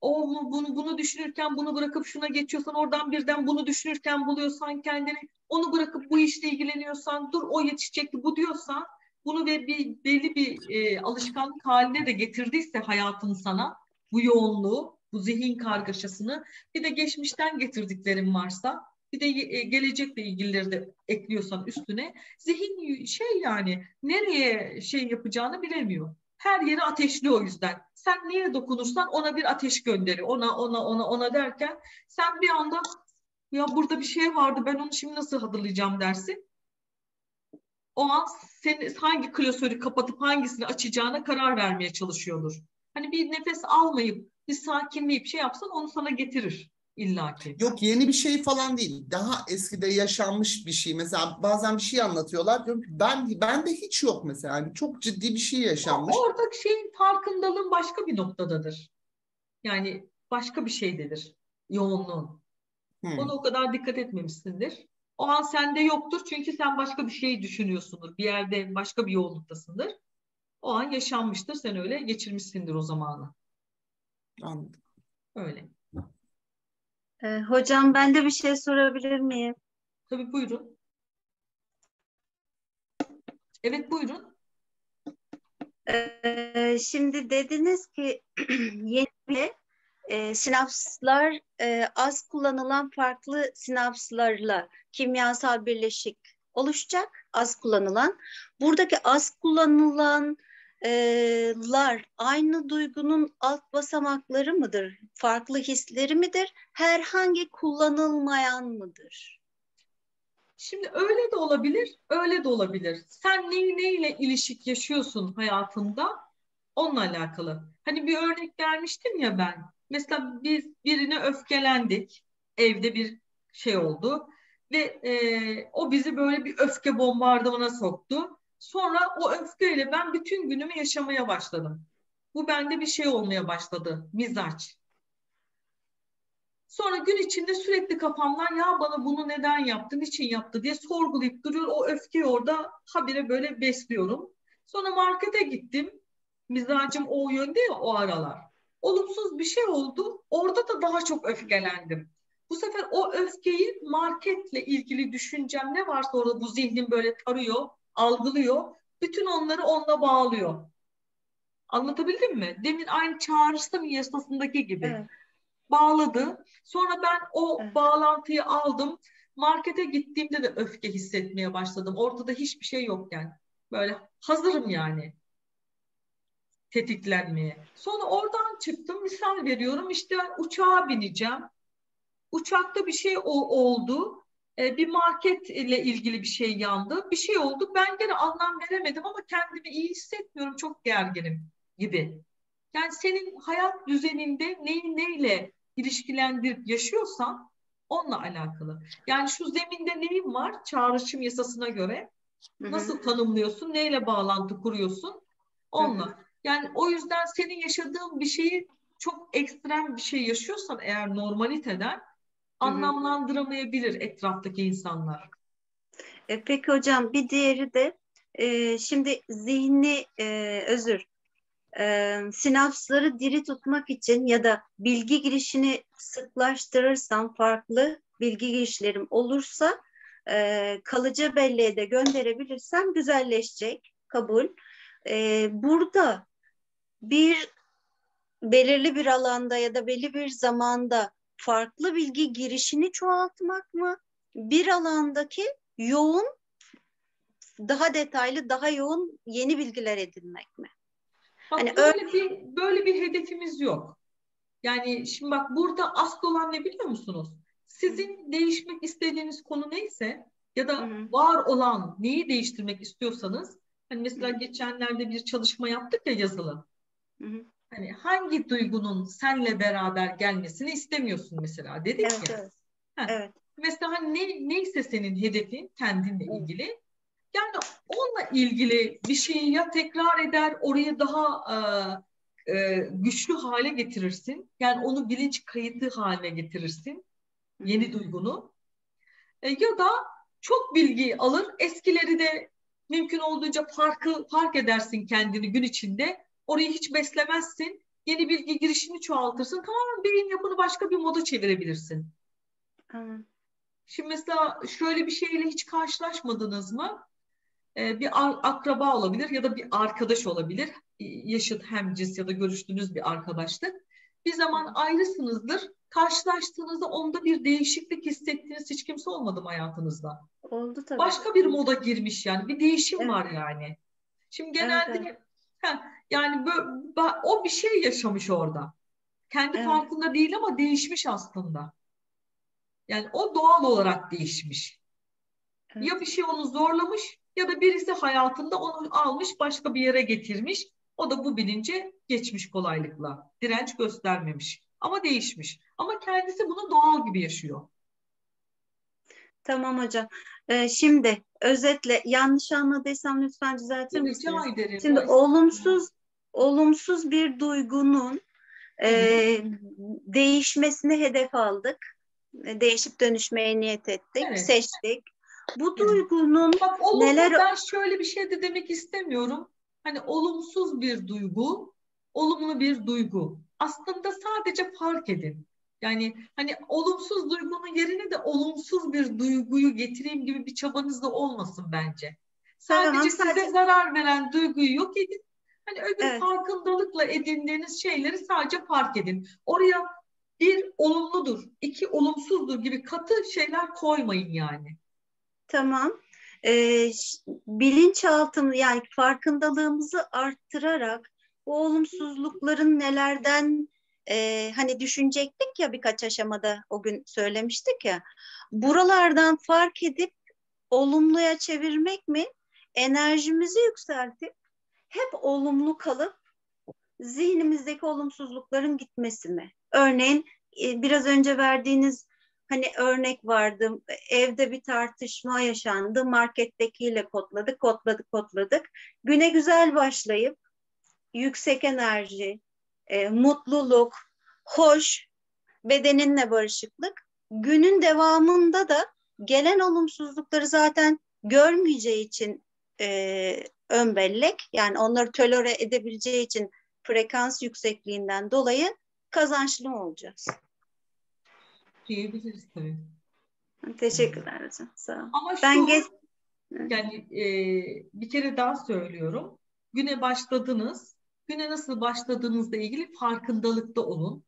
o bunu bunu düşünürken bunu bırakıp şuna geçiyorsan oradan birden bunu düşünürken buluyorsan kendini onu bırakıp bu işle ilgileniyorsan dur o yetişecekti bu diyorsan bunu ve bir belli bir e, alışkanlık haline de getirdiyse hayatın sana bu yoğunluğu, bu zihin kargaşasını bir de geçmişten getirdiklerim varsa bir de e, gelecekle ilgilileri de ekliyorsan üstüne zihin şey yani nereye şey yapacağını bilemiyor. Her yeri ateşli o yüzden. Sen neye dokunursan ona bir ateş gönderiyor. Ona ona ona ona derken sen bir anda ya burada bir şey vardı ben onu şimdi nasıl hatırlayacağım dersin o an sen hangi klasörü kapatıp hangisini açacağına karar vermeye çalışıyordur. Hani bir nefes almayıp bir sakinleyip şey yapsan onu sana getirir illaki. Yok yeni bir şey falan değil. Daha eskide yaşanmış bir şey. Mesela bazen bir şey anlatıyorlar. Diyorum ki ben ben de hiç yok mesela. Yani çok ciddi bir şey yaşanmış. Orada şeyin farkındalığın başka bir noktadadır. Yani başka bir şeydedir yoğunluğun. Hmm. Ona o kadar dikkat etmemişsindir. O an sende yoktur çünkü sen başka bir şey düşünüyorsundur. Bir yerde başka bir yoğunluktasındır. O an yaşanmıştır. Sen öyle geçirmişsindir o zamanı. Anladım. Öyle. Ee, hocam ben de bir şey sorabilir miyim? Tabii buyurun. Evet buyurun. Ee, şimdi dediniz ki yeni e, sinapslar e, az kullanılan farklı sinapslarla kimyasal birleşik oluşacak az kullanılan. Buradaki az kullanılanlar e, aynı duygunun alt basamakları mıdır? Farklı hisleri midir? Herhangi kullanılmayan mıdır? Şimdi öyle de olabilir, öyle de olabilir. Sen neyi neyle ilişik yaşıyorsun hayatında onunla alakalı. Hani bir örnek vermiştim ya ben. Mesela biz birine öfkelendik. Evde bir şey oldu ve e, o bizi böyle bir öfke bombardımana soktu. Sonra o öfkeyle ben bütün günümü yaşamaya başladım. Bu bende bir şey olmaya başladı, mizaç. Sonra gün içinde sürekli kafamdan ya bana bunu neden yaptı, niçin yaptı diye sorgulayıp duruyor. O öfkeyi orada habire böyle besliyorum. Sonra markete gittim. Mizacım o yönde ya o aralar. Olumsuz bir şey oldu. Orada da daha çok öfkelendim. Bu sefer o öfkeyi marketle ilgili düşüncem ne varsa orada bu zihnim böyle tarıyor, algılıyor. Bütün onları onunla bağlıyor. Anlatabildim mi? Demin aynı çağrıştım yasasındaki gibi. Evet. Bağladı. Sonra ben o evet. bağlantıyı aldım. Markete gittiğimde de öfke hissetmeye başladım. Ortada hiçbir şey yokken. Böyle hazırım yani tetiklenmeye. Sonra oradan çıktım misal veriyorum işte uçağa bineceğim. Uçakta bir şey oldu. E, bir market ile ilgili bir şey yandı. Bir şey oldu. Ben gene anlam veremedim ama kendimi iyi hissetmiyorum. Çok gerginim gibi. Yani senin hayat düzeninde neyi neyle ilişkilendirip yaşıyorsan onunla alakalı. Yani şu zeminde neyin var? Çağrışım yasasına göre. Nasıl tanımlıyorsun? Neyle bağlantı kuruyorsun? Onunla. Yani o yüzden senin yaşadığın bir şeyi çok ekstrem bir şey yaşıyorsan eğer normaliteden anlamlandıramayabilir etraftaki insanlar. E, peki hocam bir diğeri de e, şimdi zihni e, özür e, sinapsları diri tutmak için ya da bilgi girişini sıklaştırırsam farklı bilgi girişlerim olursa e, kalıcı belleğe de gönderebilirsem güzelleşecek kabul. E, burada bir belirli bir alanda ya da belli bir zamanda farklı bilgi girişini çoğaltmak mı? Bir alandaki yoğun, daha detaylı, daha yoğun yeni bilgiler edinmek mi? Bak, hani böyle öyle... bir böyle bir hedefimiz yok. Yani şimdi bak burada asıl olan ne biliyor musunuz? Sizin değişmek istediğiniz konu neyse ya da Hı-hı. var olan neyi değiştirmek istiyorsanız hani mesela geçenlerde bir çalışma yaptık ya yazılı. Hı-hı. Hani hangi duygunun senle beraber gelmesini istemiyorsun mesela dedik evet, ya. Evet. Evet. Mesela hani ne, neyse senin hedefin kendinle evet. ilgili. Yani onunla ilgili bir şeyi ya tekrar eder, orayı daha e, e, güçlü hale getirirsin. Yani onu bilinç kayıtı haline getirirsin. Yeni duygunu. E, ya da çok bilgi alır, eskileri de mümkün olduğunca farkı fark edersin kendini gün içinde. Orayı hiç beslemezsin. Yeni bilgi girişini çoğaltırsın. Tamamen beyin yapını başka bir moda çevirebilirsin. Hı. Şimdi mesela şöyle bir şeyle hiç karşılaşmadınız mı? Ee, bir akraba olabilir ya da bir arkadaş olabilir. Yaşıt hemcins ya da görüştüğünüz bir arkadaşlık. Bir zaman ayrısınızdır. Karşılaştığınızda onda bir değişiklik hissettiğiniz hiç kimse olmadı mı hayatınızda? Oldu tabii. Başka bir moda girmiş yani. Bir değişim evet. var yani. Şimdi genelde evet, evet. Heh, yani o bir şey yaşamış orada. Kendi evet. farkında değil ama değişmiş aslında. Yani o doğal olarak değişmiş. Evet. Ya bir şey onu zorlamış ya da birisi hayatında onu almış başka bir yere getirmiş. O da bu bilince geçmiş kolaylıkla. Direnç göstermemiş ama değişmiş. Ama kendisi bunu doğal gibi yaşıyor. Tamam hocam. Ee, şimdi özetle yanlış anladıysam lütfen düzeltir misiniz? Rica ederim. Şimdi olumsuz olumsuz bir duygunun e, değişmesini hedef aldık. Değişip dönüşmeye niyet ettik, evet. seçtik. Bu duygunun Bak, neler... Ben şöyle bir şey de demek istemiyorum. Hani olumsuz bir duygu, olumlu bir duygu. Aslında sadece fark edin. Yani hani olumsuz duygunun yerine de olumsuz bir duyguyu getireyim gibi bir çabanız da olmasın bence. Sadece tamam, size sadece... zarar veren duyguyu yok edin. Hani öbür evet. farkındalıkla edindiğiniz şeyleri sadece fark edin. Oraya bir olumludur, iki olumsuzdur gibi katı şeyler koymayın yani. Tamam. Ee, bilinçaltımı yani farkındalığımızı arttırarak bu olumsuzlukların nelerden e, hani düşünecektik ya birkaç aşamada o gün söylemiştik ya. Buralardan fark edip olumluya çevirmek mi? Enerjimizi yükseltip hep olumlu kalıp zihnimizdeki olumsuzlukların gitmesi mi? Örneğin biraz önce verdiğiniz hani örnek vardı. Evde bir tartışma yaşandı. Markettekiyle kodladık, kodladık, kodladık. Güne güzel başlayıp yüksek enerji, e, mutluluk, hoş, bedeninle barışıklık. Günün devamında da gelen olumsuzlukları zaten görmeyeceği için e, ön bellek yani onları tolere edebileceği için frekans yüksekliğinden dolayı kazançlı olacağız? Diyebiliriz tabii. Teşekkürler hocam. Sağ olun. Ama ben şu, geç... yani e, bir kere daha söylüyorum. Güne başladınız. Güne nasıl başladığınızla ilgili farkındalıkta olun.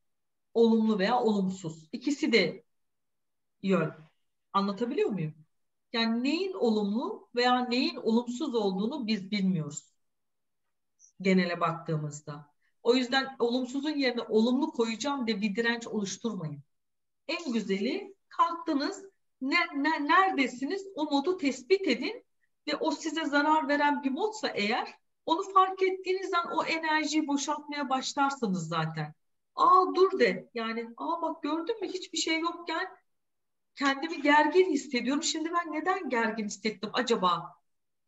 Olumlu veya olumsuz. İkisi de yön. Anlatabiliyor muyum? Yani neyin olumlu veya neyin olumsuz olduğunu biz bilmiyoruz. Genele baktığımızda. O yüzden olumsuzun yerine olumlu koyacağım diye bir direnç oluşturmayın. En güzeli kalktınız, ne, ne, neredesiniz o modu tespit edin ve o size zarar veren bir modsa eğer onu fark ettiğiniz an o enerjiyi boşaltmaya başlarsınız zaten. Aa dur de yani aa bak gördün mü hiçbir şey yokken kendimi gergin hissediyorum. Şimdi ben neden gergin hissettim acaba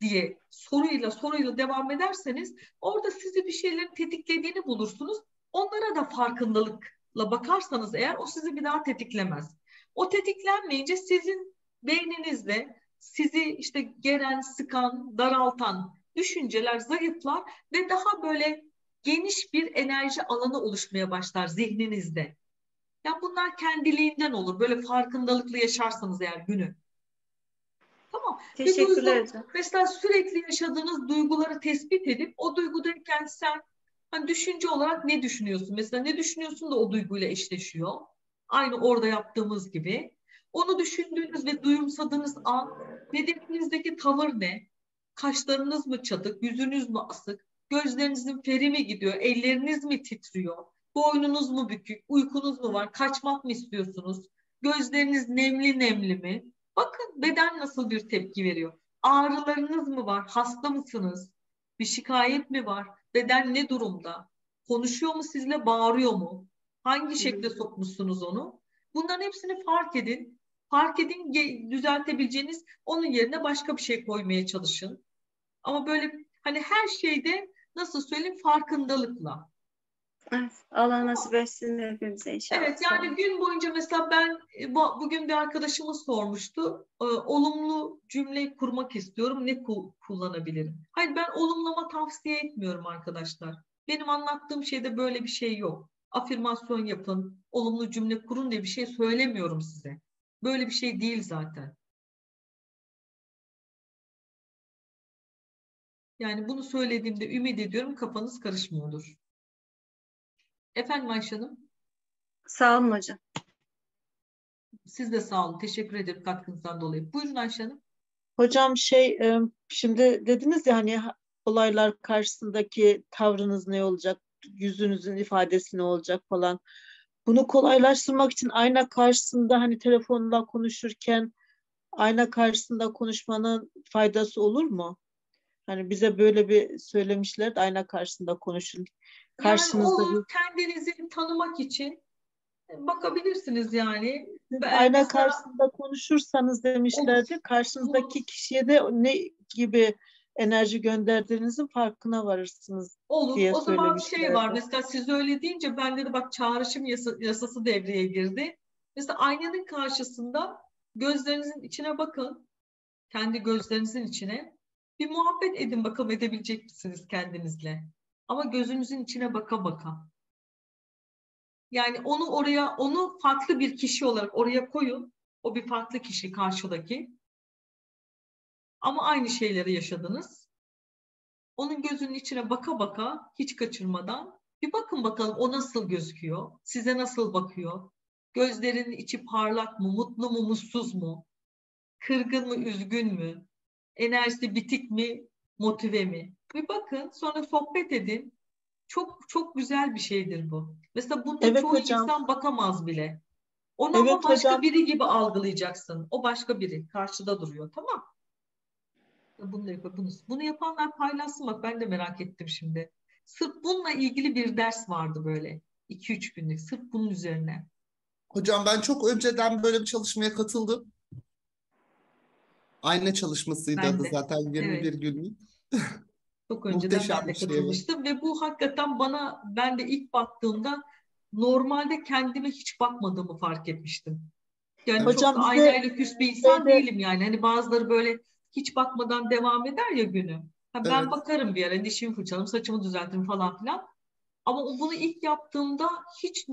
diye soruyla soruyla devam ederseniz orada sizi bir şeylerin tetiklediğini bulursunuz. Onlara da farkındalıkla bakarsanız eğer o sizi bir daha tetiklemez. O tetiklenmeyince sizin beyninizde sizi işte geren, sıkan, daraltan düşünceler zayıflar ve daha böyle geniş bir enerji alanı oluşmaya başlar zihninizde. Ya bunlar kendiliğinden olur. Böyle farkındalıklı yaşarsanız eğer günü. Tamam. Teşekkürler hocam. Mesela sürekli yaşadığınız duyguları tespit edip o duygudayken sen hani düşünce olarak ne düşünüyorsun? Mesela ne düşünüyorsun da o duyguyla eşleşiyor. Aynı orada yaptığımız gibi. Onu düşündüğünüz ve duyumsadığınız an bedeninizdeki tavır ne? Kaşlarınız mı çatık, yüzünüz mü asık, gözlerinizin feri mi gidiyor, elleriniz mi titriyor, boynunuz mu bükük, uykunuz mu var, kaçmak mı istiyorsunuz, gözleriniz nemli nemli mi? Bakın beden nasıl bir tepki veriyor. Ağrılarınız mı var, hasta mısınız, bir şikayet mi var, beden ne durumda, konuşuyor mu sizle, bağırıyor mu, hangi şekilde sokmuşsunuz onu? Bunların hepsini fark edin. Fark edin düzeltebileceğiniz onun yerine başka bir şey koymaya çalışın. Ama böyle hani her şeyde nasıl söyleyeyim farkındalıkla. Evet, Allah nasip etsin hepimize inşallah. Evet yani gün boyunca mesela ben e, bugün bir arkadaşımız sormuştu. E, olumlu cümle kurmak istiyorum. Ne kullanabilirim? Hayır ben olumlama tavsiye etmiyorum arkadaşlar. Benim anlattığım şeyde böyle bir şey yok. Afirmasyon yapın, olumlu cümle kurun diye bir şey söylemiyorum size. Böyle bir şey değil zaten. Yani bunu söylediğimde ümit ediyorum kafanız karışmıyordur. Efendim Ayşe Hanım? Sağ olun hocam. Siz de sağ olun. Teşekkür ederim katkınızdan dolayı. Buyurun Ayşe Hanım. Hocam şey şimdi dediniz ya hani olaylar karşısındaki tavrınız ne olacak, yüzünüzün ifadesi ne olacak falan. Bunu kolaylaştırmak için ayna karşısında hani telefonla konuşurken ayna karşısında konuşmanın faydası olur mu? Hani bize böyle bir söylemişler de ayna karşısında konuşun. Karşınızda yani bir... kendinizi tanımak için bakabilirsiniz yani. Ben ayna mesela... karşısında konuşursanız demişlerdi. Karşınızdaki kişiye de ne gibi enerji gönderdiğinizin farkına varırsınız Olur. diye O zaman bir şey var. Mesela siz öyle deyince ben de bak çağrışım yasa, yasası devreye girdi. Mesela aynanın karşısında gözlerinizin içine bakın. Kendi gözlerinizin içine. Bir muhabbet edin bakalım edebilecek misiniz kendinizle. Ama gözünüzün içine baka baka. Yani onu oraya, onu farklı bir kişi olarak oraya koyun. O bir farklı kişi karşıdaki. Ama aynı şeyleri yaşadınız. Onun gözünün içine baka baka, hiç kaçırmadan bir bakın bakalım o nasıl gözüküyor, size nasıl bakıyor, gözlerinin içi parlak mı, mutlu mu, mutsuz mu, kırgın mı, üzgün mü, enerjisi bitik mi, motive mi? Bir bakın, sonra sohbet edin. Çok çok güzel bir şeydir bu. Mesela bunda evet, çoğu hocam. insan bakamaz bile. Onu evet, ama başka hocam. biri gibi algılayacaksın. O başka biri karşıda duruyor, tamam? Bunu da yapabiliriz. Bunu yapanlar paylaşsın bak ben de merak ettim şimdi. Sırf bununla ilgili bir ders vardı böyle. 2-3 günlük sırf bunun üzerine. Hocam ben çok önceden böyle bir çalışmaya katıldım. Ayna çalışmasıydı ben adı de. zaten 21 evet. günlük. Çok önceden ben de şey katılmıştım şey. ve bu hakikaten bana ben de ilk baktığımda normalde kendime hiç bakmadığımı fark etmiştim. Yani Hocam çok da aynayla küs bir insan de... değilim yani. Hani bazıları böyle hiç bakmadan devam eder ya günü. Ha, ben evet. bakarım bir ara dişimi fırçalarım, saçımı düzeltirim falan filan. Ama bunu ilk yaptığımda hiç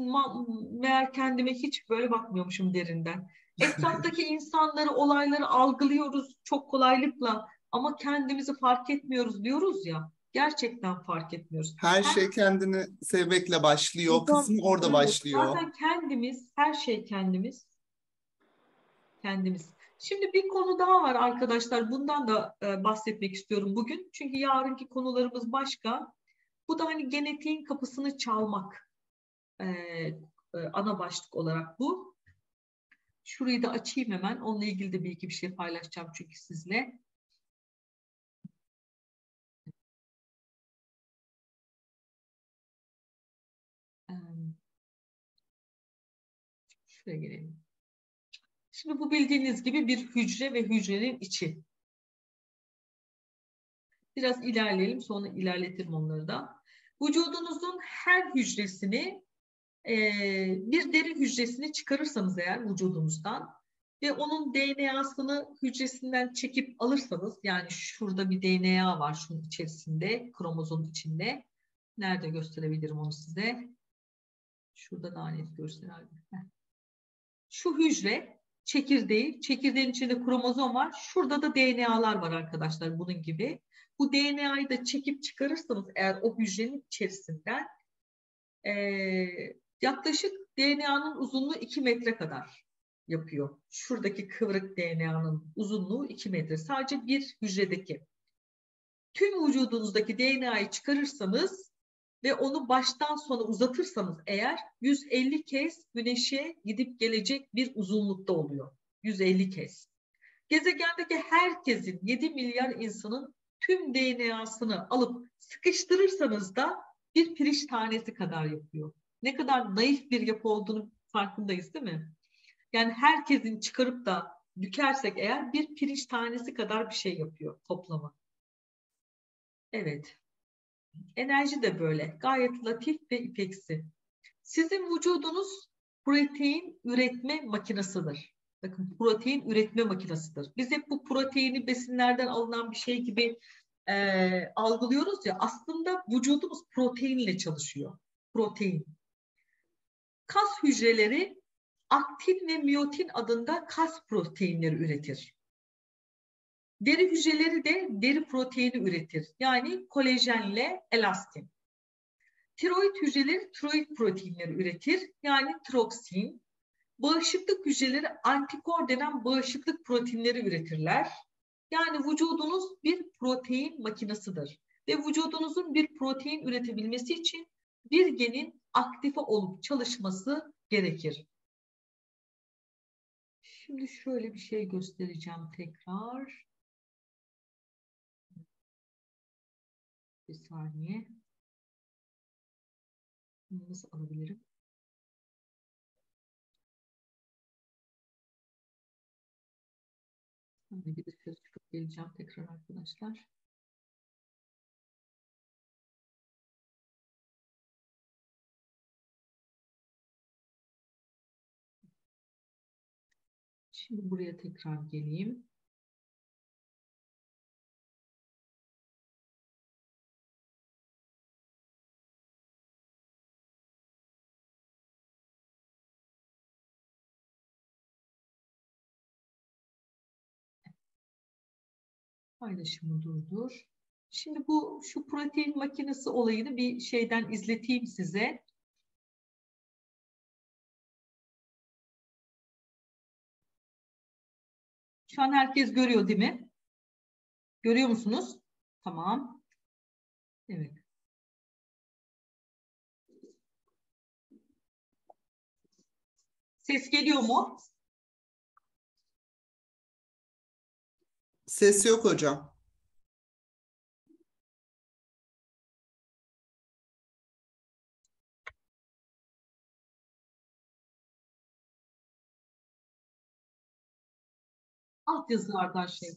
meğer kendime hiç böyle bakmıyormuşum derinden. Etraftaki insanları, olayları algılıyoruz çok kolaylıkla ama kendimizi fark etmiyoruz diyoruz ya. Gerçekten fark etmiyoruz. Her, her şey kendini sevmekle başlıyor. O kısım orada başlıyor. Zaten kendimiz, her şey kendimiz. Kendimiz. Şimdi bir konu daha var arkadaşlar. Bundan da e, bahsetmek istiyorum bugün. Çünkü yarınki konularımız başka. Bu da hani genetiğin kapısını çalmak. E, e, ana başlık olarak bu. Şurayı da açayım hemen. Onunla ilgili de bir iki bir şey paylaşacağım çünkü sizle. Şuraya gelelim. Şimdi bu bildiğiniz gibi bir hücre ve hücrenin içi. Biraz ilerleyelim sonra ilerletirim onları da. Vücudunuzun her hücresini e, bir deri hücresini çıkarırsanız eğer vücudunuzdan ve onun DNA'sını hücresinden çekip alırsanız yani şurada bir DNA var şunun içerisinde kromozom içinde Nerede gösterebilirim onu size? Şurada daha net gösterelim. Şu hücre çekirdeği, çekirdeğin içinde kromozom var. Şurada da DNA'lar var arkadaşlar bunun gibi. Bu DNA'yı da çekip çıkarırsanız eğer o hücrenin içerisinden e, yaklaşık DNA'nın uzunluğu 2 metre kadar yapıyor. Şuradaki kıvrık DNA'nın uzunluğu 2 metre. Sadece bir hücredeki. Tüm vücudunuzdaki DNA'yı çıkarırsanız ve onu baştan sona uzatırsanız eğer 150 kez güneşe gidip gelecek bir uzunlukta oluyor. 150 kez. Gezegendeki herkesin 7 milyar insanın tüm DNA'sını alıp sıkıştırırsanız da bir pirinç tanesi kadar yapıyor. Ne kadar naif bir yapı olduğunu farkındayız değil mi? Yani herkesin çıkarıp da bükersek eğer bir pirinç tanesi kadar bir şey yapıyor toplamı. Evet. Enerji de böyle. Gayet latif ve ipeksi. Sizin vücudunuz protein üretme makinesidir. Bakın protein üretme makinesidir. Biz hep bu proteini besinlerden alınan bir şey gibi e, algılıyoruz ya. Aslında vücudumuz proteinle çalışıyor. Protein. Kas hücreleri aktin ve miyotin adında kas proteinleri üretir. Deri hücreleri de deri proteini üretir. Yani kolajenle elastin. Tiroid hücreleri tiroid proteinleri üretir. Yani tiroksin. Bağışıklık hücreleri antikor denen bağışıklık proteinleri üretirler. Yani vücudunuz bir protein makinesidir. Ve vücudunuzun bir protein üretebilmesi için bir genin aktife olup çalışması gerekir. Şimdi şöyle bir şey göstereceğim tekrar. Bir saniye. Nasıl alabilirim? Bir dışarı çıkıp geleceğim tekrar arkadaşlar. Şimdi buraya tekrar geleyim. Paylaşımı durdur. Şimdi bu şu protein makinesi olayını bir şeyden izleteyim size. Şu an herkes görüyor değil mi? Görüyor musunuz? Tamam. Evet. Ses geliyor mu? Ses yok hocam. Alt yazılardan şey.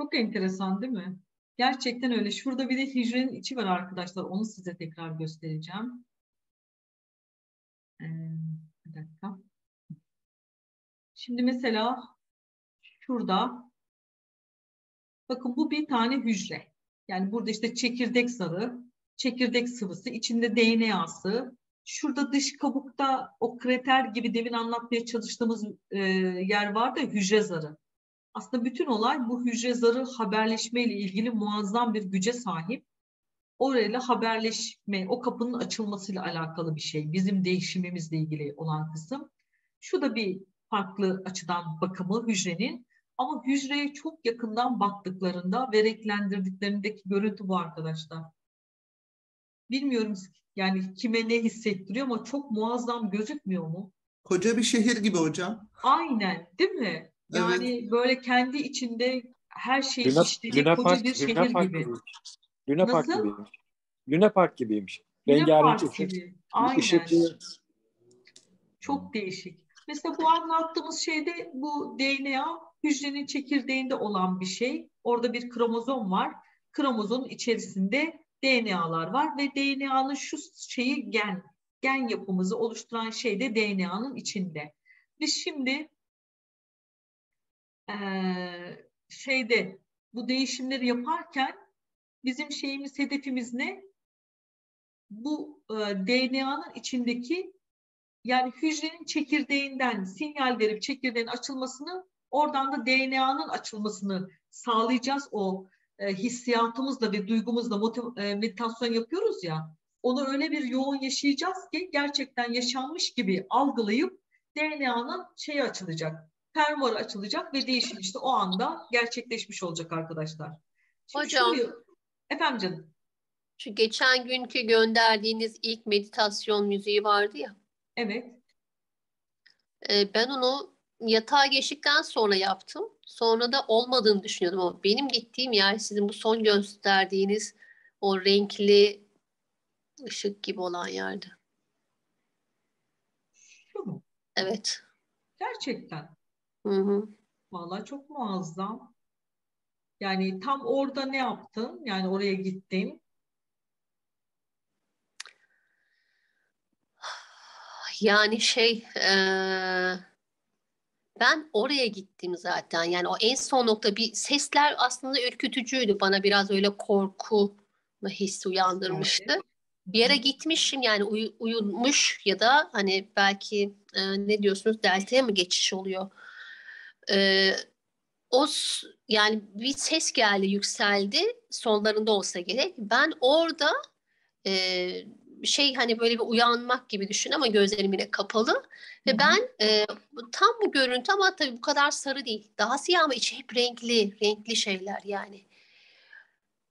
Çok enteresan değil mi? Gerçekten öyle. Şurada bir de hücrenin içi var arkadaşlar. Onu size tekrar göstereceğim. Ee, bir dakika. Şimdi mesela şurada bakın bu bir tane hücre. Yani burada işte çekirdek zarı, çekirdek sıvısı, içinde DNA'sı. Şurada dış kabukta o krater gibi demin anlatmaya çalıştığımız e, yer vardı hücre zarı. Aslında bütün olay bu hücre zarı haberleşme ile ilgili muazzam bir güce sahip. Orayla haberleşme, o kapının açılmasıyla alakalı bir şey. Bizim değişimimizle ilgili olan kısım. Şu da bir farklı açıdan bakımı hücrenin. Ama hücreye çok yakından baktıklarında ve renklendirdiklerindeki görüntü bu arkadaşlar. Bilmiyorum yani kime ne hissettiriyor ama çok muazzam gözükmüyor mu? Koca bir şehir gibi hocam. Aynen değil mi? Yani evet. böyle kendi içinde her şeyi Luna, işlediği Luna koca Park, bir şehir Luna Park gibi. Gibiymiş. Luna Park Nasıl? gibiymiş. Luna Park gibiymiş. Rengarenk ışık. gibi. Aynen. ışıklı. Çok değişik. Mesela bu anlattığımız şeyde bu DNA hücrenin çekirdeğinde olan bir şey. Orada bir kromozom var. Kromozomun içerisinde DNA'lar var ve DNA'nın şu şeyi gen, gen yapımızı oluşturan şey de DNA'nın içinde. Biz şimdi eee, şeyde bu değişimleri yaparken bizim şeyimiz, hedefimiz ne? Bu e, DNA'nın içindeki yani hücrenin çekirdeğinden sinyal verip çekirdeğin açılmasını oradan da DNA'nın açılmasını sağlayacağız o e, hissiyatımızla ve duygumuzla e, meditasyon yapıyoruz ya onu öyle bir yoğun yaşayacağız ki gerçekten yaşanmış gibi algılayıp DNA'nın şeyi açılacak fermuarı açılacak ve değişim işte o anda gerçekleşmiş olacak arkadaşlar. Şimdi Hocam. şunu- efendim canım. Şu geçen günkü gönderdiğiniz ilk meditasyon müziği vardı ya. Evet. e, ben onu yatağa geçtikten sonra yaptım. Sonra da olmadığını düşünüyordum ama benim gittiğim yer sizin bu son gösterdiğiniz o renkli ışık gibi olan yerdi. Şu mu? Evet. Gerçekten. Hı hı. Vallahi çok muazzam. Yani tam orada ne yaptın? Yani oraya gittin. Yani şey eee, ben oraya gittim zaten. Yani o en son nokta bir sesler aslında ürkütücüydü. Bana biraz öyle korku hissi uyandırmıştı. Bir yere gitmişim yani uyu- uyumuş ya da hani belki e, ne diyorsunuz deltaya mı geçiş oluyor? Eee, o yani bir ses geldi yükseldi sonlarında olsa gerek. Ben orada e, şey hani böyle bir uyanmak gibi düşün ama gözlerim yine kapalı ve ben e, tam bu görüntü ama tabii bu kadar sarı değil. Daha siyah ama içi hep renkli, renkli şeyler yani.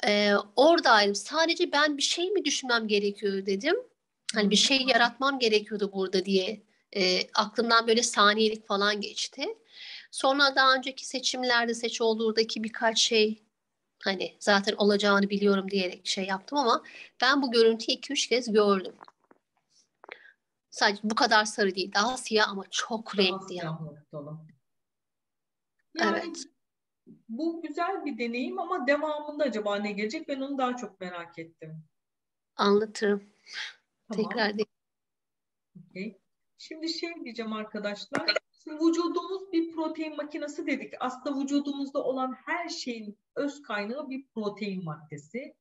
E, oradaydım. Sadece ben bir şey mi düşünmem gerekiyor dedim. Hani bir şey yaratmam gerekiyordu burada diye e, aklımdan böyle saniyelik falan geçti. Sonra daha önceki seçimlerde seç olduğundaki birkaç şey hani zaten olacağını biliyorum diyerek şey yaptım ama ben bu görüntüyü 2-3 kez gördüm. Sadece bu kadar sarı değil. Daha siyah ama çok Daha renkli siyah noktalı. Yani Evet. bu güzel bir deneyim ama devamında acaba ne gelecek? Ben onu daha çok merak ettim. Anlatırım. Tamam. Tekrar değil. Okey. Şimdi şey diyeceğim arkadaşlar. Vücudumuz bir protein makinesi dedik. Aslında vücudumuzda olan her şeyin öz kaynağı bir protein maddesi.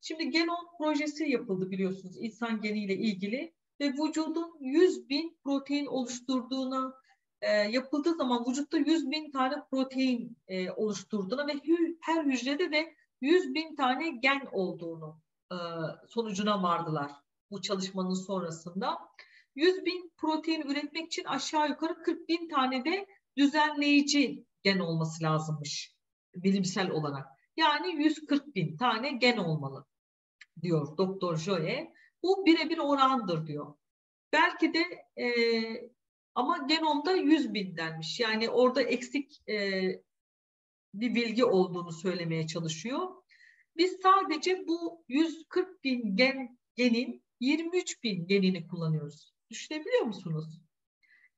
Şimdi genom projesi yapıldı biliyorsunuz insan geniyle ilgili ve vücudun 100 bin protein oluşturduğuna e, yapıldığı zaman vücutta 100 bin tane protein e, oluşturduğuna ve her hücrede de 100 bin tane gen olduğunu e, sonucuna vardılar bu çalışmanın sonrasında. 100 bin protein üretmek için aşağı yukarı 40 bin tane de düzenleyici gen olması lazımmış bilimsel olarak. Yani 140 bin tane gen olmalı diyor Doktor Joye. Bu birebir orandır diyor. Belki de e, ama genomda 100 bin denmiş. Yani orada eksik e, bir bilgi olduğunu söylemeye çalışıyor. Biz sadece bu 140 bin gen, genin 23 bin genini kullanıyoruz. Düşünebiliyor musunuz?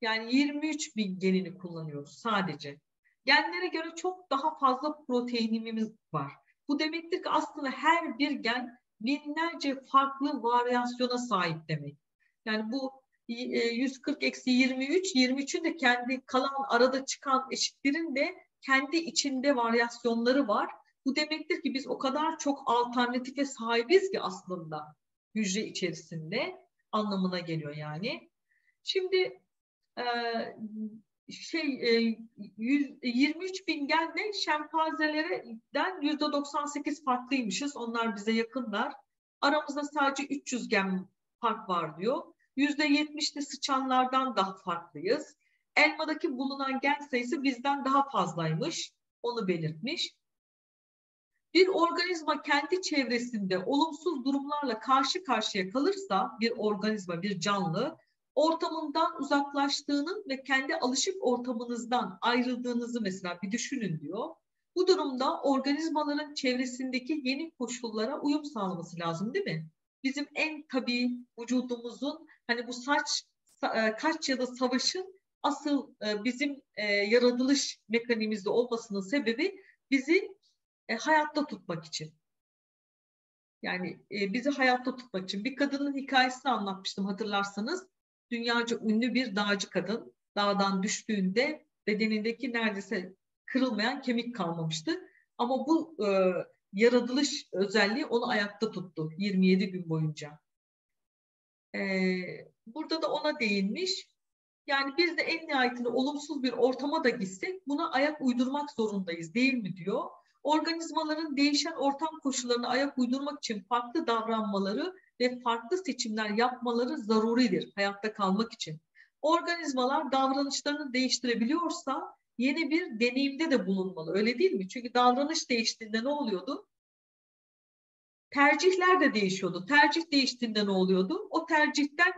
Yani 23 bin genini kullanıyoruz sadece. genlere göre çok daha fazla proteinimiz var. Bu demektir ki aslında her bir gen binlerce farklı varyasyona sahip demek. Yani bu 140 e, eksi 23, 23'ün de kendi kalan arada çıkan eşitlerin de kendi içinde varyasyonları var. Bu demektir ki biz o kadar çok alternatife sahibiz ki aslında hücre içerisinde anlamına geliyor yani. Şimdi e, şey 23 e, bin genle şempanzelerden yüzde 98 farklıymışız. Onlar bize yakınlar. Aramızda sadece 300 gen fark var diyor. Yüzde 70'te sıçanlardan daha farklıyız. Elmadaki bulunan gen sayısı bizden daha fazlaymış. Onu belirtmiş. Bir organizma kendi çevresinde olumsuz durumlarla karşı karşıya kalırsa bir organizma, bir canlı ortamından uzaklaştığının ve kendi alışık ortamınızdan ayrıldığınızı mesela bir düşünün diyor. Bu durumda organizmaların çevresindeki yeni koşullara uyum sağlaması lazım değil mi? Bizim en tabii vücudumuzun hani bu saç e, kaç ya da savaşın asıl e, bizim e, yaratılış mekanimizde olmasının sebebi bizi hayatta tutmak için. Yani bizi hayatta tutmak için. Bir kadının hikayesini anlatmıştım hatırlarsanız dünyaca ünlü bir dağcı kadın dağdan düştüğünde bedenindeki neredeyse kırılmayan kemik kalmamıştı. Ama bu e, yaratılış özelliği onu ayakta tuttu 27 gün boyunca. E, burada da ona değinmiş. Yani biz de en nihayetinde olumsuz bir ortama da gitsek buna ayak uydurmak zorundayız değil mi diyor. Organizmaların değişen ortam koşullarına ayak uydurmak için farklı davranmaları ve farklı seçimler yapmaları zaruridir hayatta kalmak için. Organizmalar davranışlarını değiştirebiliyorsa yeni bir deneyimde de bulunmalı. Öyle değil mi? Çünkü davranış değiştiğinde ne oluyordu? Tercihler de değişiyordu. Tercih değiştiğinde ne oluyordu? O tercihten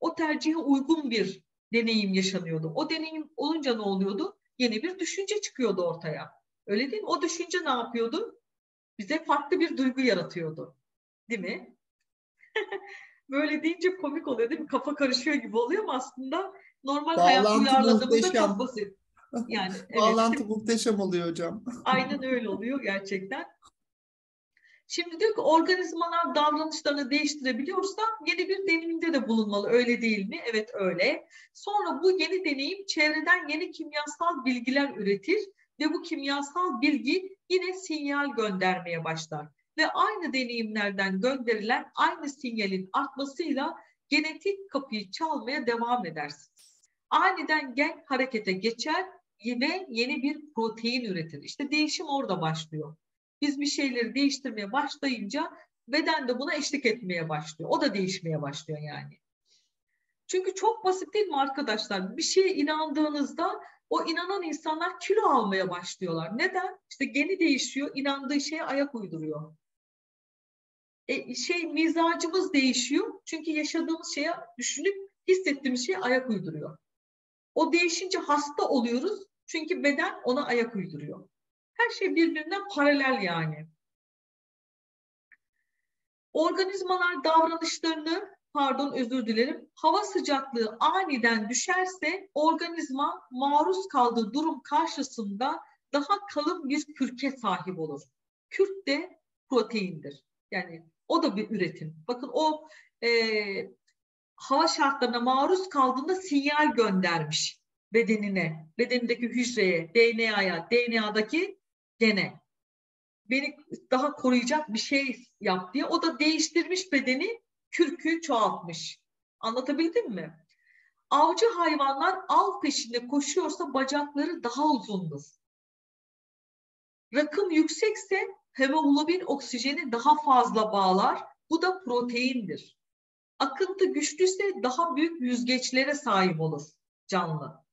o tercihe uygun bir deneyim yaşanıyordu. O deneyim olunca ne oluyordu? Yeni bir düşünce çıkıyordu ortaya. Öyle değil mi? O düşünce ne yapıyordu? Bize farklı bir duygu yaratıyordu. Değil mi? Böyle deyince komik oluyor değil mi? Kafa karışıyor gibi oluyor ama aslında normal hayat uyarladığımızda çok basit. Yani Bağlantı evet. muhteşem oluyor hocam. Aynen öyle oluyor gerçekten. Şimdi diyor ki organizmalar davranışlarını değiştirebiliyorsa yeni bir deneyimde de bulunmalı. Öyle değil mi? Evet öyle. Sonra bu yeni deneyim çevreden yeni kimyasal bilgiler üretir ve bu kimyasal bilgi yine sinyal göndermeye başlar ve aynı deneyimlerden gönderilen aynı sinyalin artmasıyla genetik kapıyı çalmaya devam edersiniz. Aniden gen harekete geçer ve yeni bir protein üretir. İşte değişim orada başlıyor. Biz bir şeyleri değiştirmeye başlayınca beden de buna eşlik etmeye başlıyor. O da değişmeye başlıyor yani. Çünkü çok basit değil mi arkadaşlar? Bir şeye inandığınızda o inanan insanlar kilo almaya başlıyorlar. Neden? İşte geni değişiyor, inandığı şeye ayak uyduruyor e, şey mizacımız değişiyor. Çünkü yaşadığımız şeye düşünüp hissettiğimiz şeye ayak uyduruyor. O değişince hasta oluyoruz. Çünkü beden ona ayak uyduruyor. Her şey birbirinden paralel yani. Organizmalar davranışlarını, pardon özür dilerim, hava sıcaklığı aniden düşerse organizma maruz kaldığı durum karşısında daha kalın bir kürke sahip olur. Kürk de proteindir. Yani o da bir üretim. Bakın o e, hava şartlarına maruz kaldığında sinyal göndermiş bedenine, bedenindeki hücreye, DNA'ya, DNA'daki gene. Beni daha koruyacak bir şey yap diye. O da değiştirmiş bedeni, kürkü çoğaltmış. Anlatabildim mi? Avcı hayvanlar av peşinde koşuyorsa bacakları daha uzundur. Rakım yüksekse hemoglobin oksijeni daha fazla bağlar. Bu da proteindir. Akıntı güçlüyse daha büyük yüzgeçlere sahip olur canlı.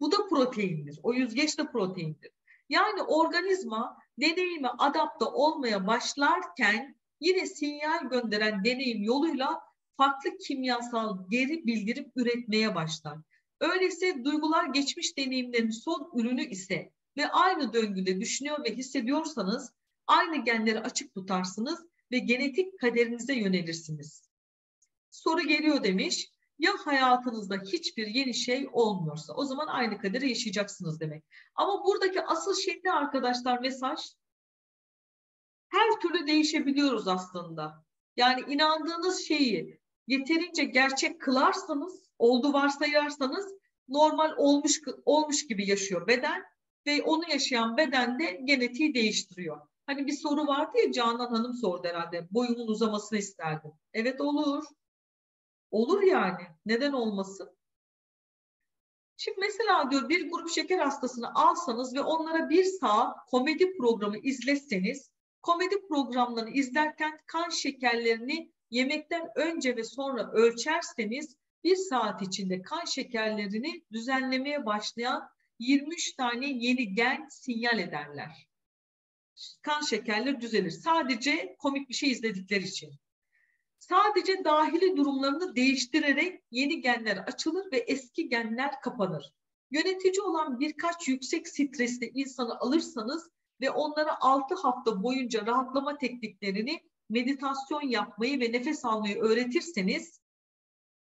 Bu da proteindir. O yüzgeç de proteindir. Yani organizma deneyime adapte olmaya başlarken yine sinyal gönderen deneyim yoluyla farklı kimyasal geri bildirim üretmeye başlar. Öyleyse duygular geçmiş deneyimlerin son ürünü ise ve aynı döngüde düşünüyor ve hissediyorsanız Aynı genleri açık tutarsınız ve genetik kaderinize yönelirsiniz. Soru geliyor demiş. Ya hayatınızda hiçbir yeni şey olmuyorsa o zaman aynı kaderi yaşayacaksınız demek. Ama buradaki asıl şey ne arkadaşlar mesaj? Her türlü değişebiliyoruz aslında. Yani inandığınız şeyi yeterince gerçek kılarsanız, oldu varsayarsanız normal olmuş olmuş gibi yaşıyor beden ve onu yaşayan beden de genetiği değiştiriyor. Hani bir soru vardı ya Canan Hanım sordu herhalde. Boyumun uzamasını isterdim. Evet olur. Olur yani. Neden olmasın? Şimdi mesela diyor bir grup şeker hastasını alsanız ve onlara bir saat komedi programı izletseniz, komedi programlarını izlerken kan şekerlerini yemekten önce ve sonra ölçerseniz bir saat içinde kan şekerlerini düzenlemeye başlayan 23 tane yeni gen sinyal ederler. Kan şekerleri düzelir. Sadece komik bir şey izledikleri için. Sadece dahili durumlarını değiştirerek yeni genler açılır ve eski genler kapanır. Yönetici olan birkaç yüksek stresli insanı alırsanız ve onlara 6 hafta boyunca rahatlama tekniklerini, meditasyon yapmayı ve nefes almayı öğretirseniz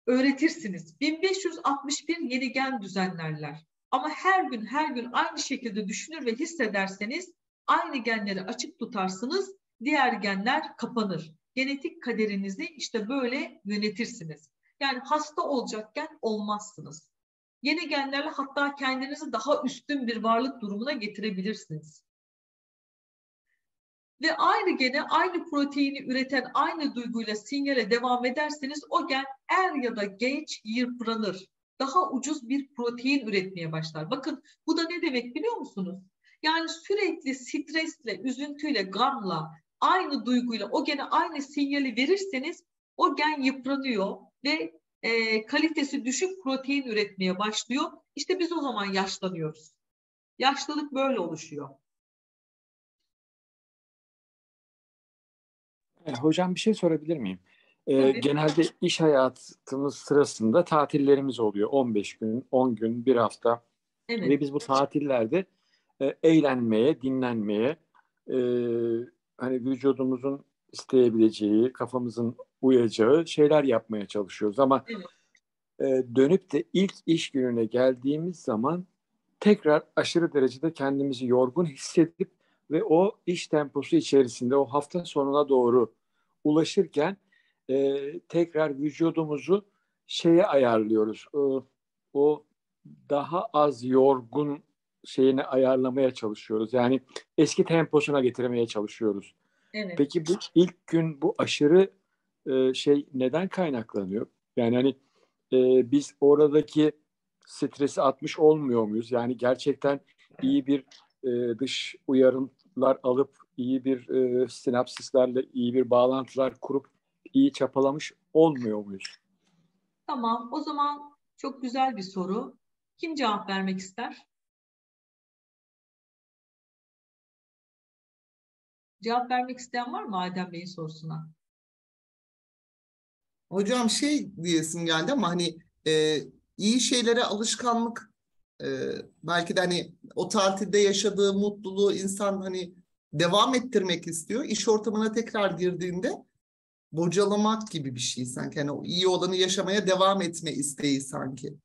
öğretirsiniz. 1561 yeni gen düzenlerler. Ama her gün her gün aynı şekilde düşünür ve hissederseniz aynı genleri açık tutarsınız, diğer genler kapanır. Genetik kaderinizi işte böyle yönetirsiniz. Yani hasta olacakken olmazsınız. Yeni genlerle hatta kendinizi daha üstün bir varlık durumuna getirebilirsiniz. Ve aynı gene aynı proteini üreten aynı duyguyla sinyale devam ederseniz o gen er ya da geç yıpranır. Daha ucuz bir protein üretmeye başlar. Bakın bu da ne demek biliyor musunuz? Yani sürekli stresle, üzüntüyle, gamla, aynı duyguyla o gene aynı sinyali verirseniz o gen yıpranıyor ve e, kalitesi düşük protein üretmeye başlıyor. İşte biz o zaman yaşlanıyoruz. Yaşlılık böyle oluşuyor. Hocam bir şey sorabilir miyim? Ee, genelde iş hayatımız sırasında tatillerimiz oluyor. 15 gün, 10 gün, bir hafta. Evet. Ve biz bu tatillerde e, eğlenmeye, dinlenmeye, e, hani vücudumuzun isteyebileceği, kafamızın uyacağı şeyler yapmaya çalışıyoruz. Ama evet. e, dönüp de ilk iş gününe geldiğimiz zaman tekrar aşırı derecede kendimizi yorgun hissedip ve o iş temposu içerisinde o hafta sonuna doğru ulaşırken e, tekrar vücudumuzu şeye ayarlıyoruz. O, o daha az yorgun şeyini ayarlamaya çalışıyoruz. Yani eski temposuna getirmeye çalışıyoruz. Evet. Peki bu ilk gün bu aşırı e, şey neden kaynaklanıyor? Yani hani e, biz oradaki stresi atmış olmuyor muyuz? Yani gerçekten iyi bir e, dış uyarımlar alıp iyi bir e, sinapsislerle iyi bir bağlantılar kurup iyi çapalamış olmuyor muyuz? Tamam. O zaman çok güzel bir soru. Kim cevap vermek ister? Cevap vermek isteyen var mı Adem Bey'in sorusuna? Hocam şey diyesim geldi ama hani e, iyi şeylere alışkanlık e, belki de hani o tatilde yaşadığı mutluluğu insan hani devam ettirmek istiyor. İş ortamına tekrar girdiğinde bocalamak gibi bir şey sanki. Hani o iyi olanı yaşamaya devam etme isteği sanki.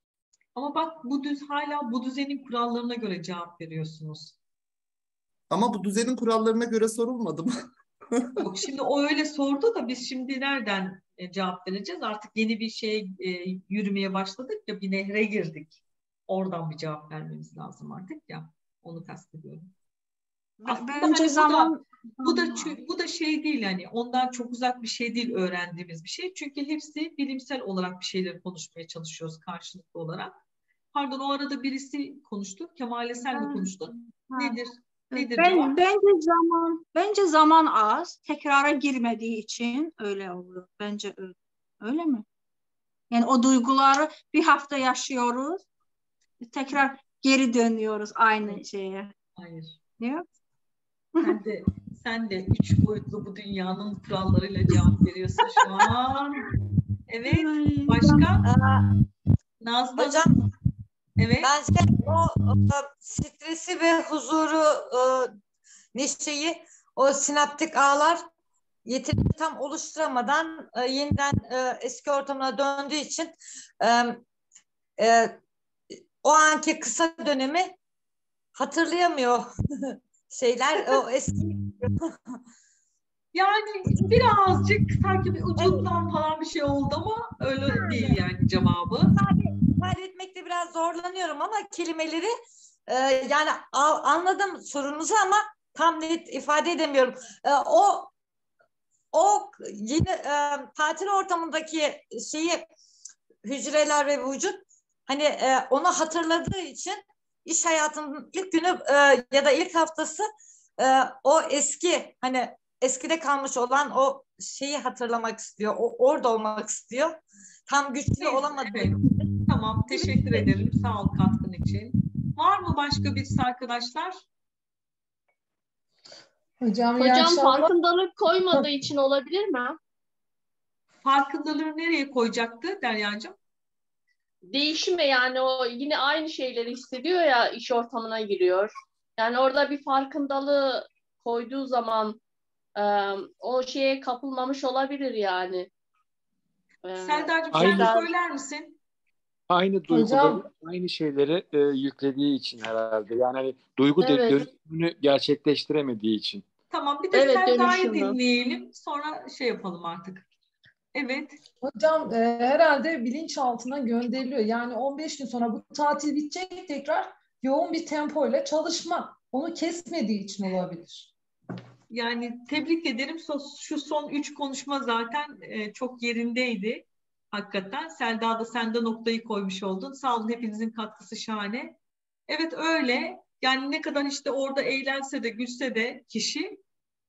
Ama bak bu düz hala bu düzenin kurallarına göre cevap veriyorsunuz. Ama bu düzenin kurallarına göre sorulmadı mı? Yok şimdi o öyle sordu da biz şimdi nereden e, cevap vereceğiz? Artık yeni bir şey e, yürümeye başladık ya bir nehre girdik. Oradan bir cevap vermemiz lazım artık ya. Onu kastediyorum. Aslında Bence hani zaman bu da, bu da şey değil yani ondan çok uzak bir şey değil öğrendiğimiz bir şey. Çünkü hepsi bilimsel olarak bir şeyleri konuşmaya çalışıyoruz karşılıklı olarak. Pardon o arada birisi konuştu. Kemal sen de konuştun. Nedir? Nedir ben, bence zaman bence zaman az. Tekrara girmediği için öyle oluyor. Bence öyle. Öyle mi? Yani o duyguları bir hafta yaşıyoruz. Tekrar geri dönüyoruz aynı şeye. Hayır. Ne? Sen de, sen de üç boyutlu bu dünyanın kurallarıyla cevap veriyorsun şu an. Evet. Başka? Nazlı. Hocam Evet. Bence o, o stresi ve huzuru e, neşeyi o sinaptik ağlar yeterince tam oluşturamadan e, yeniden e, eski ortamına döndüğü için e, e, o anki kısa dönemi hatırlayamıyor şeyler o eski Yani birazcık sanki bir ucundan falan bir şey oldu ama öyle değil yani cevabı. İfade, ifade etmekte biraz zorlanıyorum ama kelimeleri e, yani a, anladım sorunuzu ama tam net ifade edemiyorum. E, o o yeni e, tatil ortamındaki şeyi hücreler ve vücut hani e, onu hatırladığı için iş hayatının ilk günü e, ya da ilk haftası e, o eski hani eskide kalmış olan o şeyi hatırlamak istiyor. O, orada olmak istiyor. Tam güçlü olamadı. Evet. Tamam. Teşekkür ederim. Sağ ol katkın için. Var mı başka birisi arkadaşlar? Hocam, Hocam farkındalık koymadığı için olabilir mi? Farkındalığı nereye koyacaktı Derya'cığım? Değişime yani o yine aynı şeyleri hissediyor ya iş ortamına giriyor. Yani orada bir farkındalığı koyduğu zaman e, o şeye kapılmamış olabilir yani. E, Serdar'cığım sen de söyler misin? Aynı duyguları, aynı şeyleri e, yüklediği için herhalde. Yani hani duygu evet. dönüşümünü gerçekleştiremediği için. Tamam bir de evet, Serdar'ı dinleyelim. Sonra şey yapalım artık. Evet. Hocam e, herhalde bilinçaltına gönderiliyor. Yani 15 gün sonra bu tatil bitecek tekrar yoğun bir tempo ile çalışma. Onu kesmediği için olabilir. Yani tebrik ederim. Şu son üç konuşma zaten e, çok yerindeydi. Hakikaten. Selda da sen de noktayı koymuş oldun. Sağ olun hepinizin katkısı şahane. Evet öyle. Yani ne kadar işte orada eğlense de gülse de kişi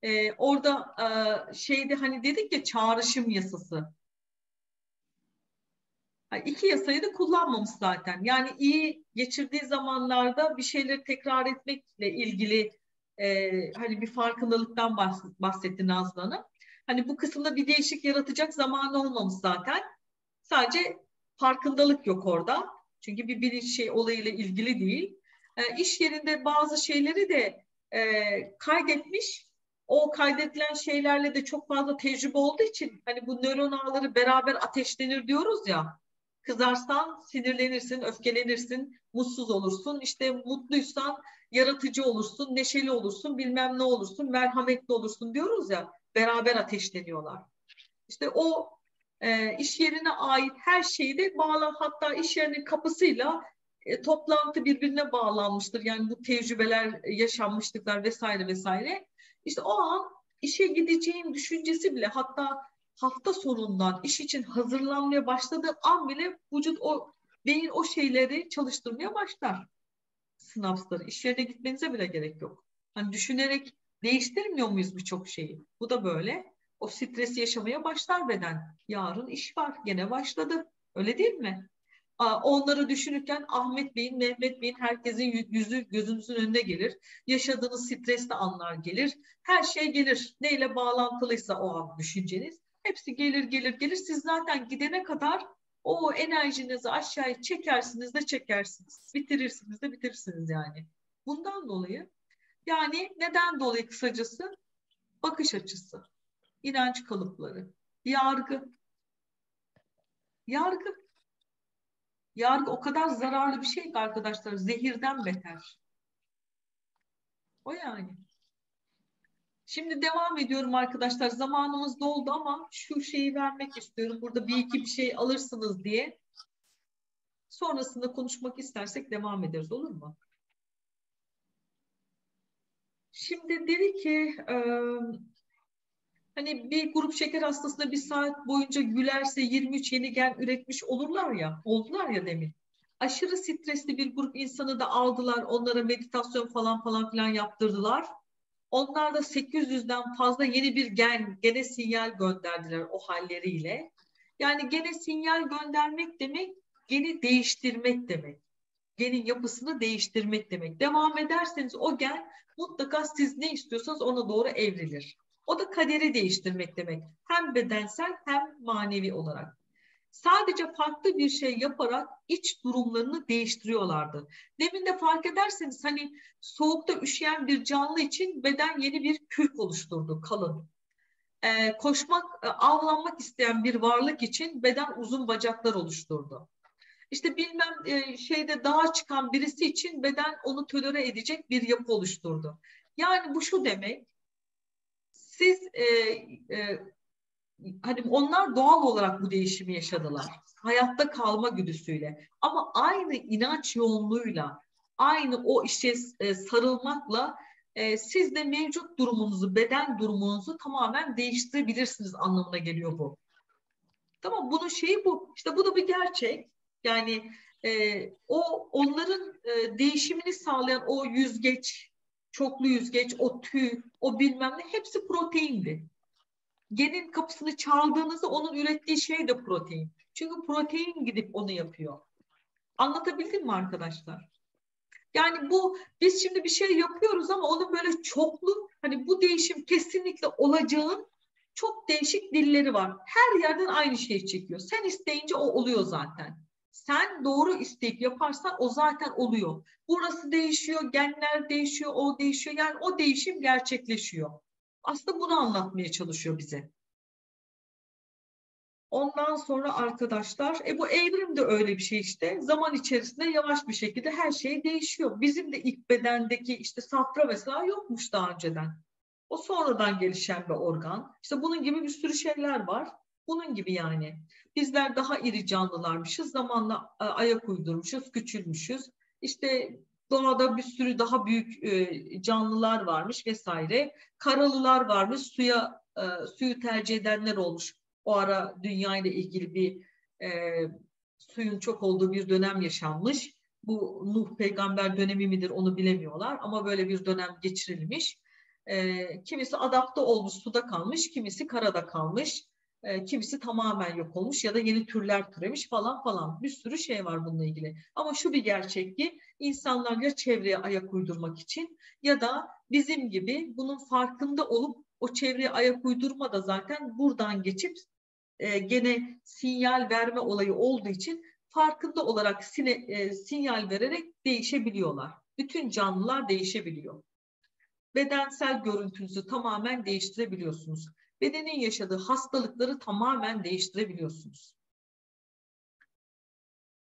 e, orada e, şeyde hani dedik ya çağrışım yasası. Yani iki yasayı da kullanmamış zaten. Yani iyi geçirdiği zamanlarda bir şeyleri tekrar etmekle ilgili e, hani bir farkındalıktan bahsetti Nazlı Hanım. Hani bu kısımda bir değişik yaratacak zamanı olmamış zaten. Sadece farkındalık yok orada. Çünkü bir bilinç şey olayıyla ilgili değil. E, iş yerinde bazı şeyleri de e, kaydetmiş. O kaydedilen şeylerle de çok fazla tecrübe olduğu için hani bu nöron ağları beraber ateşlenir diyoruz ya. Kızarsan sinirlenirsin, öfkelenirsin, mutsuz olursun. İşte mutluysan yaratıcı olursun, neşeli olursun, bilmem ne olursun, merhametli olursun diyoruz ya. Beraber ateşleniyorlar. İşte o e, iş yerine ait her şeyi de bağla hatta iş yerinin kapısıyla e, toplantı birbirine bağlanmıştır. Yani bu tecrübeler, yaşanmışlıklar vesaire vesaire. İşte o an işe gideceğin düşüncesi bile hatta hafta sonundan iş için hazırlanmaya başladığı an bile vücut o beyin o şeyleri çalıştırmaya başlar. Sınavları. İş yerine gitmenize bile gerek yok. Hani düşünerek değiştirmiyor muyuz birçok şeyi? Bu da böyle. O stresi yaşamaya başlar beden. Yarın iş var. Gene başladı. Öyle değil mi? Onları düşünürken Ahmet Bey'in, Mehmet Bey'in herkesin yüzü gözünüzün önüne gelir. Yaşadığınız stresli anlar gelir. Her şey gelir. Neyle bağlantılıysa o an düşünceniz. Hepsi gelir gelir gelir. Siz zaten gidene kadar o enerjinizi aşağıya çekersiniz de çekersiniz. Bitirirsiniz de bitirirsiniz yani. Bundan dolayı yani neden dolayı kısacası bakış açısı, inanç kalıpları, yargı. Yargı. Yargı o kadar zararlı bir şey ki arkadaşlar zehirden beter. O yani. Şimdi devam ediyorum arkadaşlar. Zamanımız doldu ama şu şeyi vermek istiyorum. Burada bir iki bir şey alırsınız diye. Sonrasında konuşmak istersek devam ederiz olur mu? Şimdi dedi ki hani bir grup şeker hastasına bir saat boyunca gülerse 23 yeni gen üretmiş olurlar ya, oldular ya demin. Aşırı stresli bir grup insanı da aldılar, onlara meditasyon falan falan filan yaptırdılar onlar da 800'den fazla yeni bir gen, gene sinyal gönderdiler o halleriyle. Yani gene sinyal göndermek demek geni değiştirmek demek. Genin yapısını değiştirmek demek. Devam ederseniz o gen mutlaka siz ne istiyorsanız ona doğru evrilir. O da kaderi değiştirmek demek. Hem bedensel hem manevi olarak sadece farklı bir şey yaparak iç durumlarını değiştiriyorlardı. Demin de fark ederseniz hani soğukta üşüyen bir canlı için beden yeni bir kürk oluşturdu kalın. e, koşmak, e, avlanmak isteyen bir varlık için beden uzun bacaklar oluşturdu. İşte bilmem e, şeyde dağa çıkan birisi için beden onu tölere edecek bir yapı oluşturdu. Yani bu şu demek, siz e, e, hani onlar doğal olarak bu değişimi yaşadılar. Hayatta kalma güdüsüyle. Ama aynı inanç yoğunluğuyla, aynı o işte e, sarılmakla e, siz de mevcut durumunuzu, beden durumunuzu tamamen değiştirebilirsiniz anlamına geliyor bu. Tamam bunun şeyi bu. İşte bu da bir gerçek. Yani e, o onların e, değişimini sağlayan o yüzgeç, çoklu yüzgeç, o tüy, o bilmem ne hepsi proteindi. Genin kapısını çaldığınızda onun ürettiği şey de protein. Çünkü protein gidip onu yapıyor. Anlatabildim mi arkadaşlar? Yani bu biz şimdi bir şey yapıyoruz ama onun böyle çoklu hani bu değişim kesinlikle olacağın çok değişik dilleri var. Her yerden aynı şeyi çekiyor. Sen isteyince o oluyor zaten. Sen doğru isteyip yaparsan o zaten oluyor. Burası değişiyor, genler değişiyor, o değişiyor. Yani o değişim gerçekleşiyor. Aslında bunu anlatmaya çalışıyor bize. Ondan sonra arkadaşlar, e bu evrim de öyle bir şey işte. Zaman içerisinde yavaş bir şekilde her şey değişiyor. Bizim de ilk bedendeki işte safra mesela yokmuş daha önceden. O sonradan gelişen bir organ. İşte bunun gibi bir sürü şeyler var. Bunun gibi yani. Bizler daha iri canlılarmışız. Zamanla e, ayak uydurmuşuz, küçülmüşüz. İşte doğada bir sürü daha büyük e, canlılar varmış vesaire. Karalılar varmış, suya e, suyu tercih edenler olmuş o ara dünya ile ilgili bir e, suyun çok olduğu bir dönem yaşanmış. Bu Nuh peygamber dönemi midir onu bilemiyorlar ama böyle bir dönem geçirilmiş. E, kimisi adapte olmuş suda kalmış, kimisi karada kalmış, e, kimisi tamamen yok olmuş ya da yeni türler türemiş falan falan. Bir sürü şey var bununla ilgili. Ama şu bir gerçek ki insanlar ya çevreye ayak uydurmak için ya da bizim gibi bunun farkında olup o çevreye ayak uydurma da zaten buradan geçip e, gene sinyal verme olayı olduğu için farkında olarak sine, e, sinyal vererek değişebiliyorlar. Bütün canlılar değişebiliyor. Bedensel görüntünüzü tamamen değiştirebiliyorsunuz. Bedenin yaşadığı hastalıkları tamamen değiştirebiliyorsunuz.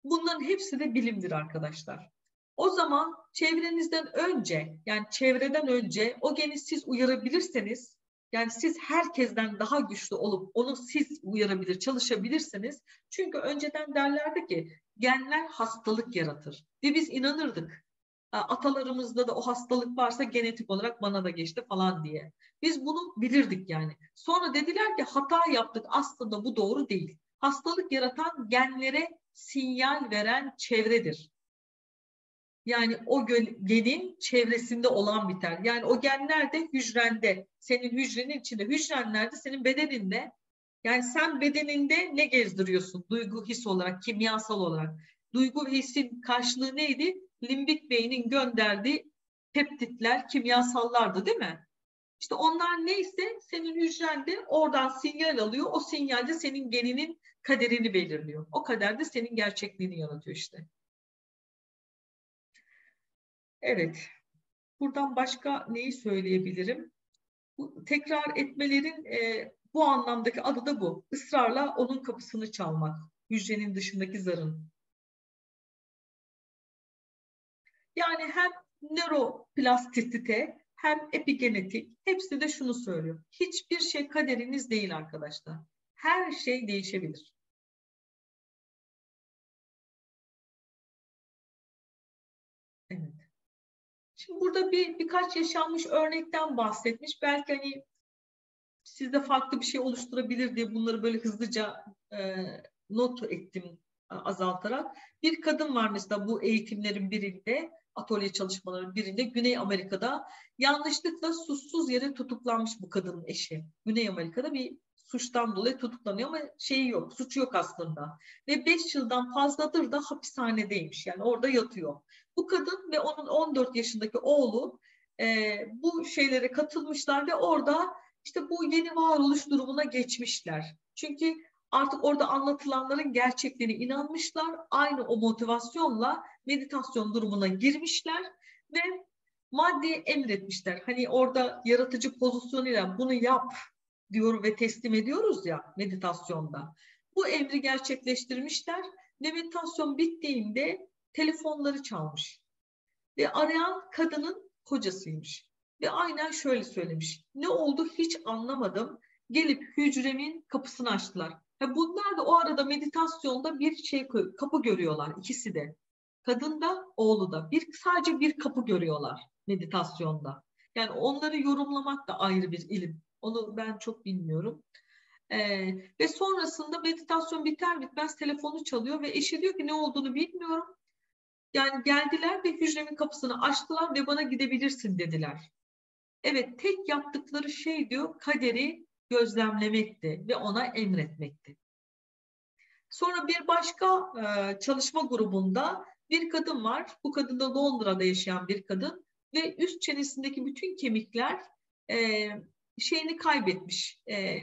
Bunların hepsi de bilimdir arkadaşlar. O zaman çevrenizden önce yani çevreden önce o geni siz uyarabilirseniz yani siz herkesten daha güçlü olup onu siz uyarabilir, çalışabilirsiniz. Çünkü önceden derlerdi ki genler hastalık yaratır. Ve biz inanırdık. Atalarımızda da o hastalık varsa genetik olarak bana da geçti falan diye. Biz bunu bilirdik yani. Sonra dediler ki hata yaptık aslında bu doğru değil. Hastalık yaratan genlere sinyal veren çevredir. Yani o genin çevresinde olan biter. Yani o genler de hücrende, senin hücrenin içinde. Hücren nerede? Senin bedeninde. Yani sen bedeninde ne gezdiriyorsun? Duygu, his olarak, kimyasal olarak. Duygu ve hisin karşılığı neydi? Limbik beynin gönderdiği peptitler, kimyasallardı değil mi? İşte onlar neyse senin hücrende oradan sinyal alıyor. O sinyalde senin geninin kaderini belirliyor. O kader de senin gerçekliğini yaratıyor işte. Evet. Buradan başka neyi söyleyebilirim? Bu, tekrar etmelerin e, bu anlamdaki adı da bu. Israrla onun kapısını çalmak. Hücrenin dışındaki zarın. Yani hem nöroplastisite hem epigenetik hepsi de şunu söylüyor. Hiçbir şey kaderiniz değil arkadaşlar. Her şey değişebilir. Evet. Şimdi burada bir birkaç yaşanmış örnekten bahsetmiş. Belki hani sizde farklı bir şey oluşturabilir diye bunları böyle hızlıca e, not ettim azaltarak. Bir kadın var mesela bu eğitimlerin birinde, atölye çalışmaların birinde Güney Amerika'da yanlışlıkla suçsuz yere tutuklanmış bu kadının eşi. Güney Amerika'da bir suçtan dolayı tutuklanıyor ama şeyi yok, suçu yok aslında. Ve 5 yıldan fazladır da hapishanedeymiş yani orada yatıyor. Bu kadın ve onun 14 yaşındaki oğlu e, bu şeylere katılmışlar ve orada işte bu yeni varoluş durumuna geçmişler. Çünkü artık orada anlatılanların gerçekliğine inanmışlar. Aynı o motivasyonla meditasyon durumuna girmişler ve maddi emretmişler. Hani orada yaratıcı pozisyonuyla bunu yap diyor ve teslim ediyoruz ya meditasyonda. Bu emri gerçekleştirmişler meditasyon bittiğinde telefonları çalmış. Ve arayan kadının kocasıymış. Ve aynen şöyle söylemiş. Ne oldu hiç anlamadım. Gelip hücremin kapısını açtılar. Bunlar da o arada meditasyonda bir şey kapı görüyorlar ikisi de. Kadın da oğlu da bir sadece bir kapı görüyorlar meditasyonda. Yani onları yorumlamak da ayrı bir ilim. Onu ben çok bilmiyorum. Ee, ve sonrasında meditasyon biter bitmez telefonu çalıyor ve eşi diyor ki ne olduğunu bilmiyorum. Yani geldiler ve hücremin kapısını açtılar ve bana gidebilirsin dediler. Evet tek yaptıkları şey diyor kaderi gözlemlemekti ve ona emretmekti. Sonra bir başka e, çalışma grubunda bir kadın var. Bu kadın da Londra'da yaşayan bir kadın ve üst çenesindeki bütün kemikler e, şeyini kaybetmiş. E,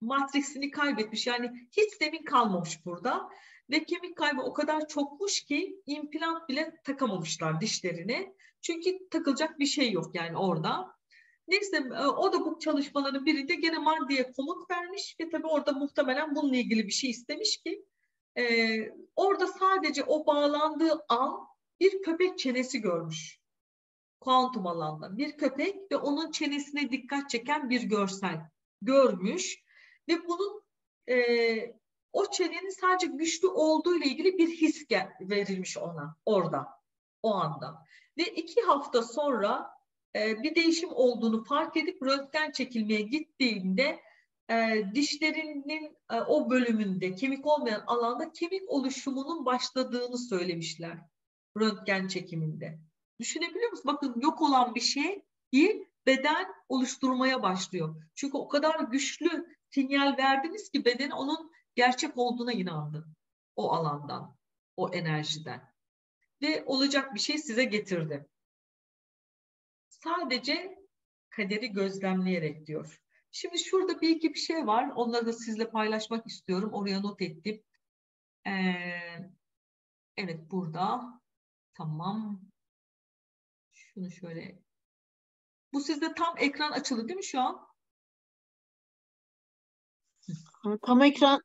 matriksini kaybetmiş. Yani hiç zemin kalmamış burada. Ve kemik kaybı o kadar çokmuş ki implant bile takamamışlar dişlerine. Çünkü takılacak bir şey yok yani orada. Neyse e, o da bu çalışmaların birinde gene maddeye komut vermiş ve tabii orada muhtemelen bununla ilgili bir şey istemiş ki e, orada sadece o bağlandığı an bir köpek çenesi görmüş. Kuantum alanda bir köpek ve onun çenesine dikkat çeken bir görsel görmüş ve bunun e, o çenenin sadece güçlü olduğu ile ilgili bir his verilmiş ona orada o anda. Ve iki hafta sonra e, bir değişim olduğunu fark edip röntgen çekilmeye gittiğinde e, dişlerinin e, o bölümünde kemik olmayan alanda kemik oluşumunun başladığını söylemişler röntgen çekiminde. Düşünebiliyor musun? Bakın yok olan bir şeyi beden oluşturmaya başlıyor. Çünkü o kadar güçlü sinyal verdiniz ki beden onun gerçek olduğuna inandı. O alandan, o enerjiden. Ve olacak bir şey size getirdi. Sadece kaderi gözlemleyerek diyor. Şimdi şurada bir iki bir şey var. Onları da sizle paylaşmak istiyorum. Oraya not ettim. Ee, evet burada. Tamam. Şunu şöyle. Bu sizde tam ekran açılı değil mi şu an? Tam ekran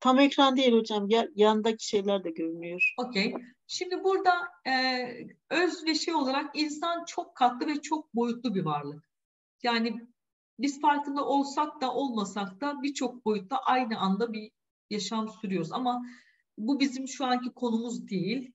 tam ekran değil hocam. Ya, yandaki şeyler de görünüyor. Okey. Şimdi burada e, öz ve şey olarak insan çok katlı ve çok boyutlu bir varlık. Yani biz farkında olsak da olmasak da birçok boyutta aynı anda bir yaşam sürüyoruz. Ama bu bizim şu anki konumuz değil.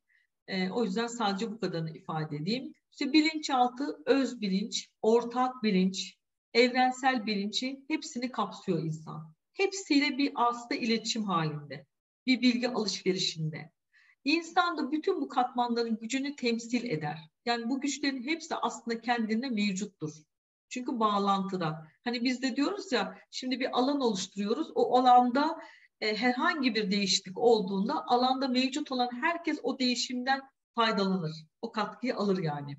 E, o yüzden sadece bu kadarını ifade edeyim. İşte bilinçaltı, öz bilinç, ortak bilinç, evrensel bilinci hepsini kapsıyor insan. Hepsiyle bir aslında iletişim halinde, bir bilgi alışverişinde. İnsan da bütün bu katmanların gücünü temsil eder. Yani bu güçlerin hepsi aslında kendinde mevcuttur. Çünkü bağlantıda. Hani biz de diyoruz ya şimdi bir alan oluşturuyoruz. O alanda e, herhangi bir değişiklik olduğunda alanda mevcut olan herkes o değişimden faydalanır. O katkıyı alır yani.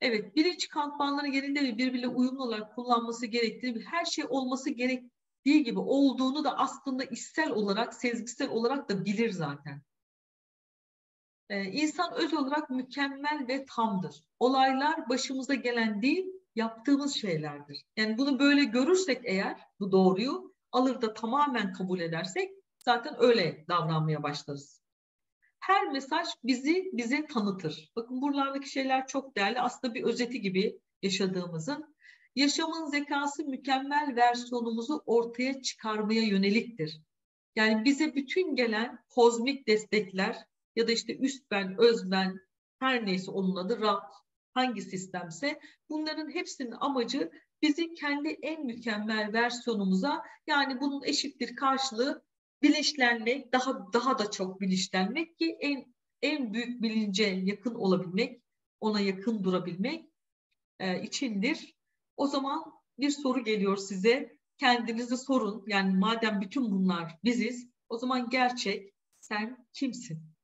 Evet, bilinç katmanları yerinde ve birbiriyle uyumlu olarak kullanması gerektiği, her şey olması gerektiği gibi olduğunu da aslında içsel olarak, sezgisel olarak da bilir zaten. Ee, insan öz olarak mükemmel ve tamdır. Olaylar başımıza gelen değil, yaptığımız şeylerdir. Yani bunu böyle görürsek eğer, bu doğruyu alır da tamamen kabul edersek zaten öyle davranmaya başlarız. Her mesaj bizi bize tanıtır. Bakın buralardaki şeyler çok değerli. Aslında bir özeti gibi yaşadığımızın. Yaşamın zekası mükemmel versiyonumuzu ortaya çıkarmaya yöneliktir. Yani bize bütün gelen kozmik destekler ya da işte üst ben, öz ben, her neyse onun adı Rab, hangi sistemse bunların hepsinin amacı bizi kendi en mükemmel versiyonumuza yani bunun eşittir karşılığı bilinçlenmek, daha daha da çok bilinçlenmek ki en en büyük bilince yakın olabilmek, ona yakın durabilmek e, içindir. O zaman bir soru geliyor size. Kendinize sorun. Yani madem bütün bunlar biziz, o zaman gerçek sen kimsin?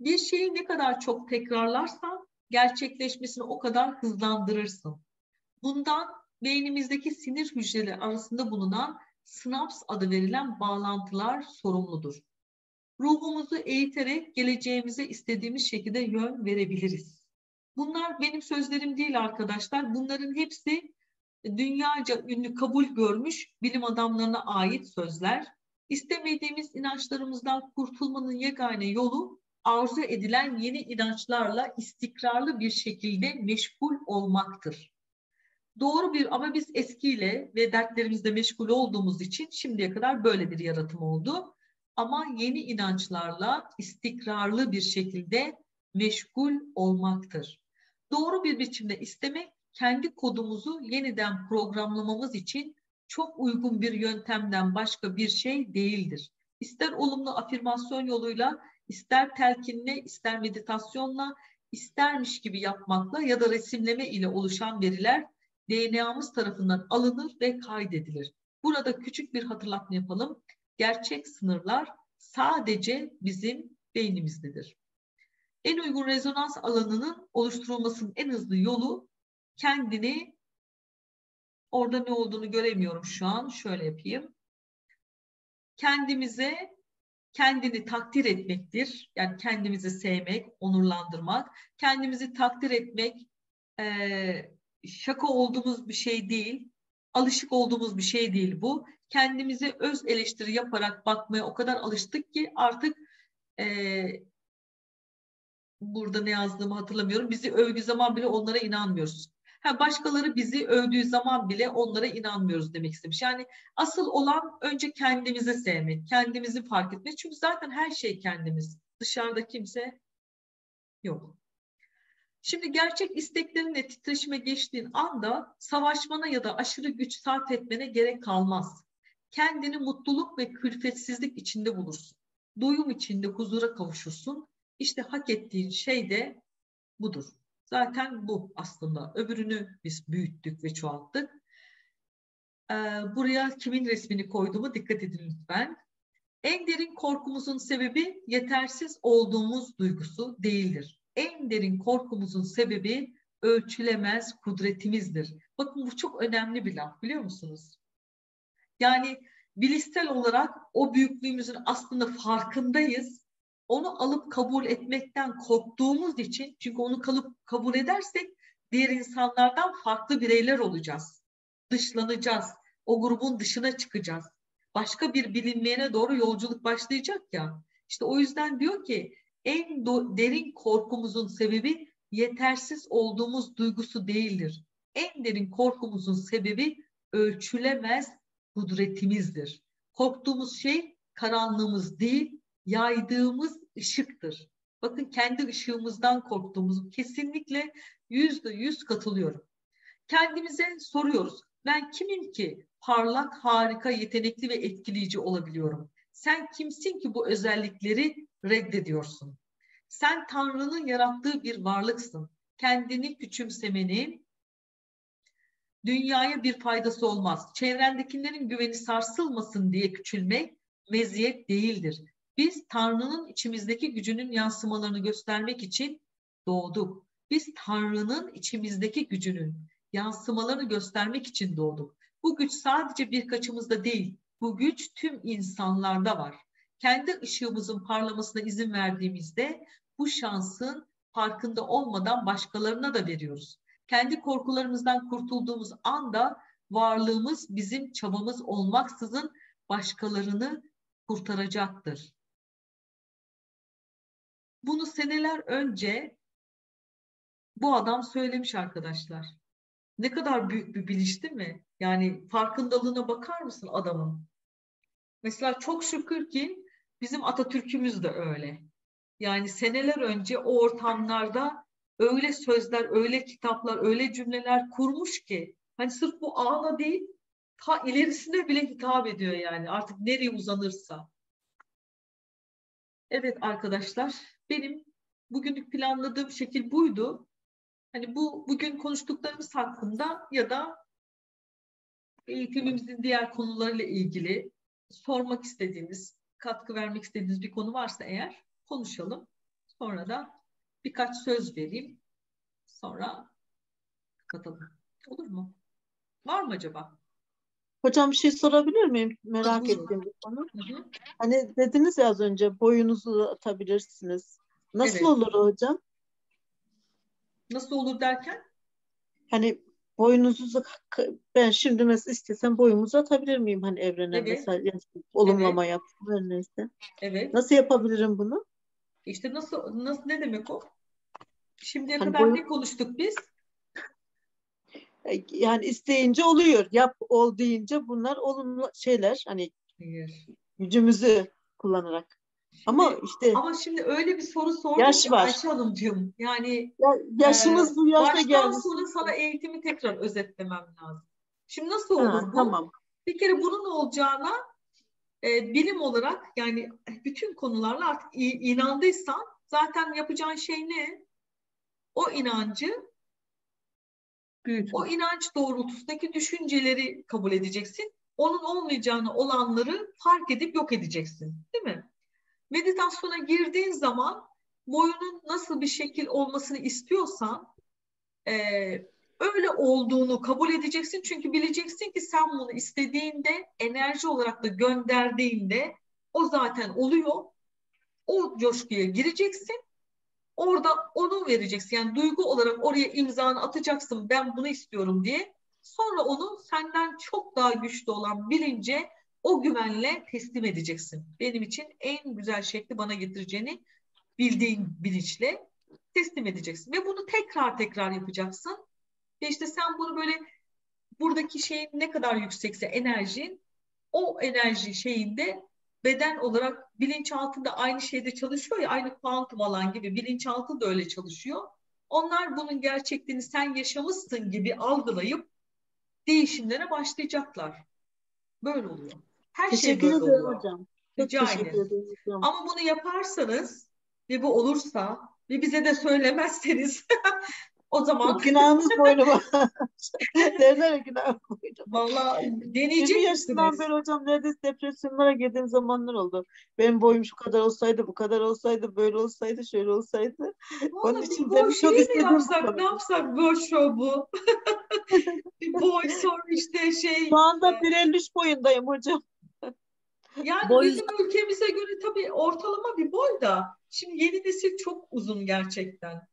Bir şeyi ne kadar çok tekrarlarsan gerçekleşmesini o kadar hızlandırırsın. Bundan beynimizdeki sinir hücreleri arasında bulunan sinaps adı verilen bağlantılar sorumludur. ruhumuzu eğiterek geleceğimize istediğimiz şekilde yön verebiliriz. Bunlar benim sözlerim değil arkadaşlar. Bunların hepsi dünyaca ünlü kabul görmüş bilim adamlarına ait sözler. İstemediğimiz inançlarımızdan kurtulmanın yegane yolu arzu edilen yeni inançlarla istikrarlı bir şekilde meşgul olmaktır. Doğru bir ama biz eskiyle ve dertlerimizle meşgul olduğumuz için şimdiye kadar böyle bir yaratım oldu. Ama yeni inançlarla istikrarlı bir şekilde meşgul olmaktır. Doğru bir biçimde istemek kendi kodumuzu yeniden programlamamız için çok uygun bir yöntemden başka bir şey değildir. İster olumlu afirmasyon yoluyla, ister telkinle, ister meditasyonla, istermiş gibi yapmakla ya da resimleme ile oluşan veriler DNA'mız tarafından alınır ve kaydedilir. Burada küçük bir hatırlatma yapalım. Gerçek sınırlar sadece bizim beynimizdedir. En uygun rezonans alanının oluşturulmasının en hızlı yolu kendini orada ne olduğunu göremiyorum şu an. Şöyle yapayım. Kendimize kendini takdir etmektir. Yani kendimizi sevmek, onurlandırmak. Kendimizi takdir etmek e, şaka olduğumuz bir şey değil. Alışık olduğumuz bir şey değil bu. Kendimize öz eleştiri yaparak bakmaya o kadar alıştık ki artık e, burada ne yazdığımı hatırlamıyorum. Bizi övgü zaman bile onlara inanmıyoruz. Ha, başkaları bizi övdüğü zaman bile onlara inanmıyoruz demek istemiş. Yani asıl olan önce kendimizi sevmek, kendimizi fark etmek. Çünkü zaten her şey kendimiz. Dışarıda kimse yok. Şimdi gerçek isteklerinle titreşime geçtiğin anda savaşmana ya da aşırı güç sarf etmene gerek kalmaz. Kendini mutluluk ve külfetsizlik içinde bulursun. Doyum içinde huzura kavuşursun. İşte hak ettiğin şey de budur. Zaten bu aslında. Öbürünü biz büyüttük ve çoğalttık. Ee, buraya kimin resmini koyduğumu dikkat edin lütfen. En derin korkumuzun sebebi yetersiz olduğumuz duygusu değildir. En derin korkumuzun sebebi ölçülemez kudretimizdir. Bakın bu çok önemli bir laf biliyor musunuz? Yani bilişsel olarak o büyüklüğümüzün aslında farkındayız onu alıp kabul etmekten korktuğumuz için çünkü onu kalıp kabul edersek diğer insanlardan farklı bireyler olacağız. Dışlanacağız. O grubun dışına çıkacağız. Başka bir bilinmeyene doğru yolculuk başlayacak ya. İşte o yüzden diyor ki en derin korkumuzun sebebi yetersiz olduğumuz duygusu değildir. En derin korkumuzun sebebi ölçülemez kudretimizdir. Korktuğumuz şey karanlığımız değil, yaydığımız ışıktır. Bakın kendi ışığımızdan korktuğumuzu kesinlikle yüzde yüz katılıyorum. Kendimize soruyoruz. Ben kimim ki parlak, harika, yetenekli ve etkileyici olabiliyorum? Sen kimsin ki bu özellikleri reddediyorsun? Sen Tanrı'nın yarattığı bir varlıksın. Kendini küçümsemenin dünyaya bir faydası olmaz. Çevrendekilerin güveni sarsılmasın diye küçülmek meziyet değildir. Biz Tanrı'nın içimizdeki gücünün yansımalarını göstermek için doğduk. Biz Tanrı'nın içimizdeki gücünün yansımalarını göstermek için doğduk. Bu güç sadece birkaçımızda değil, bu güç tüm insanlarda var. Kendi ışığımızın parlamasına izin verdiğimizde bu şansın farkında olmadan başkalarına da veriyoruz. Kendi korkularımızdan kurtulduğumuz anda varlığımız bizim çabamız olmaksızın başkalarını kurtaracaktır. Bunu seneler önce bu adam söylemiş arkadaşlar. Ne kadar büyük bir bilinç değil mi? Yani farkındalığına bakar mısın adamın? Mesela çok şükür ki bizim Atatürk'ümüz de öyle. Yani seneler önce o ortamlarda öyle sözler, öyle kitaplar, öyle cümleler kurmuş ki hani sırf bu ağla değil ta ilerisine bile hitap ediyor yani artık nereye uzanırsa. Evet arkadaşlar benim bugünlük planladığım şekil buydu. Hani bu bugün konuştuklarımız hakkında ya da eğitimimizin diğer konularıyla ilgili sormak istediğiniz, katkı vermek istediğiniz bir konu varsa eğer konuşalım. Sonra da birkaç söz vereyim. Sonra kapatalım. Olur mu? Var mı acaba? Hocam bir şey sorabilir miyim? Merak Hı-hı. ettiğim bir konu. Hı-hı. Hani dediniz ya az önce boyunuzu atabilirsiniz. Nasıl evet. olur hocam? Nasıl olur derken? Hani boyunuzu ben şimdi mesela istesem boyumuzu atabilir miyim hani evrene evet. mesela olumlama evet. her neyse. Evet. Nasıl yapabilirim bunu? İşte nasıl nasıl ne demek o? Şimdiye hani kadar boyun... ne konuştuk biz? E, yani isteyince oluyor. Yap ol deyince bunlar olumlu şeyler. Hani gücümüzü kullanarak. Ama işte ama şimdi öyle bir soru sordun yaş ki var. Ayşe Hanımcığım. Yani ya, yaşımız e, bu yaşta gelmiş. Baştan sonra sana eğitimi tekrar özetlemem lazım. Şimdi nasıl olur ha, bu? Tamam. Bir kere bunun olacağına e, bilim olarak yani bütün konularla artık inandıysan zaten yapacağın şey ne? O inancı Büyütün. o inanç doğrultusundaki düşünceleri kabul edeceksin. Onun olmayacağını olanları fark edip yok edeceksin. Değil mi? Meditasyona girdiğin zaman boyunun nasıl bir şekil olmasını istiyorsan e, öyle olduğunu kabul edeceksin. Çünkü bileceksin ki sen bunu istediğinde, enerji olarak da gönderdiğinde o zaten oluyor. O coşkuya gireceksin. Orada onu vereceksin. Yani duygu olarak oraya imzanı atacaksın. Ben bunu istiyorum diye. Sonra onu senden çok daha güçlü olan bilince o güvenle teslim edeceksin. Benim için en güzel şekli bana getireceğini bildiğin bilinçle teslim edeceksin. Ve bunu tekrar tekrar yapacaksın. Ve işte sen bunu böyle buradaki şeyin ne kadar yüksekse enerjin o enerji şeyinde beden olarak bilinçaltında aynı şeyde çalışıyor ya aynı kuantum alan gibi bilinçaltı da öyle çalışıyor. Onlar bunun gerçekliğini sen yaşamışsın gibi algılayıp değişimlere başlayacaklar. Böyle oluyor. Her şey teşekkür şey böyle oluyor. hocam. Rica ederim. Ama bunu yaparsanız ve bu olursa ve bize de söylemezseniz o zaman günahımız boynuma. Derler günah boynuma. Valla deneyeceksiniz. 20 yaşından beri hocam neredeyse depresyonlara girdiğim zamanlar oldu. Benim boyum şu kadar olsaydı, bu kadar olsaydı, böyle olsaydı, şöyle olsaydı. Vallahi Onun için ben çok istedim. Yapsak, ne yapsak bu. bir boy sor işte şey. Şu anda 1.53 boyundayım hocam. Yani boy... bizim ülkemize göre tabii ortalama bir boy da şimdi yeni nesil çok uzun gerçekten.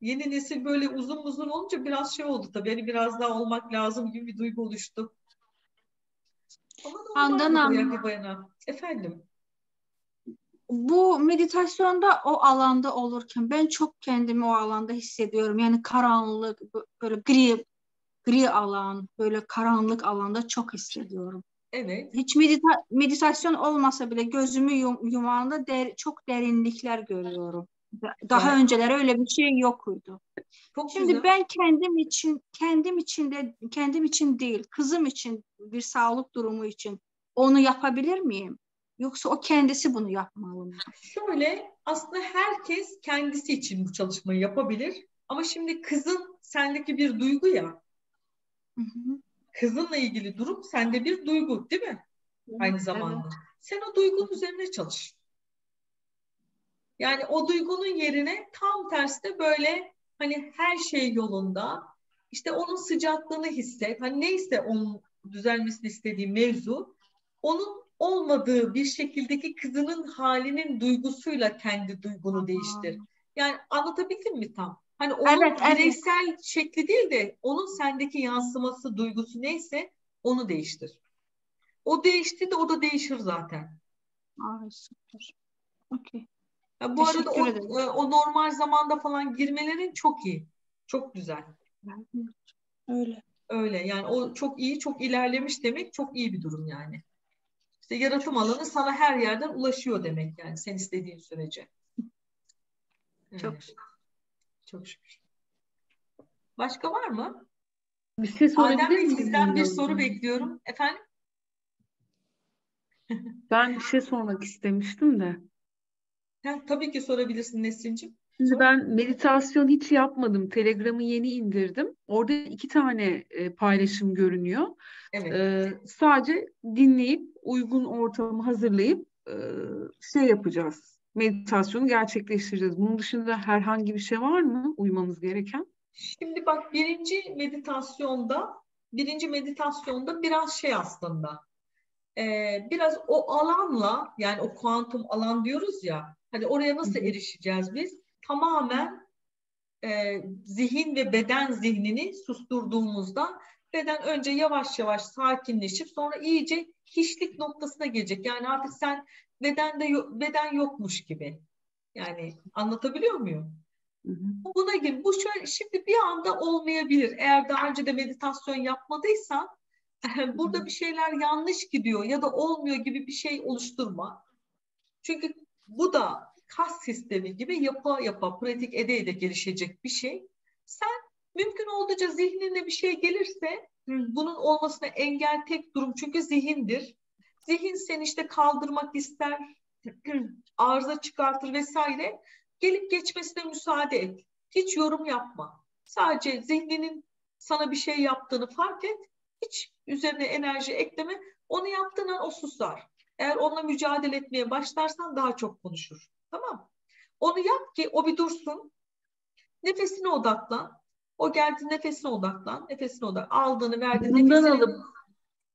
Yeni nesil böyle uzun uzun olunca biraz şey oldu tabii. Yani biraz daha olmak lazım gibi bir duygu oluştu. Handan Hanım. Efendim. Bu meditasyonda o alanda olurken ben çok kendimi o alanda hissediyorum. Yani karanlık, böyle gri, gri alan, böyle karanlık alanda çok hissediyorum. Evet. Hiç medita meditasyon olmasa bile gözümü yum yumağında der çok derinlikler görüyorum. Daha evet. önceleri öyle bir şey yokuydu. Çok Şimdi güzel. ben kendim için kendim için de kendim için değil, kızım için bir sağlık durumu için onu yapabilir miyim? Yoksa o kendisi bunu yapmalı mı? Şöyle aslında herkes kendisi için bu çalışmayı yapabilir. Ama şimdi kızın sendeki bir duygu ya. Hı hı kızınla ilgili durum sende bir duygu değil mi? Aynı zamanda. Evet. Sen o duygunun üzerine çalış. Yani o duygunun yerine tam tersi de böyle hani her şey yolunda işte onun sıcaklığını hisset. Hani neyse onun düzelmesini istediği mevzu onun olmadığı bir şekildeki kızının halinin duygusuyla kendi duygunu değiştir. Yani anlatabildim mi tam? Hani onun evet, bireysel evet. şekli değil de onun sendeki yansıması, duygusu neyse onu değiştir. O değişti de o da değişir zaten. Ay süper. Okey. Ya bu Teşekkür arada o, e, o normal zamanda falan girmelerin çok iyi. Çok güzel. Öyle. Öyle yani o çok iyi, çok ilerlemiş demek çok iyi bir durum yani. İşte yaratım alanı sana her yerden ulaşıyor demek yani sen istediğin sürece. Çok evet. Çok şükür. Başka var mı? Bir şey sorabilir miyim? Sizden bir soru bekliyorum. Efendim? ben bir şey sormak istemiştim de. Ha, tabii ki sorabilirsin Nesrin'cim. Şimdi Sor. ben meditasyon hiç yapmadım. Telegram'ı yeni indirdim. Orada iki tane e, paylaşım görünüyor. Evet. E, sadece dinleyip uygun ortamı hazırlayıp e, şey yapacağız meditasyonu gerçekleştireceğiz. Bunun dışında herhangi bir şey var mı uymamız gereken? Şimdi bak birinci meditasyonda birinci meditasyonda biraz şey aslında. E, biraz o alanla yani o kuantum alan diyoruz ya hani oraya nasıl erişeceğiz biz? Tamamen e, zihin ve beden zihnini susturduğumuzda beden önce yavaş yavaş sakinleşip sonra iyice hiçlik noktasına gelecek. Yani artık sen bedende beden yokmuş gibi. Yani anlatabiliyor muyum? Hı hı. Buna gibi. Bu şöyle şimdi bir anda olmayabilir. Eğer daha önce de meditasyon yapmadıysan burada bir şeyler yanlış gidiyor ya da olmuyor gibi bir şey oluşturma. Çünkü bu da kas sistemi gibi yapa yapa, pratik ede ede gelişecek bir şey. Sen mümkün olduğunca zihnine bir şey gelirse bunun olmasına engel tek durum çünkü zihindir. Zihin seni işte kaldırmak ister, arıza çıkartır vesaire. Gelip geçmesine müsaade et. Hiç yorum yapma. Sadece zihninin sana bir şey yaptığını fark et. Hiç üzerine enerji ekleme. Onu yaptığın an o susar. Eğer onunla mücadele etmeye başlarsan daha çok konuşur. Tamam Onu yap ki o bir dursun. Nefesine odaklan. O geldi nefesine odaklan. Nefesine odaklan. Aldığını verdiğin burundan nefesini alıp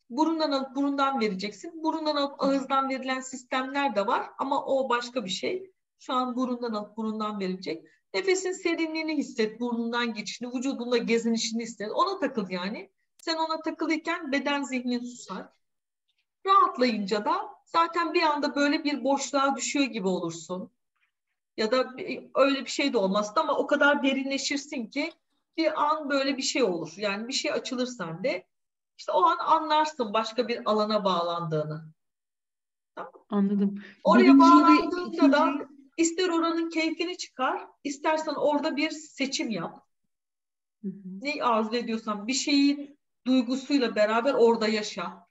burundan alıp burundan vereceksin. Burundan alıp ağızdan verilen sistemler de var ama o başka bir şey. Şu an burundan alıp burundan verilecek. Nefesin serinliğini hisset, burnundan geçişini, vücudunda gezinişini hisset. Ona takıl yani. Sen ona takılırken beden zihnin susar. Rahatlayınca da zaten bir anda böyle bir boşluğa düşüyor gibi olursun. Ya da öyle bir şey de olmaz ama o kadar derinleşirsin ki bir an böyle bir şey olur. Yani bir şey açılır sende. İşte o an anlarsın başka bir alana bağlandığını. Tamam. Anladım. Oraya Birinci bağlandığında da ister oranın keyfini çıkar, istersen orada bir seçim yap. Hı hı. Ne arzu ediyorsan bir şeyin duygusuyla beraber orada yaşa.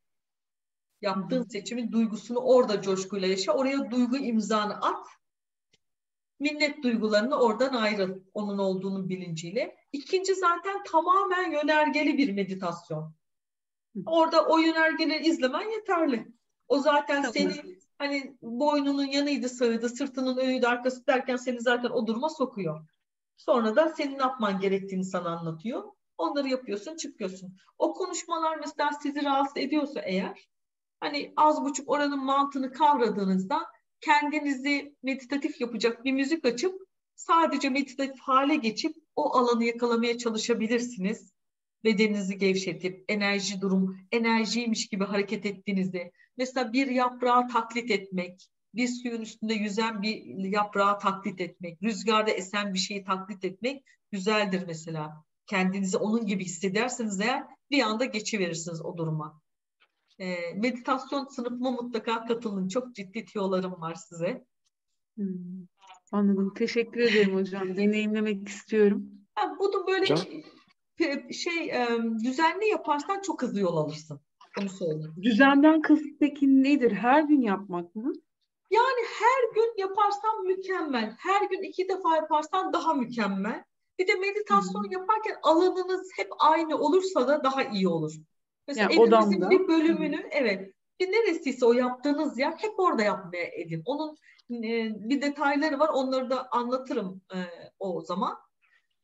Yaptığın seçimin duygusunu orada coşkuyla yaşa. Oraya duygu imzanı at. Minnet duygularını oradan ayrıl. Onun olduğunun bilinciyle. İkinci zaten tamamen yönergeli bir meditasyon. Orada o yönergeleri izlemen yeterli. O zaten Tabii. seni hani boynunun yanıydı sağıydı, sırtının önüydü arkası derken seni zaten o duruma sokuyor. Sonra da senin ne yapman gerektiğini sana anlatıyor. Onları yapıyorsun, çıkıyorsun. O konuşmalar mesela sizi rahatsız ediyorsa eğer hani az buçuk oranın mantığını kavradığınızda kendinizi meditatif yapacak bir müzik açıp sadece meditatif hale geçip o alanı yakalamaya çalışabilirsiniz. Bedeninizi gevşetip enerji durum, enerjiymiş gibi hareket ettiğinizde mesela bir yaprağı taklit etmek, bir suyun üstünde yüzen bir yaprağı taklit etmek, rüzgarda esen bir şeyi taklit etmek güzeldir mesela. Kendinizi onun gibi hissederseniz eğer bir anda geçiverirsiniz o duruma. E, meditasyon sınıfıma mutlaka katılın. Çok ciddi tiyolarım var size. Hmm, anladım. Teşekkür ederim hocam. Deneyimlemek istiyorum. Ha, bunu böyle hocam. şey e, düzenli yaparsan çok hızlı yol alırsın. Onu söyleyeyim. Düzenden kasıt peki nedir? Her gün yapmak mı? Yani her gün yaparsan mükemmel. Her gün iki defa yaparsan daha mükemmel. Bir de meditasyon hmm. yaparken alanınız hep aynı olursa da daha iyi olur. Mesela yani evinizin odamda. bir bölümünü evet bir neresiyse o yaptığınız yer hep orada yapmaya edin. Onun e, bir detayları var onları da anlatırım e, o zaman.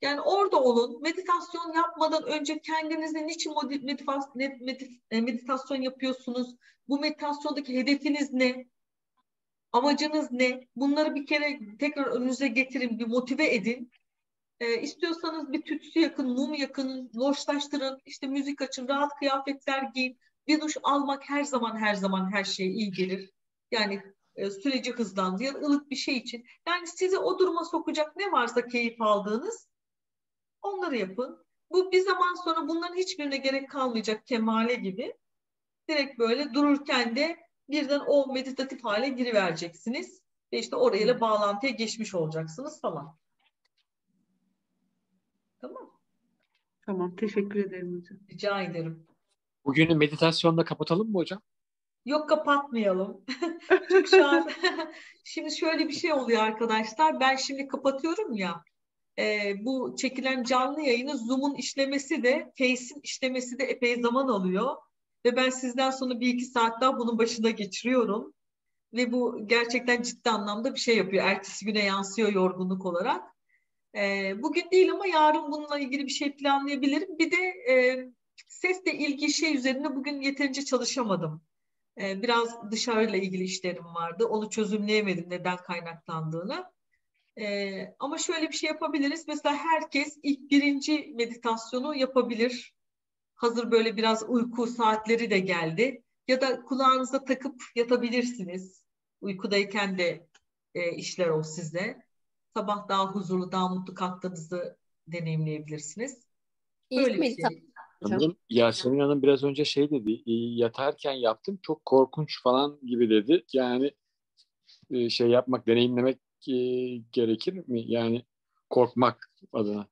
Yani orada olun. Meditasyon yapmadan önce kendinize niçin e, meditasyon yapıyorsunuz? Bu meditasyondaki hedefiniz ne? Amacınız ne? Bunları bir kere tekrar önünüze getirin, bir motive edin. E, istiyorsanız bir tütsü yakın, mum yakın, loşlaştırın, işte müzik açın, rahat kıyafetler giyin. Bir duş almak her zaman her zaman her şeye iyi gelir. Yani e, süreci hızlandırır, ılık bir şey için. Yani sizi o duruma sokacak ne varsa keyif aldığınız onları yapın. Bu bir zaman sonra bunların hiçbirine gerek kalmayacak kemale gibi. Direkt böyle dururken de birden o meditatif hale girivereceksiniz. Ve işte orayla bağlantıya geçmiş olacaksınız falan. Tamam. Tamam. Teşekkür ederim hocam. Rica ederim. Bugünü meditasyonla kapatalım mı hocam? Yok kapatmayalım. Çünkü şu an şimdi şöyle bir şey oluyor arkadaşlar. Ben şimdi kapatıyorum ya. E, bu çekilen canlı yayını Zoom'un işlemesi de Face'in işlemesi de epey zaman alıyor. Ve ben sizden sonra bir iki saat daha bunun başında geçiriyorum. Ve bu gerçekten ciddi anlamda bir şey yapıyor. Ertesi güne yansıyor yorgunluk olarak. E, bugün değil ama yarın bununla ilgili bir şey planlayabilirim. Bir de e, sesle ilgili şey üzerine bugün yeterince çalışamadım. Ee, biraz dışarıyla ilgili işlerim vardı. Onu çözümleyemedim neden kaynaklandığını. Ee, ama şöyle bir şey yapabiliriz. Mesela herkes ilk birinci meditasyonu yapabilir. Hazır böyle biraz uyku saatleri de geldi. Ya da kulağınıza takıp yatabilirsiniz. Uykudayken de e, işler o size. Sabah daha huzurlu, daha mutlu kalktığınızı deneyimleyebilirsiniz. Böyle İlk bir şey. Sanırım Yasemin Hanım biraz önce şey dedi, yatarken yaptım çok korkunç falan gibi dedi. Yani e, şey yapmak, deneyimlemek e, gerekir mi? Yani korkmak adına.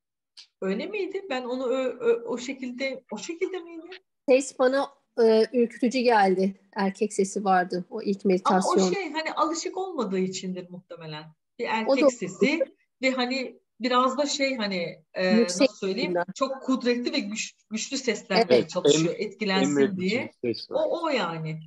Öyle miydi? Ben onu ö, ö, o şekilde o şekilde miydi? Ses bana e, ürkütücü geldi. Erkek sesi vardı o ilk meditasyon. Ama o şey hani alışık olmadığı içindir muhtemelen. Bir erkek da... sesi ve hani biraz da şey hani e, nasıl söyleyeyim çok kudretli ve güç, güçlü seslerle evet, çalışıyor em, etkilensin em, diye. O o yani.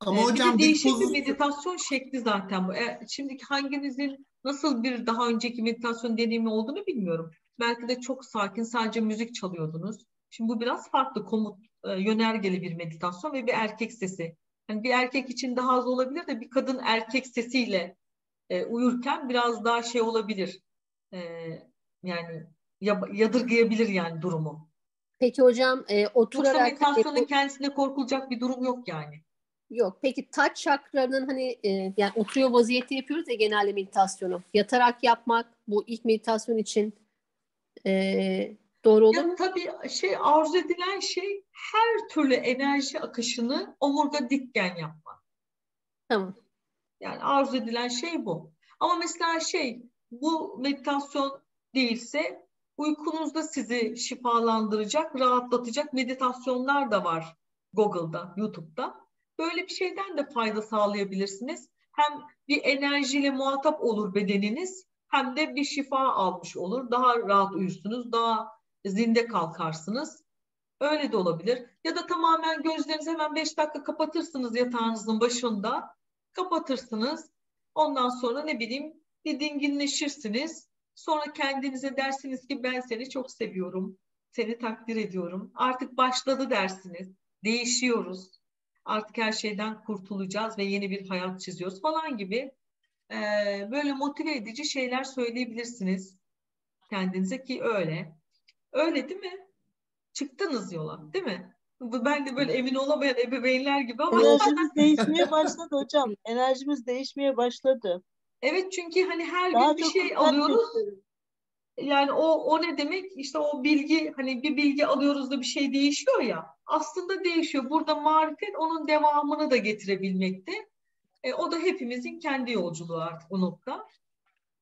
Ama ee, hocam bir de değişik bir, bir meditasyon şekli zaten bu. E, şimdiki hanginizin nasıl bir daha önceki meditasyon deneyimi olduğunu bilmiyorum. Belki de çok sakin sadece müzik çalıyordunuz. Şimdi bu biraz farklı komut e, yönergeli bir meditasyon ve bir erkek sesi. Yani bir erkek için daha az olabilir de bir kadın erkek sesiyle e, uyurken biraz daha şey olabilir e, yani yadırgayabilir yani durumu. Peki hocam e, oturarak... Yoksa meditasyonun bu... kendisinde korkulacak bir durum yok yani. Yok. Peki taç çakranın hani e, yani oturuyor vaziyette yapıyoruz ya genelde meditasyonu. Yatarak yapmak bu ilk meditasyon için e, doğru olur ya, mu? Tabii şey arzu edilen şey her türlü enerji akışını omurga dikken yapmak. Tamam. Yani arzu edilen şey bu. Ama mesela şey bu meditasyon değilse uykunuzda sizi şifalandıracak, rahatlatacak meditasyonlar da var Google'da, YouTube'da. Böyle bir şeyden de fayda sağlayabilirsiniz. Hem bir enerjiyle muhatap olur bedeniniz hem de bir şifa almış olur. Daha rahat uyursunuz, daha zinde kalkarsınız. Öyle de olabilir. Ya da tamamen gözlerinizi hemen 5 dakika kapatırsınız yatağınızın başında. Kapatırsınız. Ondan sonra ne bileyim bir dinginleşirsiniz. Sonra kendinize dersiniz ki ben seni çok seviyorum. Seni takdir ediyorum. Artık başladı dersiniz. Değişiyoruz. Artık her şeyden kurtulacağız ve yeni bir hayat çiziyoruz falan gibi e, böyle motive edici şeyler söyleyebilirsiniz kendinize ki öyle. Öyle değil mi? Çıktınız yola değil mi? Ben de böyle emin olamayan ebeveynler gibi ama enerjimiz değişmeye başladı hocam. Enerjimiz değişmeye başladı. Evet çünkü hani her Daha gün bir şey alıyoruz. Yani o o ne demek? İşte o bilgi hani bir bilgi alıyoruz da bir şey değişiyor ya. Aslında değişiyor. Burada marifet onun devamını da getirebilmekte. E, o da hepimizin kendi yolculuğu artık o nokta.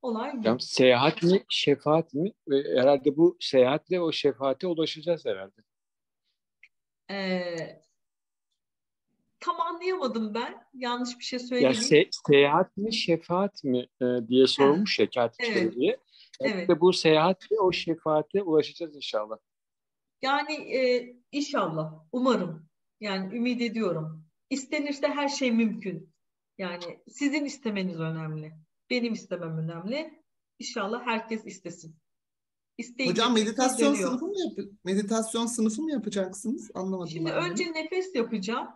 Olay bu. seyahat mi, şefaat mi? Herhalde bu seyahatle o şefaate ulaşacağız herhalde. Ee, tam anlayamadım ben. Yanlış bir şey söyleyeyim. Ya se- seyahat mi, şefaat mi e, diye sormuş ya Katip evet. diye. Evet. Ve bu seyahatle o şefaate ulaşacağız inşallah. Yani e, inşallah, umarım. Yani ümit ediyorum. İstenirse her şey mümkün. Yani sizin istemeniz önemli. Benim istemem önemli. İnşallah herkes istesin. İsteyince Hocam meditasyon sınıfı mı yap meditasyon sınıfı mı yapacaksınız? Anlamadım. Şimdi önce de. nefes yapacağım.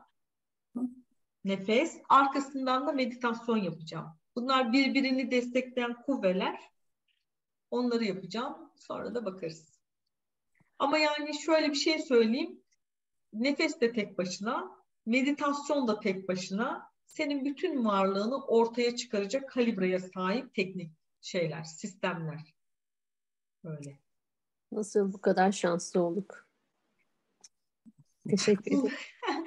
Nefes, arkasından da meditasyon yapacağım. Bunlar birbirini destekleyen kuvveler. Onları yapacağım. Sonra da bakarız. Ama yani şöyle bir şey söyleyeyim. Nefes de tek başına, meditasyon da tek başına senin bütün varlığını ortaya çıkaracak kalibreye sahip teknik şeyler, sistemler. Böyle. Nasıl bu kadar şanslı olduk? Teşekkür ederim.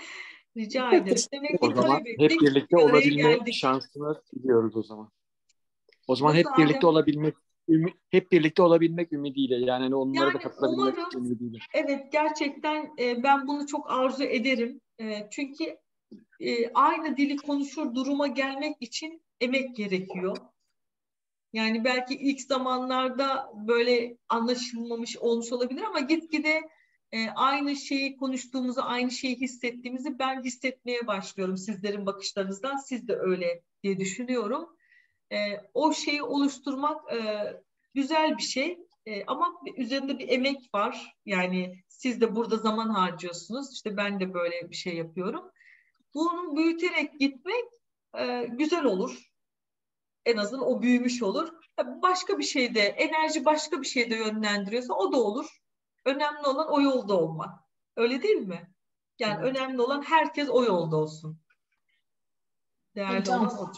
Rica ederim. Demek o zaman hep birlikte olabilme şansını diliyoruz o zaman. O zaman hep birlikte olabilmek ümit, hep birlikte olabilmek ümidiyle yani hani onlara yani da katılabilmek umarım, ümidiyle. Evet gerçekten e, ben bunu çok arzu ederim. E, çünkü e, aynı dili konuşur duruma gelmek için emek gerekiyor. Yani belki ilk zamanlarda böyle anlaşılmamış olmuş olabilir ama gitgide e, aynı şeyi konuştuğumuzu, aynı şeyi hissettiğimizi ben hissetmeye başlıyorum sizlerin bakışlarınızdan. Siz de öyle diye düşünüyorum. E, o şeyi oluşturmak e, güzel bir şey. E, ama üzerinde bir emek var. Yani siz de burada zaman harcıyorsunuz. İşte ben de böyle bir şey yapıyorum. Bunu büyüterek gitmek e, güzel olur. En azından o büyümüş olur. Başka bir şeyde, enerji başka bir şeyde yönlendiriyorsa o da olur. Önemli olan o yolda olmak. Öyle değil mi? Yani evet. önemli olan herkes o yolda olsun. Değerli Hocam, olan o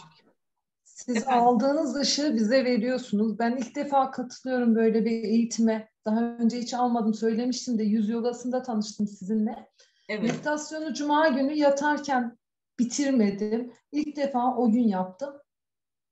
Siz Efendim? aldığınız ışığı bize veriyorsunuz. Ben ilk defa katılıyorum böyle bir eğitime. Daha önce hiç almadım söylemiştim de yüz yogasında tanıştım sizinle. Evet. Meditasyonu cuma günü yatarken bitirmedim. İlk defa o gün yaptım.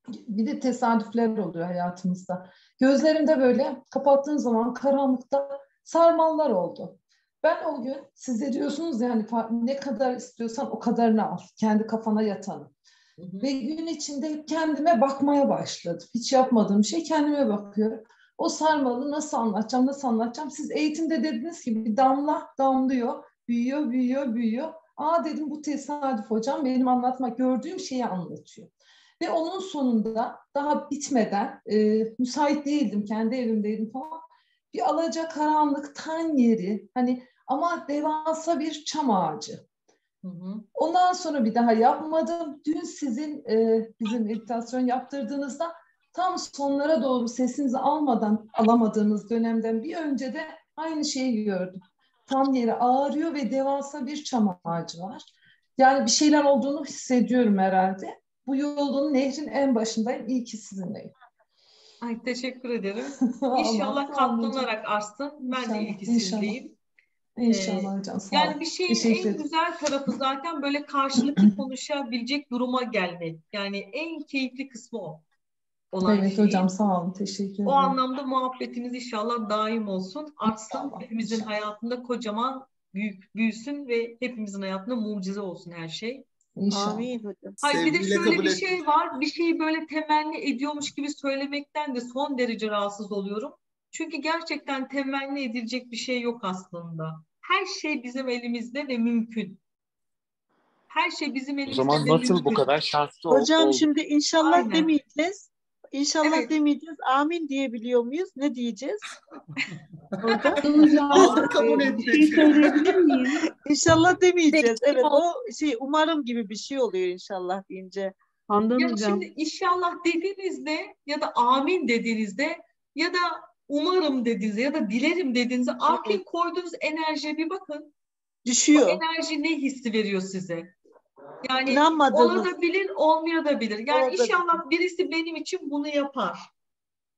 Bir de tesadüfler oluyor hayatımızda. Gözlerimde böyle kapattığım zaman karanlıkta sarmallar oldu. Ben o gün size diyorsunuz yani ne kadar istiyorsan o kadarını al. Kendi kafana yatanı. Ve gün içinde kendime bakmaya başladım. Hiç yapmadığım şey kendime bakıyorum. O sarmalı nasıl anlatacağım, nasıl anlatacağım? Siz eğitimde dediniz ki bir damla damlıyor, büyüyor, büyüyor, büyüyor. Aa dedim bu tesadüf hocam benim anlatmak gördüğüm şeyi anlatıyor. Ve onun sonunda daha bitmeden e, müsait değildim, kendi evimdeydim falan. Bir alaca karanlık tan yeri hani ama devasa bir çam ağacı. Hı hı. Ondan sonra bir daha yapmadım. Dün sizin e, bizim meditasyon yaptırdığınızda tam sonlara doğru sesinizi almadan alamadığınız dönemden bir önce de aynı şeyi gördüm. Tam yeri ağrıyor ve devasa bir çam ağacı var. Yani bir şeyler olduğunu hissediyorum herhalde. Bu yolun nehrin en başındayım. İyi ki sizinleyim. Ay teşekkür ederim. İnşallah katlanarak artsın. Ben de ilk sizdeyim. İnşallah hocam. Sağ yani bir şeyin en güzel tarafı zaten böyle karşılıklı konuşabilecek duruma gelmek. Yani en keyifli kısmı o. Olan evet şey. hocam sağ olun. Teşekkür ederim. O anlamda muhabbetiniz inşallah daim olsun. Artsın. İnşallah. Hepimizin hayatında kocaman büyük büyüsün ve hepimizin hayatında mucize olsun her şey. İnşallah. Amin hocam. Hayır bir de şöyle bir şey var. Bir şeyi böyle temenni ediyormuş gibi söylemekten de son derece rahatsız oluyorum. Çünkü gerçekten temenni edilecek bir şey yok aslında. Her şey bizim elimizde ve mümkün. Her şey bizim elimizde. O zaman nasıl mümkün. bu kadar şanslı oldu? Hocam şimdi inşallah Aynen. demeyeceğiz. İnşallah evet. demeyeceğiz. Amin diyebiliyor muyuz? Ne diyeceğiz? Orada. Hocam, kabul edecek. Şey İnşallah demeyeceğiz. Evet o şey umarım gibi bir şey oluyor inşallah deyince. Handan ya hocam. Şimdi inşallah dediğinizde ya da amin dediğinizde ya da umarım dediğinizde ya da dilerim dediğinizde arkaya koyduğunuz enerjiye bir bakın. Düşüyor. O enerji ne hissi veriyor size? Yani olabilir, olmayabilir. Yani olabilir. inşallah birisi benim için bunu yapar.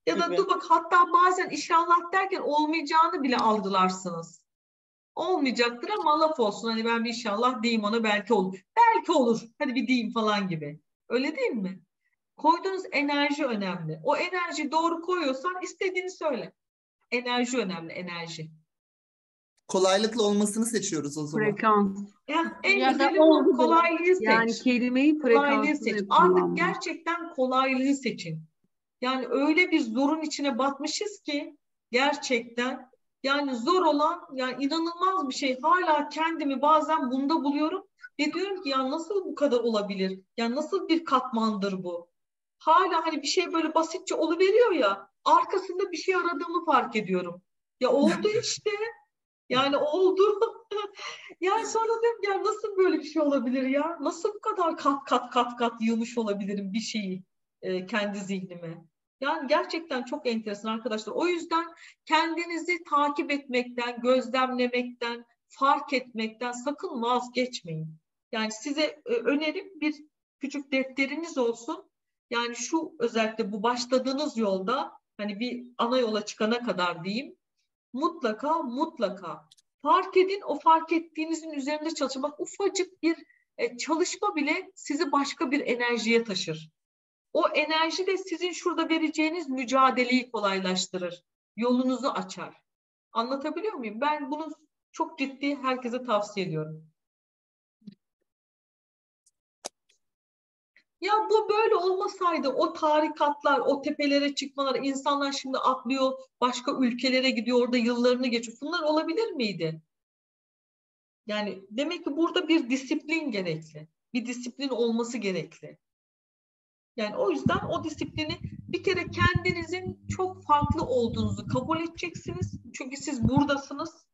Ya da evet. dur bak hatta bazen inşallah derken olmayacağını bile algılarsınız. Olmayacaktır ama laf olsun. Hani ben bir inşallah diyeyim ona belki olur. Belki olur. Hadi bir diyeyim falan gibi. Öyle değil mi? Koyduğunuz enerji önemli. O enerji doğru koyuyorsan istediğini söyle. Enerji önemli, enerji. Kolaylıkla olmasını seçiyoruz o zaman. Frekans. Ya, en ya güzeli bu. Kolaylığı seç. Yani kelimeyi frekansını seç. Artık gerçekten kolaylığı seçin. Yani öyle bir zorun içine batmışız ki gerçekten yani zor olan yani inanılmaz bir şey. Hala kendimi bazen bunda buluyorum ve diyorum ki ya nasıl bu kadar olabilir? Ya nasıl bir katmandır bu? hala hani bir şey böyle basitçe oluveriyor ya arkasında bir şey aradığımı fark ediyorum. Ya oldu işte. Yani oldu. yani sonra diyorum ya nasıl böyle bir şey olabilir ya? Nasıl bu kadar kat kat kat kat yığmış olabilirim bir şeyi e, kendi zihnime? Yani gerçekten çok enteresan arkadaşlar. O yüzden kendinizi takip etmekten, gözlemlemekten, fark etmekten sakın vazgeçmeyin. Yani size e, önerim bir küçük defteriniz olsun. Yani şu özellikle bu başladığınız yolda hani bir ana yola çıkana kadar diyeyim mutlaka mutlaka fark edin o fark ettiğinizin üzerinde çalışmak ufacık bir e, çalışma bile sizi başka bir enerjiye taşır. O enerji de sizin şurada vereceğiniz mücadeleyi kolaylaştırır. Yolunuzu açar. Anlatabiliyor muyum? Ben bunu çok ciddi herkese tavsiye ediyorum. Ya bu böyle olmasaydı o tarikatlar, o tepelere çıkmalar, insanlar şimdi atlıyor, başka ülkelere gidiyor, orada yıllarını geçiyor. Bunlar olabilir miydi? Yani demek ki burada bir disiplin gerekli. Bir disiplin olması gerekli. Yani o yüzden o disiplini bir kere kendinizin çok farklı olduğunuzu kabul edeceksiniz. Çünkü siz buradasınız.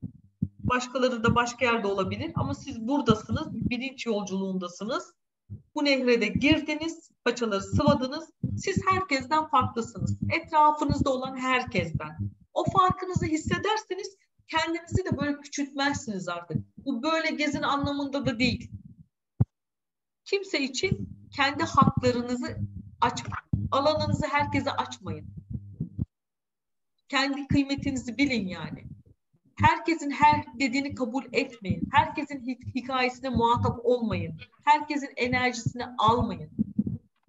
Başkaları da başka yerde olabilir ama siz buradasınız. Bilinç yolculuğundasınız. Bu nehre de girdiniz, paçaları sıvadınız. Siz herkesten farklısınız. Etrafınızda olan herkesten. O farkınızı hissederseniz kendinizi de böyle küçültmezsiniz artık. Bu böyle gezin anlamında da değil. Kimse için kendi haklarınızı açmayın. Alanınızı herkese açmayın. Kendi kıymetinizi bilin yani. Herkesin her dediğini kabul etmeyin. Herkesin hikayesine muhatap olmayın. Herkesin enerjisini almayın.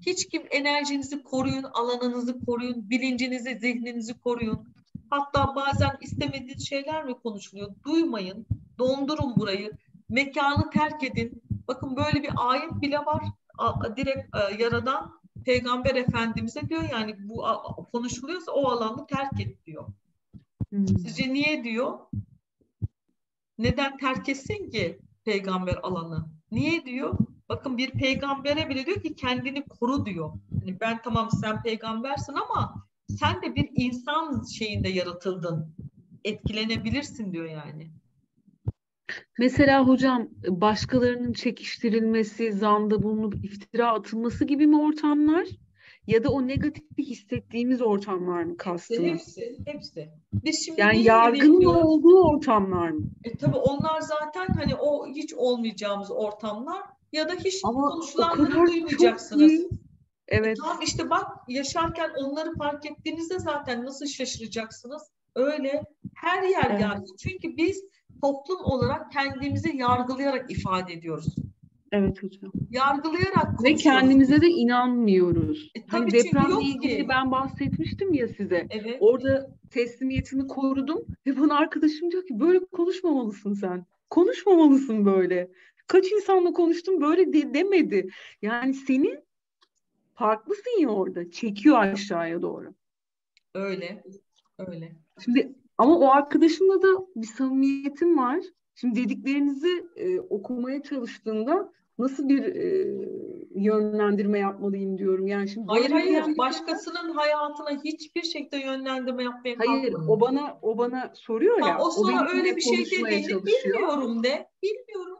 Hiç kim enerjinizi koruyun, alanınızı koruyun, bilincinizi, zihninizi koruyun. Hatta bazen istemediğiniz şeyler mi konuşuluyor? Duymayın, dondurun burayı, mekanı terk edin. Bakın böyle bir ayet bile var. Direkt e, yaradan Peygamber Efendimiz'e diyor yani bu konuşuluyorsa o alanı terk et diyor. Hmm. Sizce niye diyor? Neden terk etsin ki peygamber alanı? Niye diyor? Bakın bir peygambere bile diyor ki kendini koru diyor. Yani ben tamam sen peygambersin ama sen de bir insan şeyinde yaratıldın. Etkilenebilirsin diyor yani. Mesela hocam başkalarının çekiştirilmesi, zanda bulunup iftira atılması gibi mi ortamlar? Ya da o negatifi hissettiğimiz ortamlar mı kastınız? Hepsi, hepsi. Biz şimdi yani yargının olduğu ortamlar mı? E, tabii onlar zaten hani o hiç olmayacağımız ortamlar ya da hiç Ama konuşulanları duymayacaksınız. Evet. E, tamam işte bak yaşarken onları fark ettiğinizde zaten nasıl şaşıracaksınız? Öyle her yer evet. yani. Çünkü biz toplum olarak kendimizi yargılayarak ifade ediyoruz. Evet hocam. Yargılayarak Ve kendimize de inanmıyoruz. E, hani depremle ilgili ki. ben bahsetmiştim ya size. Evet. Orada teslimiyetimi korudum ve bana arkadaşım diyor ki böyle konuşmamalısın sen. Konuşmamalısın böyle. Kaç insanla konuştum böyle de, demedi. Yani senin farklısın ya orada. Çekiyor aşağıya doğru. Öyle. Öyle. Şimdi ama o arkadaşımla da bir samimiyetim var. Şimdi dediklerinizi e, okumaya çalıştığımda nasıl bir e, yönlendirme yapmalıyım diyorum. Yani şimdi hayır hayır yani, başkasının hayatına hiçbir şekilde yönlendirme yapmaya Hayır o bana o bana soruyor ha, ya. O sana o öyle bir şey dediğini bilmiyorum de. Bilmiyorum.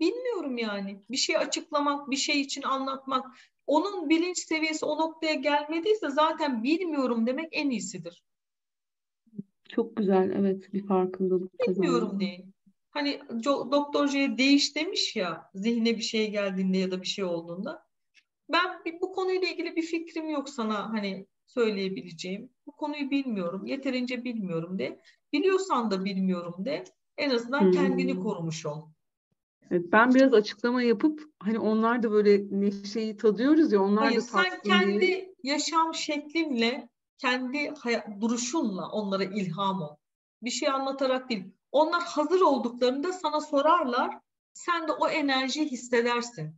Bilmiyorum yani. Bir şey açıklamak, bir şey için anlatmak. Onun bilinç seviyesi o noktaya gelmediyse zaten bilmiyorum demek en iyisidir. Çok güzel evet bir farkındalık Bilmiyorum kazandım. değil. Hani Doktor J değiş demiş ya zihne bir şey geldiğinde ya da bir şey olduğunda. Ben bu konuyla ilgili bir fikrim yok sana hani söyleyebileceğim. Bu konuyu bilmiyorum. Yeterince bilmiyorum de. Biliyorsan da bilmiyorum de. En azından hmm. kendini korumuş ol. Evet, ben biraz açıklama yapıp hani onlar da böyle neşeyi tadıyoruz ya onlar Hayır, da sen kendi diye. yaşam şeklinle kendi duruşunla onlara ilham ol. Bir şey anlatarak değil. Onlar hazır olduklarında sana sorarlar. Sen de o enerjiyi hissedersin.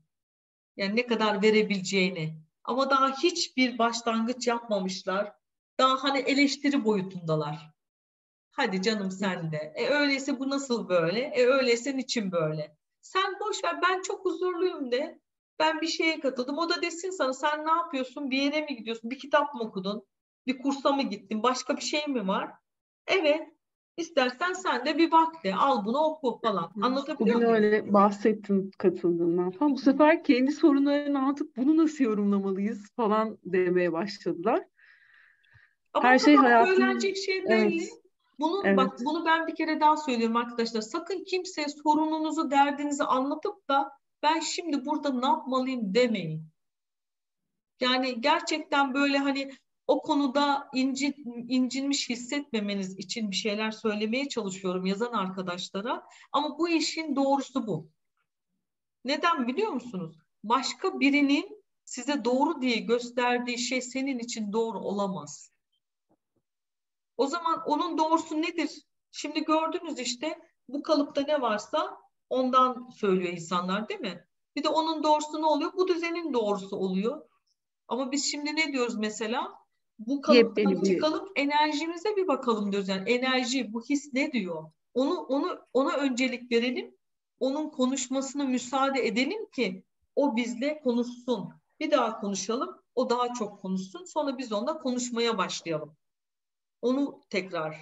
Yani ne kadar verebileceğini. Ama daha hiçbir başlangıç yapmamışlar. Daha hani eleştiri boyutundalar. Hadi canım sen de. E öyleyse bu nasıl böyle? E öyleyse niçin böyle? Sen boş ver ben çok huzurluyum de. Ben bir şeye katıldım. O da desin sana sen ne yapıyorsun? Bir yere mi gidiyorsun? Bir kitap mı okudun? Bir kursa mı gittin? Başka bir şey mi var? Evet. İstersen sen de bir de. Al bunu oku falan. Anlatabiliyor muyum? Bugün öyle bahsettim katıldığımdan falan. Bu sefer kendi sorunlarını anlatıp bunu nasıl yorumlamalıyız falan demeye başladılar. Ama Her şey hayatın... öğrenecek şey belli. Evet. Bunu evet. bak bunu ben bir kere daha söylüyorum arkadaşlar. Sakın kimseye sorununuzu, derdinizi anlatıp da ben şimdi burada ne yapmalıyım demeyin. Yani gerçekten böyle hani o konuda inci, incinmiş hissetmemeniz için bir şeyler söylemeye çalışıyorum yazan arkadaşlara. Ama bu işin doğrusu bu. Neden biliyor musunuz? Başka birinin size doğru diye gösterdiği şey senin için doğru olamaz. O zaman onun doğrusu nedir? Şimdi gördünüz işte bu kalıpta ne varsa ondan söylüyor insanlar değil mi? Bir de onun doğrusu ne oluyor? Bu düzenin doğrusu oluyor. Ama biz şimdi ne diyoruz mesela? Bu kalıptan çıkalım enerjimize bir bakalım diyoruz. Yani enerji, bu his ne diyor? Onu onu ona öncelik verelim. Onun konuşmasını müsaade edelim ki o bizle konuşsun. Bir daha konuşalım. O daha çok konuşsun. Sonra biz onunla konuşmaya başlayalım. onu tekrar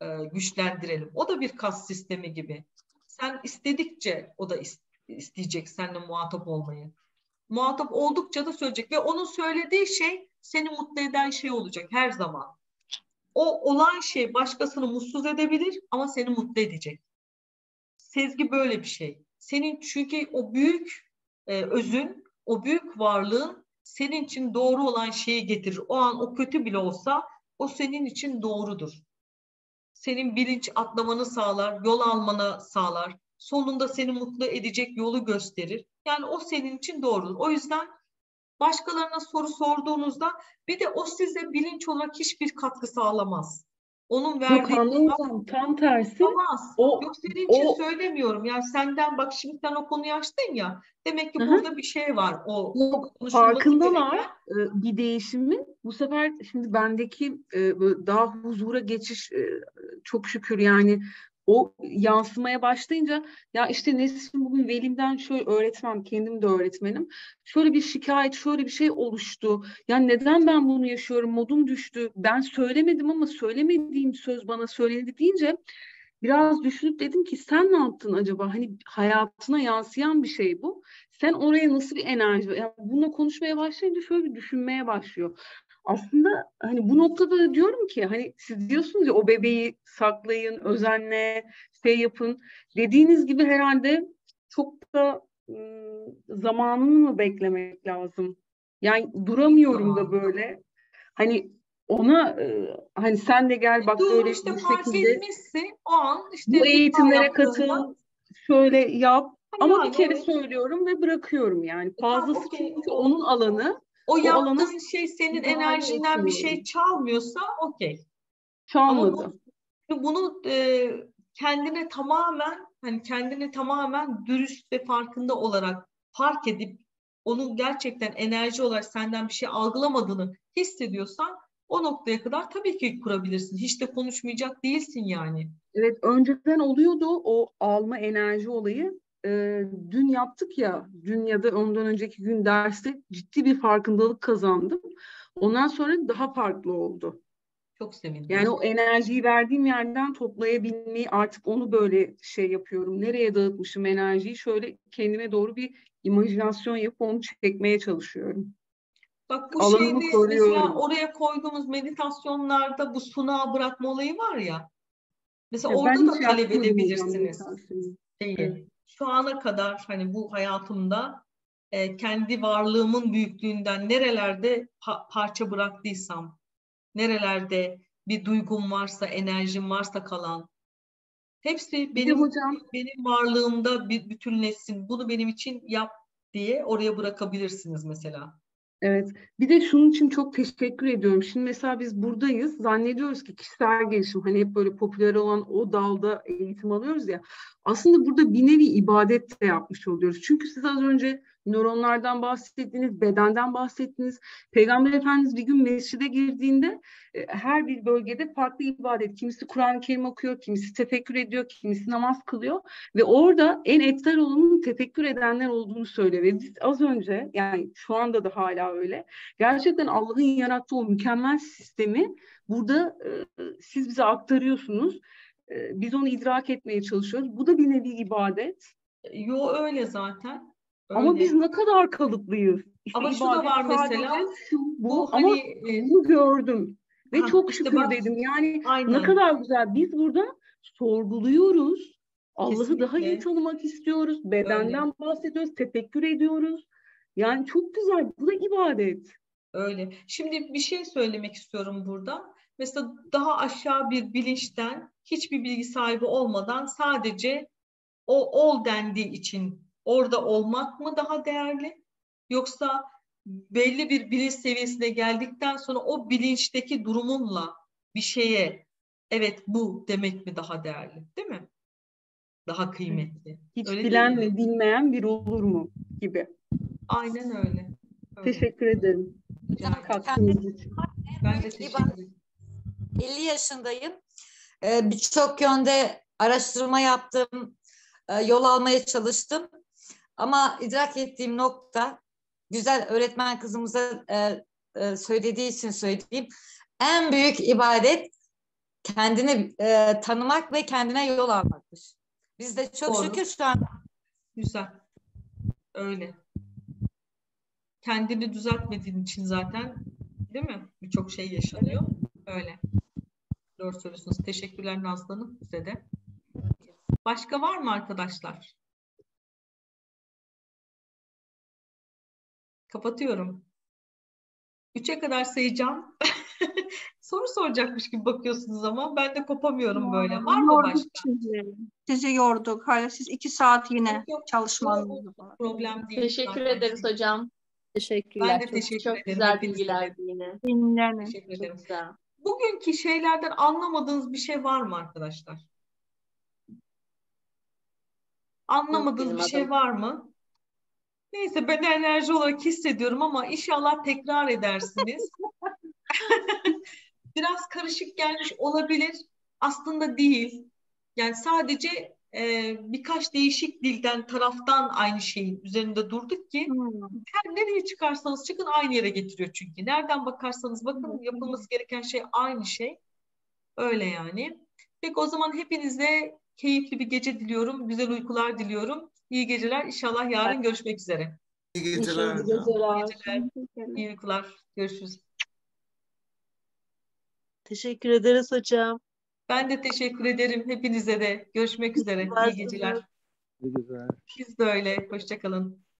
e, güçlendirelim. O da bir kas sistemi gibi. Sen istedikçe o da isteyecek seninle muhatap olmayı. Muhatap oldukça da söyleyecek ve onun söylediği şey seni mutlu eden şey olacak her zaman. O olan şey başkasını mutsuz edebilir ama seni mutlu edecek. Sezgi böyle bir şey. Senin çünkü o büyük e, özün, o büyük varlığın senin için doğru olan şeyi getirir. O an o kötü bile olsa o senin için doğrudur. Senin bilinç atlamanı sağlar, yol almanı sağlar. Sonunda seni mutlu edecek yolu gösterir. Yani o senin için doğrudur. O yüzden başkalarına soru sorduğunuzda bir de o size bilinç olarak hiçbir katkı sağlamaz. Onun verdiği Yok hocam tam tersi. Olmaz. O, Yok senin için o, söylemiyorum. Yani senden bak şimdi sen o konuyu açtın ya. Demek ki hı. burada bir şey var. O Yok, farkındalar e, bir değişimin. Bu sefer şimdi bendeki e, daha huzura geçiş e, çok şükür yani o yansımaya başlayınca ya işte Nesrin bugün velimden şöyle öğretmen, kendim de öğretmenim. Şöyle bir şikayet, şöyle bir şey oluştu. Ya neden ben bunu yaşıyorum? Modum düştü. Ben söylemedim ama söylemediğim söz bana söylendi deyince biraz düşünüp dedim ki sen ne yaptın acaba? Hani hayatına yansıyan bir şey bu. Sen oraya nasıl bir enerji? Yani bununla konuşmaya başlayınca şöyle bir düşünmeye başlıyor aslında hani bu noktada diyorum ki hani siz diyorsunuz ya o bebeği saklayın, özenle şey yapın. Dediğiniz gibi herhalde çok da ıı, zamanını mı beklemek lazım? Yani duramıyorum da böyle. Hani ona hani sen de gel bak Dur, böyle işte fark şekilde o an işte bu eğitimlere katıl şöyle yap ama yani, bir kere söylüyorum ve bırakıyorum yani fazlası okay. çünkü onun alanı o, o yaptığın alanı, şey senin enerjinden bir şey çalmıyorsa okey. Çalmadı. Bunu, bunu e, kendine tamamen hani kendine tamamen dürüst ve farkında olarak fark edip onun gerçekten enerji olarak senden bir şey algılamadığını hissediyorsan o noktaya kadar tabii ki kurabilirsin. Hiç de konuşmayacak değilsin yani. Evet önceden oluyordu o alma enerji olayı e, dün yaptık ya, dün ya da ondan önceki gün derste ciddi bir farkındalık kazandım. Ondan sonra daha farklı oldu. Çok sevindim. Yani o enerjiyi verdiğim yerden toplayabilmeyi artık onu böyle şey yapıyorum. Nereye dağıtmışım enerjiyi şöyle kendime doğru bir imajinasyon yapıp onu çekmeye çalışıyorum. Bak bu Alanımı şeyde koruyorum. mesela oraya koyduğumuz meditasyonlarda bu sunağı bırakma olayı var ya. Mesela ya orada da talep edebilirsiniz. Şeyi. Evet şu ana kadar hani bu hayatımda e, kendi varlığımın büyüklüğünden nerelerde pa- parça bıraktıysam, nerelerde bir duygum varsa, enerjim varsa kalan, hepsi benim hocam. benim varlığımda bir bütünleşsin. Bunu benim için yap diye oraya bırakabilirsiniz mesela. Evet. Bir de şunun için çok teşekkür ediyorum. Şimdi mesela biz buradayız. Zannediyoruz ki kişisel gelişim hani hep böyle popüler olan o dalda eğitim alıyoruz ya. Aslında burada bir nevi ibadet de yapmış oluyoruz. Çünkü siz az önce nöronlardan bahsettiniz, bedenden bahsettiniz. Peygamber Efendimiz bir gün mescide girdiğinde e, her bir bölgede farklı ibadet. Kimisi Kur'an-ı Kerim okuyor, kimisi tefekkür ediyor, kimisi namaz kılıyor. Ve orada en etler olanın tefekkür edenler olduğunu söylüyor. Ve biz az önce yani şu anda da hala öyle. Gerçekten Allah'ın yarattığı o mükemmel sistemi burada e, siz bize aktarıyorsunuz. E, biz onu idrak etmeye çalışıyoruz. Bu da bir nevi ibadet. Yo öyle zaten. Öyle. Ama biz ne kadar kalıplıyız. İşte ama şu da var mesela. Şu, bu, ama hani, bunu gördüm. Ve ha, çok işte şükür bak, dedim. Yani aynen. ne kadar güzel. Biz burada sorguluyoruz. Allah'ı daha iyi tanımak istiyoruz. Bedenden Öyle. bahsediyoruz. Tefekkür ediyoruz. Yani çok güzel. Bu da ibadet. Öyle. Şimdi bir şey söylemek istiyorum burada. Mesela daha aşağı bir bilinçten hiçbir bilgi sahibi olmadan sadece o ol dendiği için orada olmak mı daha değerli? Yoksa belli bir bilinç seviyesine geldikten sonra o bilinçteki durumunla bir şeye evet bu demek mi daha değerli değil mi? Daha kıymetli. Hiç öyle bilen ve bilmeyen bir olur mu gibi. Aynen öyle. öyle. Teşekkür ederim. Katkınız için. Ben de teşekkür ederim. 50 yaşındayım. Ee, Birçok yönde araştırma yaptım, e, yol almaya çalıştım. Ama idrak ettiğim nokta güzel öğretmen kızımıza e, e, söylediği için söyleyeyim. En büyük ibadet kendini e, tanımak ve kendine yol almakmış. Biz de çok Doğru. şükür şu an güzel. Öyle. Kendini düzeltmediğin için zaten değil mi? Birçok şey yaşanıyor. Öyle. Doğru söylüyorsunuz. Teşekkürler Nazlı Hanım size de. Başka var mı arkadaşlar? Kapatıyorum. Üçe kadar sayacağım. Soru soracakmış gibi bakıyorsunuz ama ben de kopamıyorum böyle. Var mı başka? Sizi. sizi yorduk. Hala siz iki saat yine çalışmanız var. Problem değil. Teşekkür zaten. ederiz hocam. Teşekkürler. Ben de teşekkür çok, ederim. Çok güzel bilgilerdi yine. Dinlenin. Teşekkür ederim. güzel. Bugünkü şeylerden anlamadığınız bir şey var mı arkadaşlar? Anlamadığınız bir şey var mı? Neyse ben enerji olarak hissediyorum ama inşallah tekrar edersiniz. Biraz karışık gelmiş olabilir. Aslında değil. Yani sadece e, birkaç değişik dilden, taraftan aynı şeyin üzerinde durduk ki hmm. her nereye çıkarsanız çıkın aynı yere getiriyor çünkü. Nereden bakarsanız bakın yapılması gereken şey aynı şey. Öyle yani. Peki o zaman hepinize keyifli bir gece diliyorum. Güzel uykular diliyorum. İyi geceler. İnşallah yarın evet. görüşmek üzere. İyi geceler. İyi geceler. İyi, geceler. İyi uykular. Görüşürüz. Teşekkür ederiz hocam. Ben de teşekkür ederim hepinize de. Görüşmek üzere. İyi geceler. İyi geceler. Siz de öyle. Hoşçakalın.